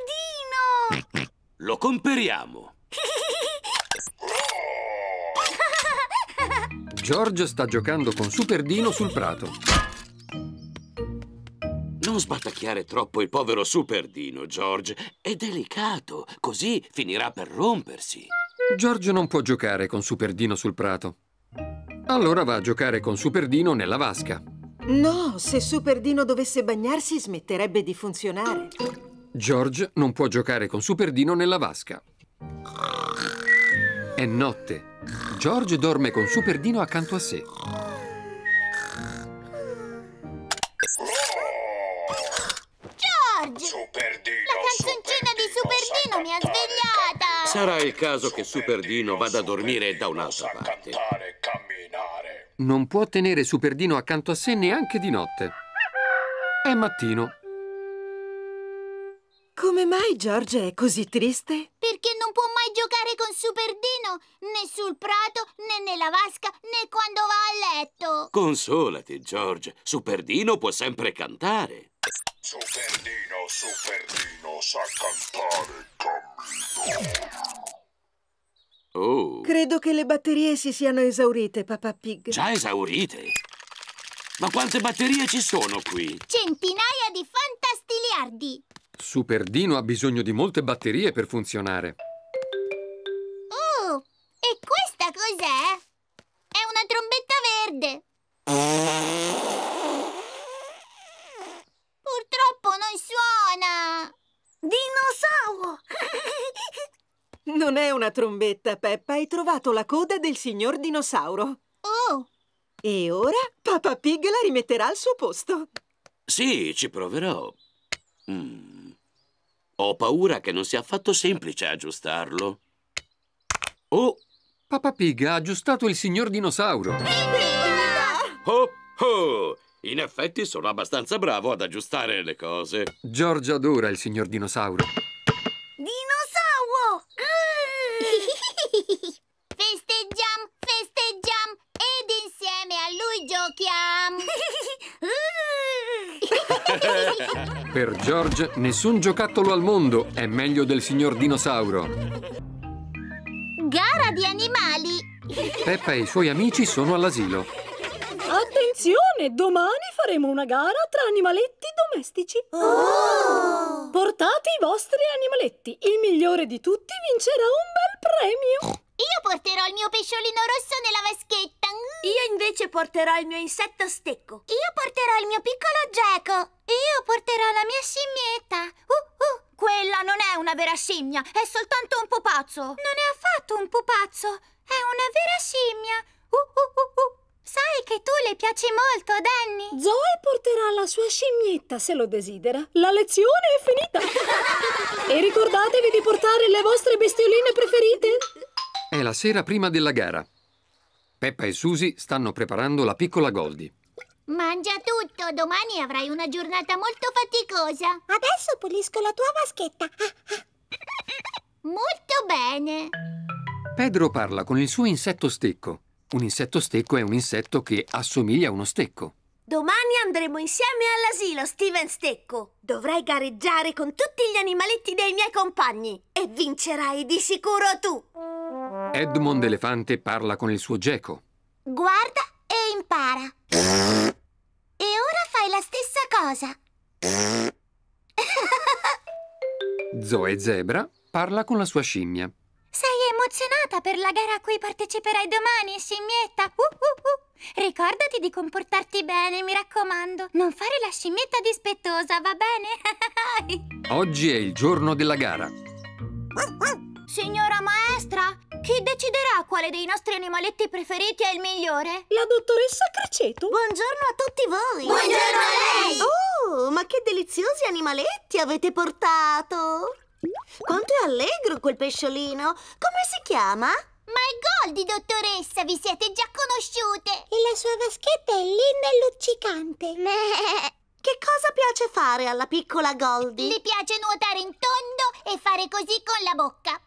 Dino! Lo comperiamo. George sta giocando con Super Dino sul prato. Non sbattacchiare troppo il povero Super Dino, George. È delicato, così finirà per rompersi. George non può giocare con Super Dino sul prato. Allora va a giocare con Super Dino nella vasca. No, se Super Dino dovesse bagnarsi smetterebbe di funzionare. George non può giocare con Super Dino nella vasca. È notte. George dorme con Super Dino accanto a sé. Sarà il caso che Super Dino vada a dormire da un'altra parte. Non può tenere Super Dino accanto a sé neanche di notte. È mattino. Come mai George è così triste? Perché non può mai giocare con Super Dino, né sul prato, né nella vasca, né quando va a letto. Consolati, George. Super Dino può sempre cantare. Super Dino, Super Dino sa cantare camminare. Oh, Credo che le batterie si siano esaurite, Papà Pig. già esaurite? Ma quante batterie ci sono qui? Centinaia di fantastiliardi! Super Dino ha bisogno di molte batterie per funzionare. Oh, e questa cos'è? È una trombetta verde! Purtroppo non suona! Dinosauro! Non è una trombetta, Peppa. Hai trovato la coda del signor dinosauro. Oh! E ora Papà Pig la rimetterà al suo posto. Sì, ci proverò. Mm. Ho paura che non sia affatto semplice aggiustarlo. Oh, Papà Pig ha aggiustato il signor dinosauro. oh, oh! In effetti sono abbastanza bravo ad aggiustare le cose. George adora il signor dinosauro. Dinosauro! Festeggiamo, festeggiamo ed insieme a lui giochiamo! Per George, nessun giocattolo al mondo è meglio del signor dinosauro. Gara di animali! Peppa e i suoi amici sono all'asilo. Attenzione, domani faremo una gara tra animaletti domestici. Oh! Portate i vostri animaletti. Il migliore di tutti vincerà un bel premio. Io porterò il mio pesciolino rosso nella vaschetta. Io invece porterò il mio insetto stecco. Io porterò il mio piccolo geco. Io porterò la mia scimmietta. Uh, uh. Quella non è una vera scimmia, è soltanto un pupazzo. Non è affatto un pupazzo, è una vera scimmia. Uh, uh, uh, uh. Sai che tu le piaci molto, Danny. Zoe porterà la sua scimmietta se lo desidera. La lezione è finita. e ricordatevi di portare le vostre bestioline preferite. È la sera prima della gara. Peppa e Susie stanno preparando la piccola Goldie. Mangia tutto, domani avrai una giornata molto faticosa. Adesso pulisco la tua vaschetta. Molto bene. Pedro parla con il suo insetto stecco. Un insetto stecco è un insetto che assomiglia a uno stecco. Domani andremo insieme all'asilo, Steven Stecco. Dovrai gareggiare con tutti gli animaletti dei miei compagni e vincerai di sicuro tu. Edmond Elefante parla con il suo geco. Guarda e impara. E ora fai la stessa cosa. Zoe Zebra parla con la sua scimmia. Sei emozionata per la gara a cui parteciperai domani, scimmietta? Uh, uh, uh. Ricordati di comportarti bene, mi raccomando. Non fare la scimmietta dispettosa, va bene? Oggi è il giorno della gara. Signora maestra, chi deciderà quale dei nostri animaletti preferiti è il migliore? La dottoressa Criceto. Buongiorno a tutti voi! Buongiorno a lei! Oh, ma che deliziosi animaletti avete portato! Quanto è allegro quel pesciolino! Come si chiama? Ma è Goldie, dottoressa, vi siete già conosciute! E la sua vaschetta è linda e luccicante. Che cosa piace fare alla piccola Goldie? Le piace nuotare in tondo e fare così con la bocca.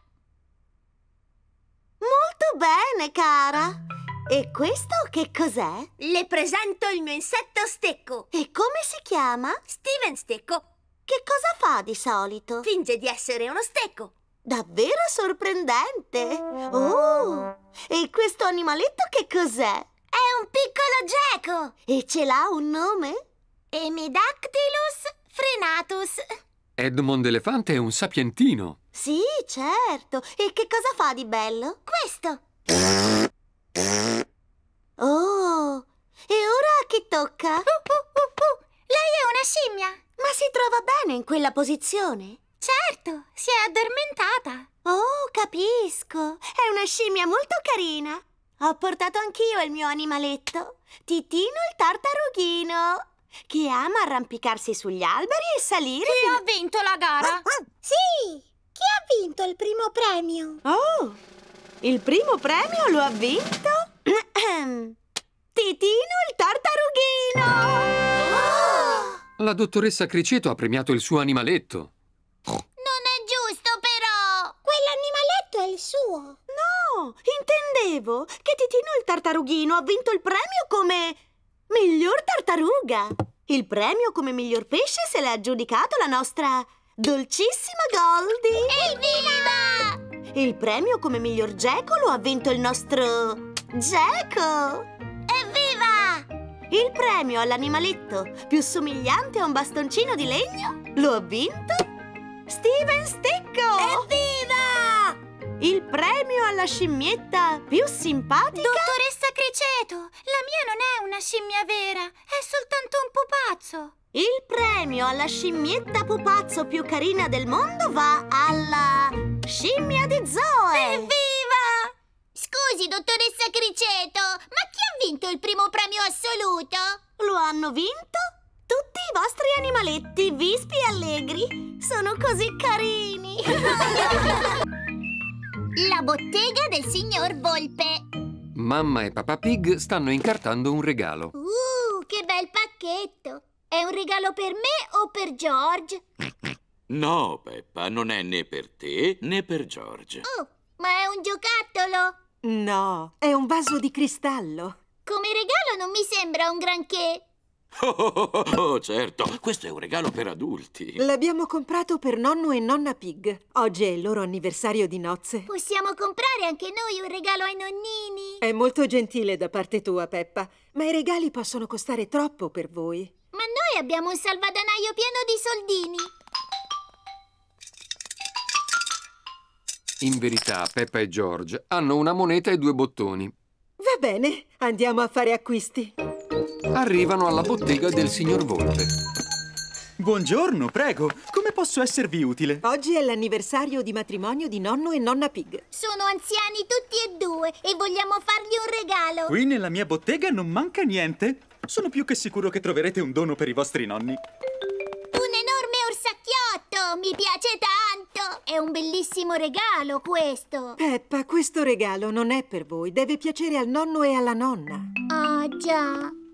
Molto bene, cara! E questo che cos'è? Le presento il mio insetto stecco. E come si chiama? Steven Stecco. Che cosa fa di solito? Finge di essere uno stecco. Davvero sorprendente! Oh! E questo animaletto che cos'è? È un piccolo geco! E ce l'ha un nome? Emidactylus frenatus. Edmond Elefante è un sapientino. Sì, certo. E che cosa fa di bello? Questo! Oh! E ora a chi tocca? Uh, uh, uh, Lei è una scimmia! Ma si trova bene in quella posizione? Certo, si è addormentata. Oh, capisco. È una scimmia molto carina. Ho portato anch'io il mio animaletto, Titino il tartarughino, che ama arrampicarsi sugli alberi e salire. Chi ha vinto la gara? Sì! Chi ha vinto il primo premio? Oh! Il primo premio lo ha vinto Titino il tartarughino! La dottoressa Criceto ha premiato il suo animaletto. Non è giusto, però! Quell'animaletto è il suo. No, intendevo che Titino il tartarughino ha vinto il premio come miglior tartaruga. Il premio come miglior pesce se l'ha aggiudicato la nostra dolcissima Goldie. Evviva! Il premio come miglior geco lo ha vinto il nostro geco. Evviva! Il premio all'animaletto più somigliante a un bastoncino di legno lo ha vinto Steven Stecco. Evviva! Il premio alla scimmietta più simpatica Dottoressa Criceto, la mia non è una scimmia vera, è soltanto un pupazzo. Il premio alla scimmietta pupazzo più carina del mondo va alla scimmia di Zoe! Evviva! Scusi, dottoressa Criceto, ma chi ha vinto il primo premio assoluto? Lo hanno vinto tutti i vostri animaletti vispi e allegri! Sono così carini! La bottega del signor Volpe. Mamma e papà Pig stanno incartando un regalo. Uh, che bel pacchetto! È un regalo per me o per George? No, Peppa, non è né per te né per George. Oh, ma è un giocattolo! No, è un vaso di cristallo. Come regalo non mi sembra un granché. Oh, oh, oh, oh, certo, questo è un regalo per adulti. L'abbiamo comprato per nonno e nonna Pig. Oggi è il loro anniversario di nozze. Possiamo comprare anche noi un regalo ai nonnini? È molto gentile da parte tua, Peppa, ma i regali possono costare troppo per voi. Ma noi abbiamo un salvadanaio pieno di soldini. In verità, Peppa e George hanno una moneta e due bottoni. Va bene, andiamo a fare acquisti. Arrivano alla bottega del signor Volpe. Buongiorno, prego. Come posso esservi utile? Oggi è l'anniversario di matrimonio di nonno e nonna Pig. Sono anziani tutti e due e vogliamo fargli un regalo. Qui nella mia bottega non manca niente. Sono più che sicuro che troverete un dono per i vostri nonni. Un enorme orsacchiotto! Mi piace tanto! È un bellissimo regalo questo! Peppa, questo regalo non è per voi. Deve piacere al nonno e alla nonna. Ah, già!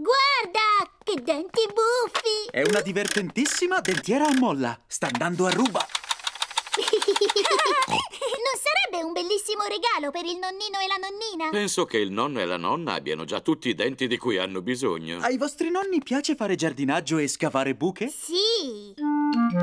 Guarda! Che denti buffi! È una divertentissima dentiera a molla. Sta andando a ruba. non sarebbe un bellissimo regalo per il nonnino e la nonnina? Penso che il nonno e la nonna abbiano già tutti i denti di cui hanno bisogno. Ai vostri nonni piace fare giardinaggio e scavare buche? Sì!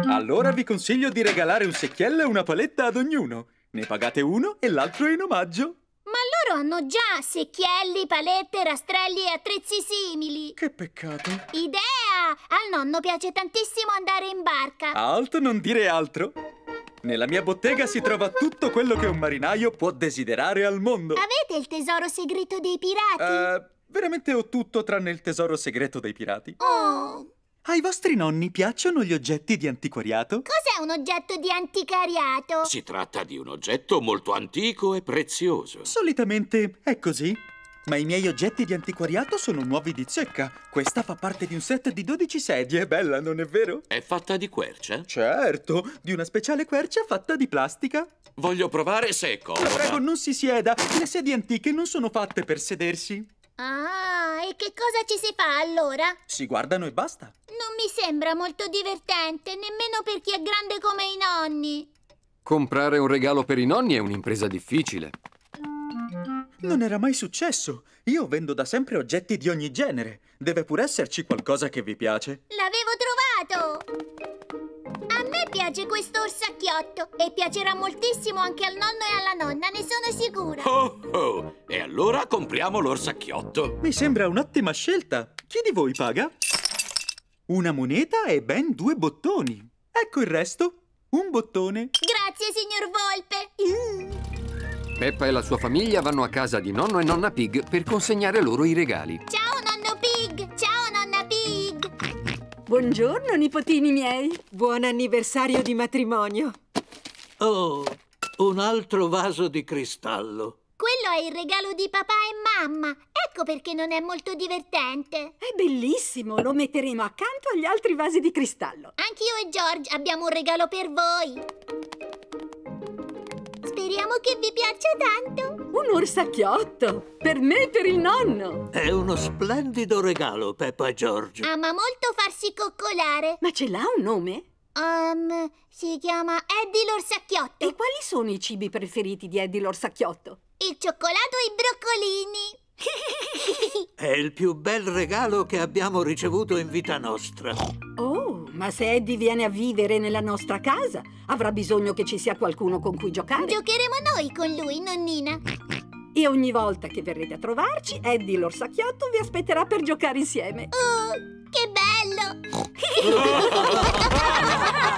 Allora vi consiglio di regalare un secchiello e una paletta ad ognuno. Ne pagate uno e l'altro in omaggio. Ma loro hanno già secchielli, palette, rastrelli e attrezzi simili. Che peccato. Idea! Al nonno piace tantissimo andare in barca. Alto, non dire altro. Nella mia bottega si trova tutto quello che un marinaio può desiderare al mondo. Avete il tesoro segreto dei pirati? Uh, veramente ho tutto tranne il tesoro segreto dei pirati. Oh! Ai vostri nonni piacciono gli oggetti di antiquariato? Cos'è un oggetto di anticariato? Si tratta di un oggetto molto antico e prezioso. Solitamente è così. Ma i miei oggetti di antiquariato sono nuovi di zecca. Questa fa parte di un set di 12 sedie. È bella, non è vero? È fatta di quercia? Certo, di una speciale quercia fatta di plastica. Voglio provare se è comoda. Prego, non si sieda. Le sedie antiche non sono fatte per sedersi. Ah, e che cosa ci si fa allora? Si guardano e basta. Non mi sembra molto divertente, nemmeno per chi è grande come i nonni. Comprare un regalo per i nonni è un'impresa difficile. Non era mai successo. Io vendo da sempre oggetti di ogni genere. Deve pure esserci qualcosa che vi piace. L'avevo trovato! A me piace questo orsacchiotto e piacerà moltissimo anche al nonno e alla nonna, ne sono sicura. Oh, oh. E allora compriamo l'orsacchiotto. Mi sembra un'ottima scelta. Chi di voi paga? Una moneta e ben due bottoni. Ecco il resto. Un bottone. Grazie, signor Volpe. Peppa e la sua famiglia vanno a casa di nonno e nonna Pig per consegnare loro i regali. Ciao, nonno Pig! Ciao! Buongiorno, nipotini miei. Buon anniversario di matrimonio. Oh, un altro vaso di cristallo. Quello è il regalo di papà e mamma. Ecco perché non è molto divertente. È bellissimo, lo metteremo accanto agli altri vasi di cristallo. Anch'io e George abbiamo un regalo per voi. Speriamo che vi piaccia tanto. Un orsacchiotto, per me e per il nonno. È uno splendido regalo, Peppa e George. Ama molto farsi coccolare. Ma ce l'ha un nome? Um, si chiama Eddie l'orsacchiotto. E quali sono i cibi preferiti di Eddie l'orsacchiotto? Il cioccolato e i broccolini. È il più bel regalo che abbiamo ricevuto in vita nostra. Oh, ma se Eddie viene a vivere nella nostra casa, avrà bisogno che ci sia qualcuno con cui giocare. Giocheremo noi con lui, nonnina. E ogni volta che verrete a trovarci, Eddie l'orsacchiotto vi aspetterà per giocare insieme. Oh, che bello!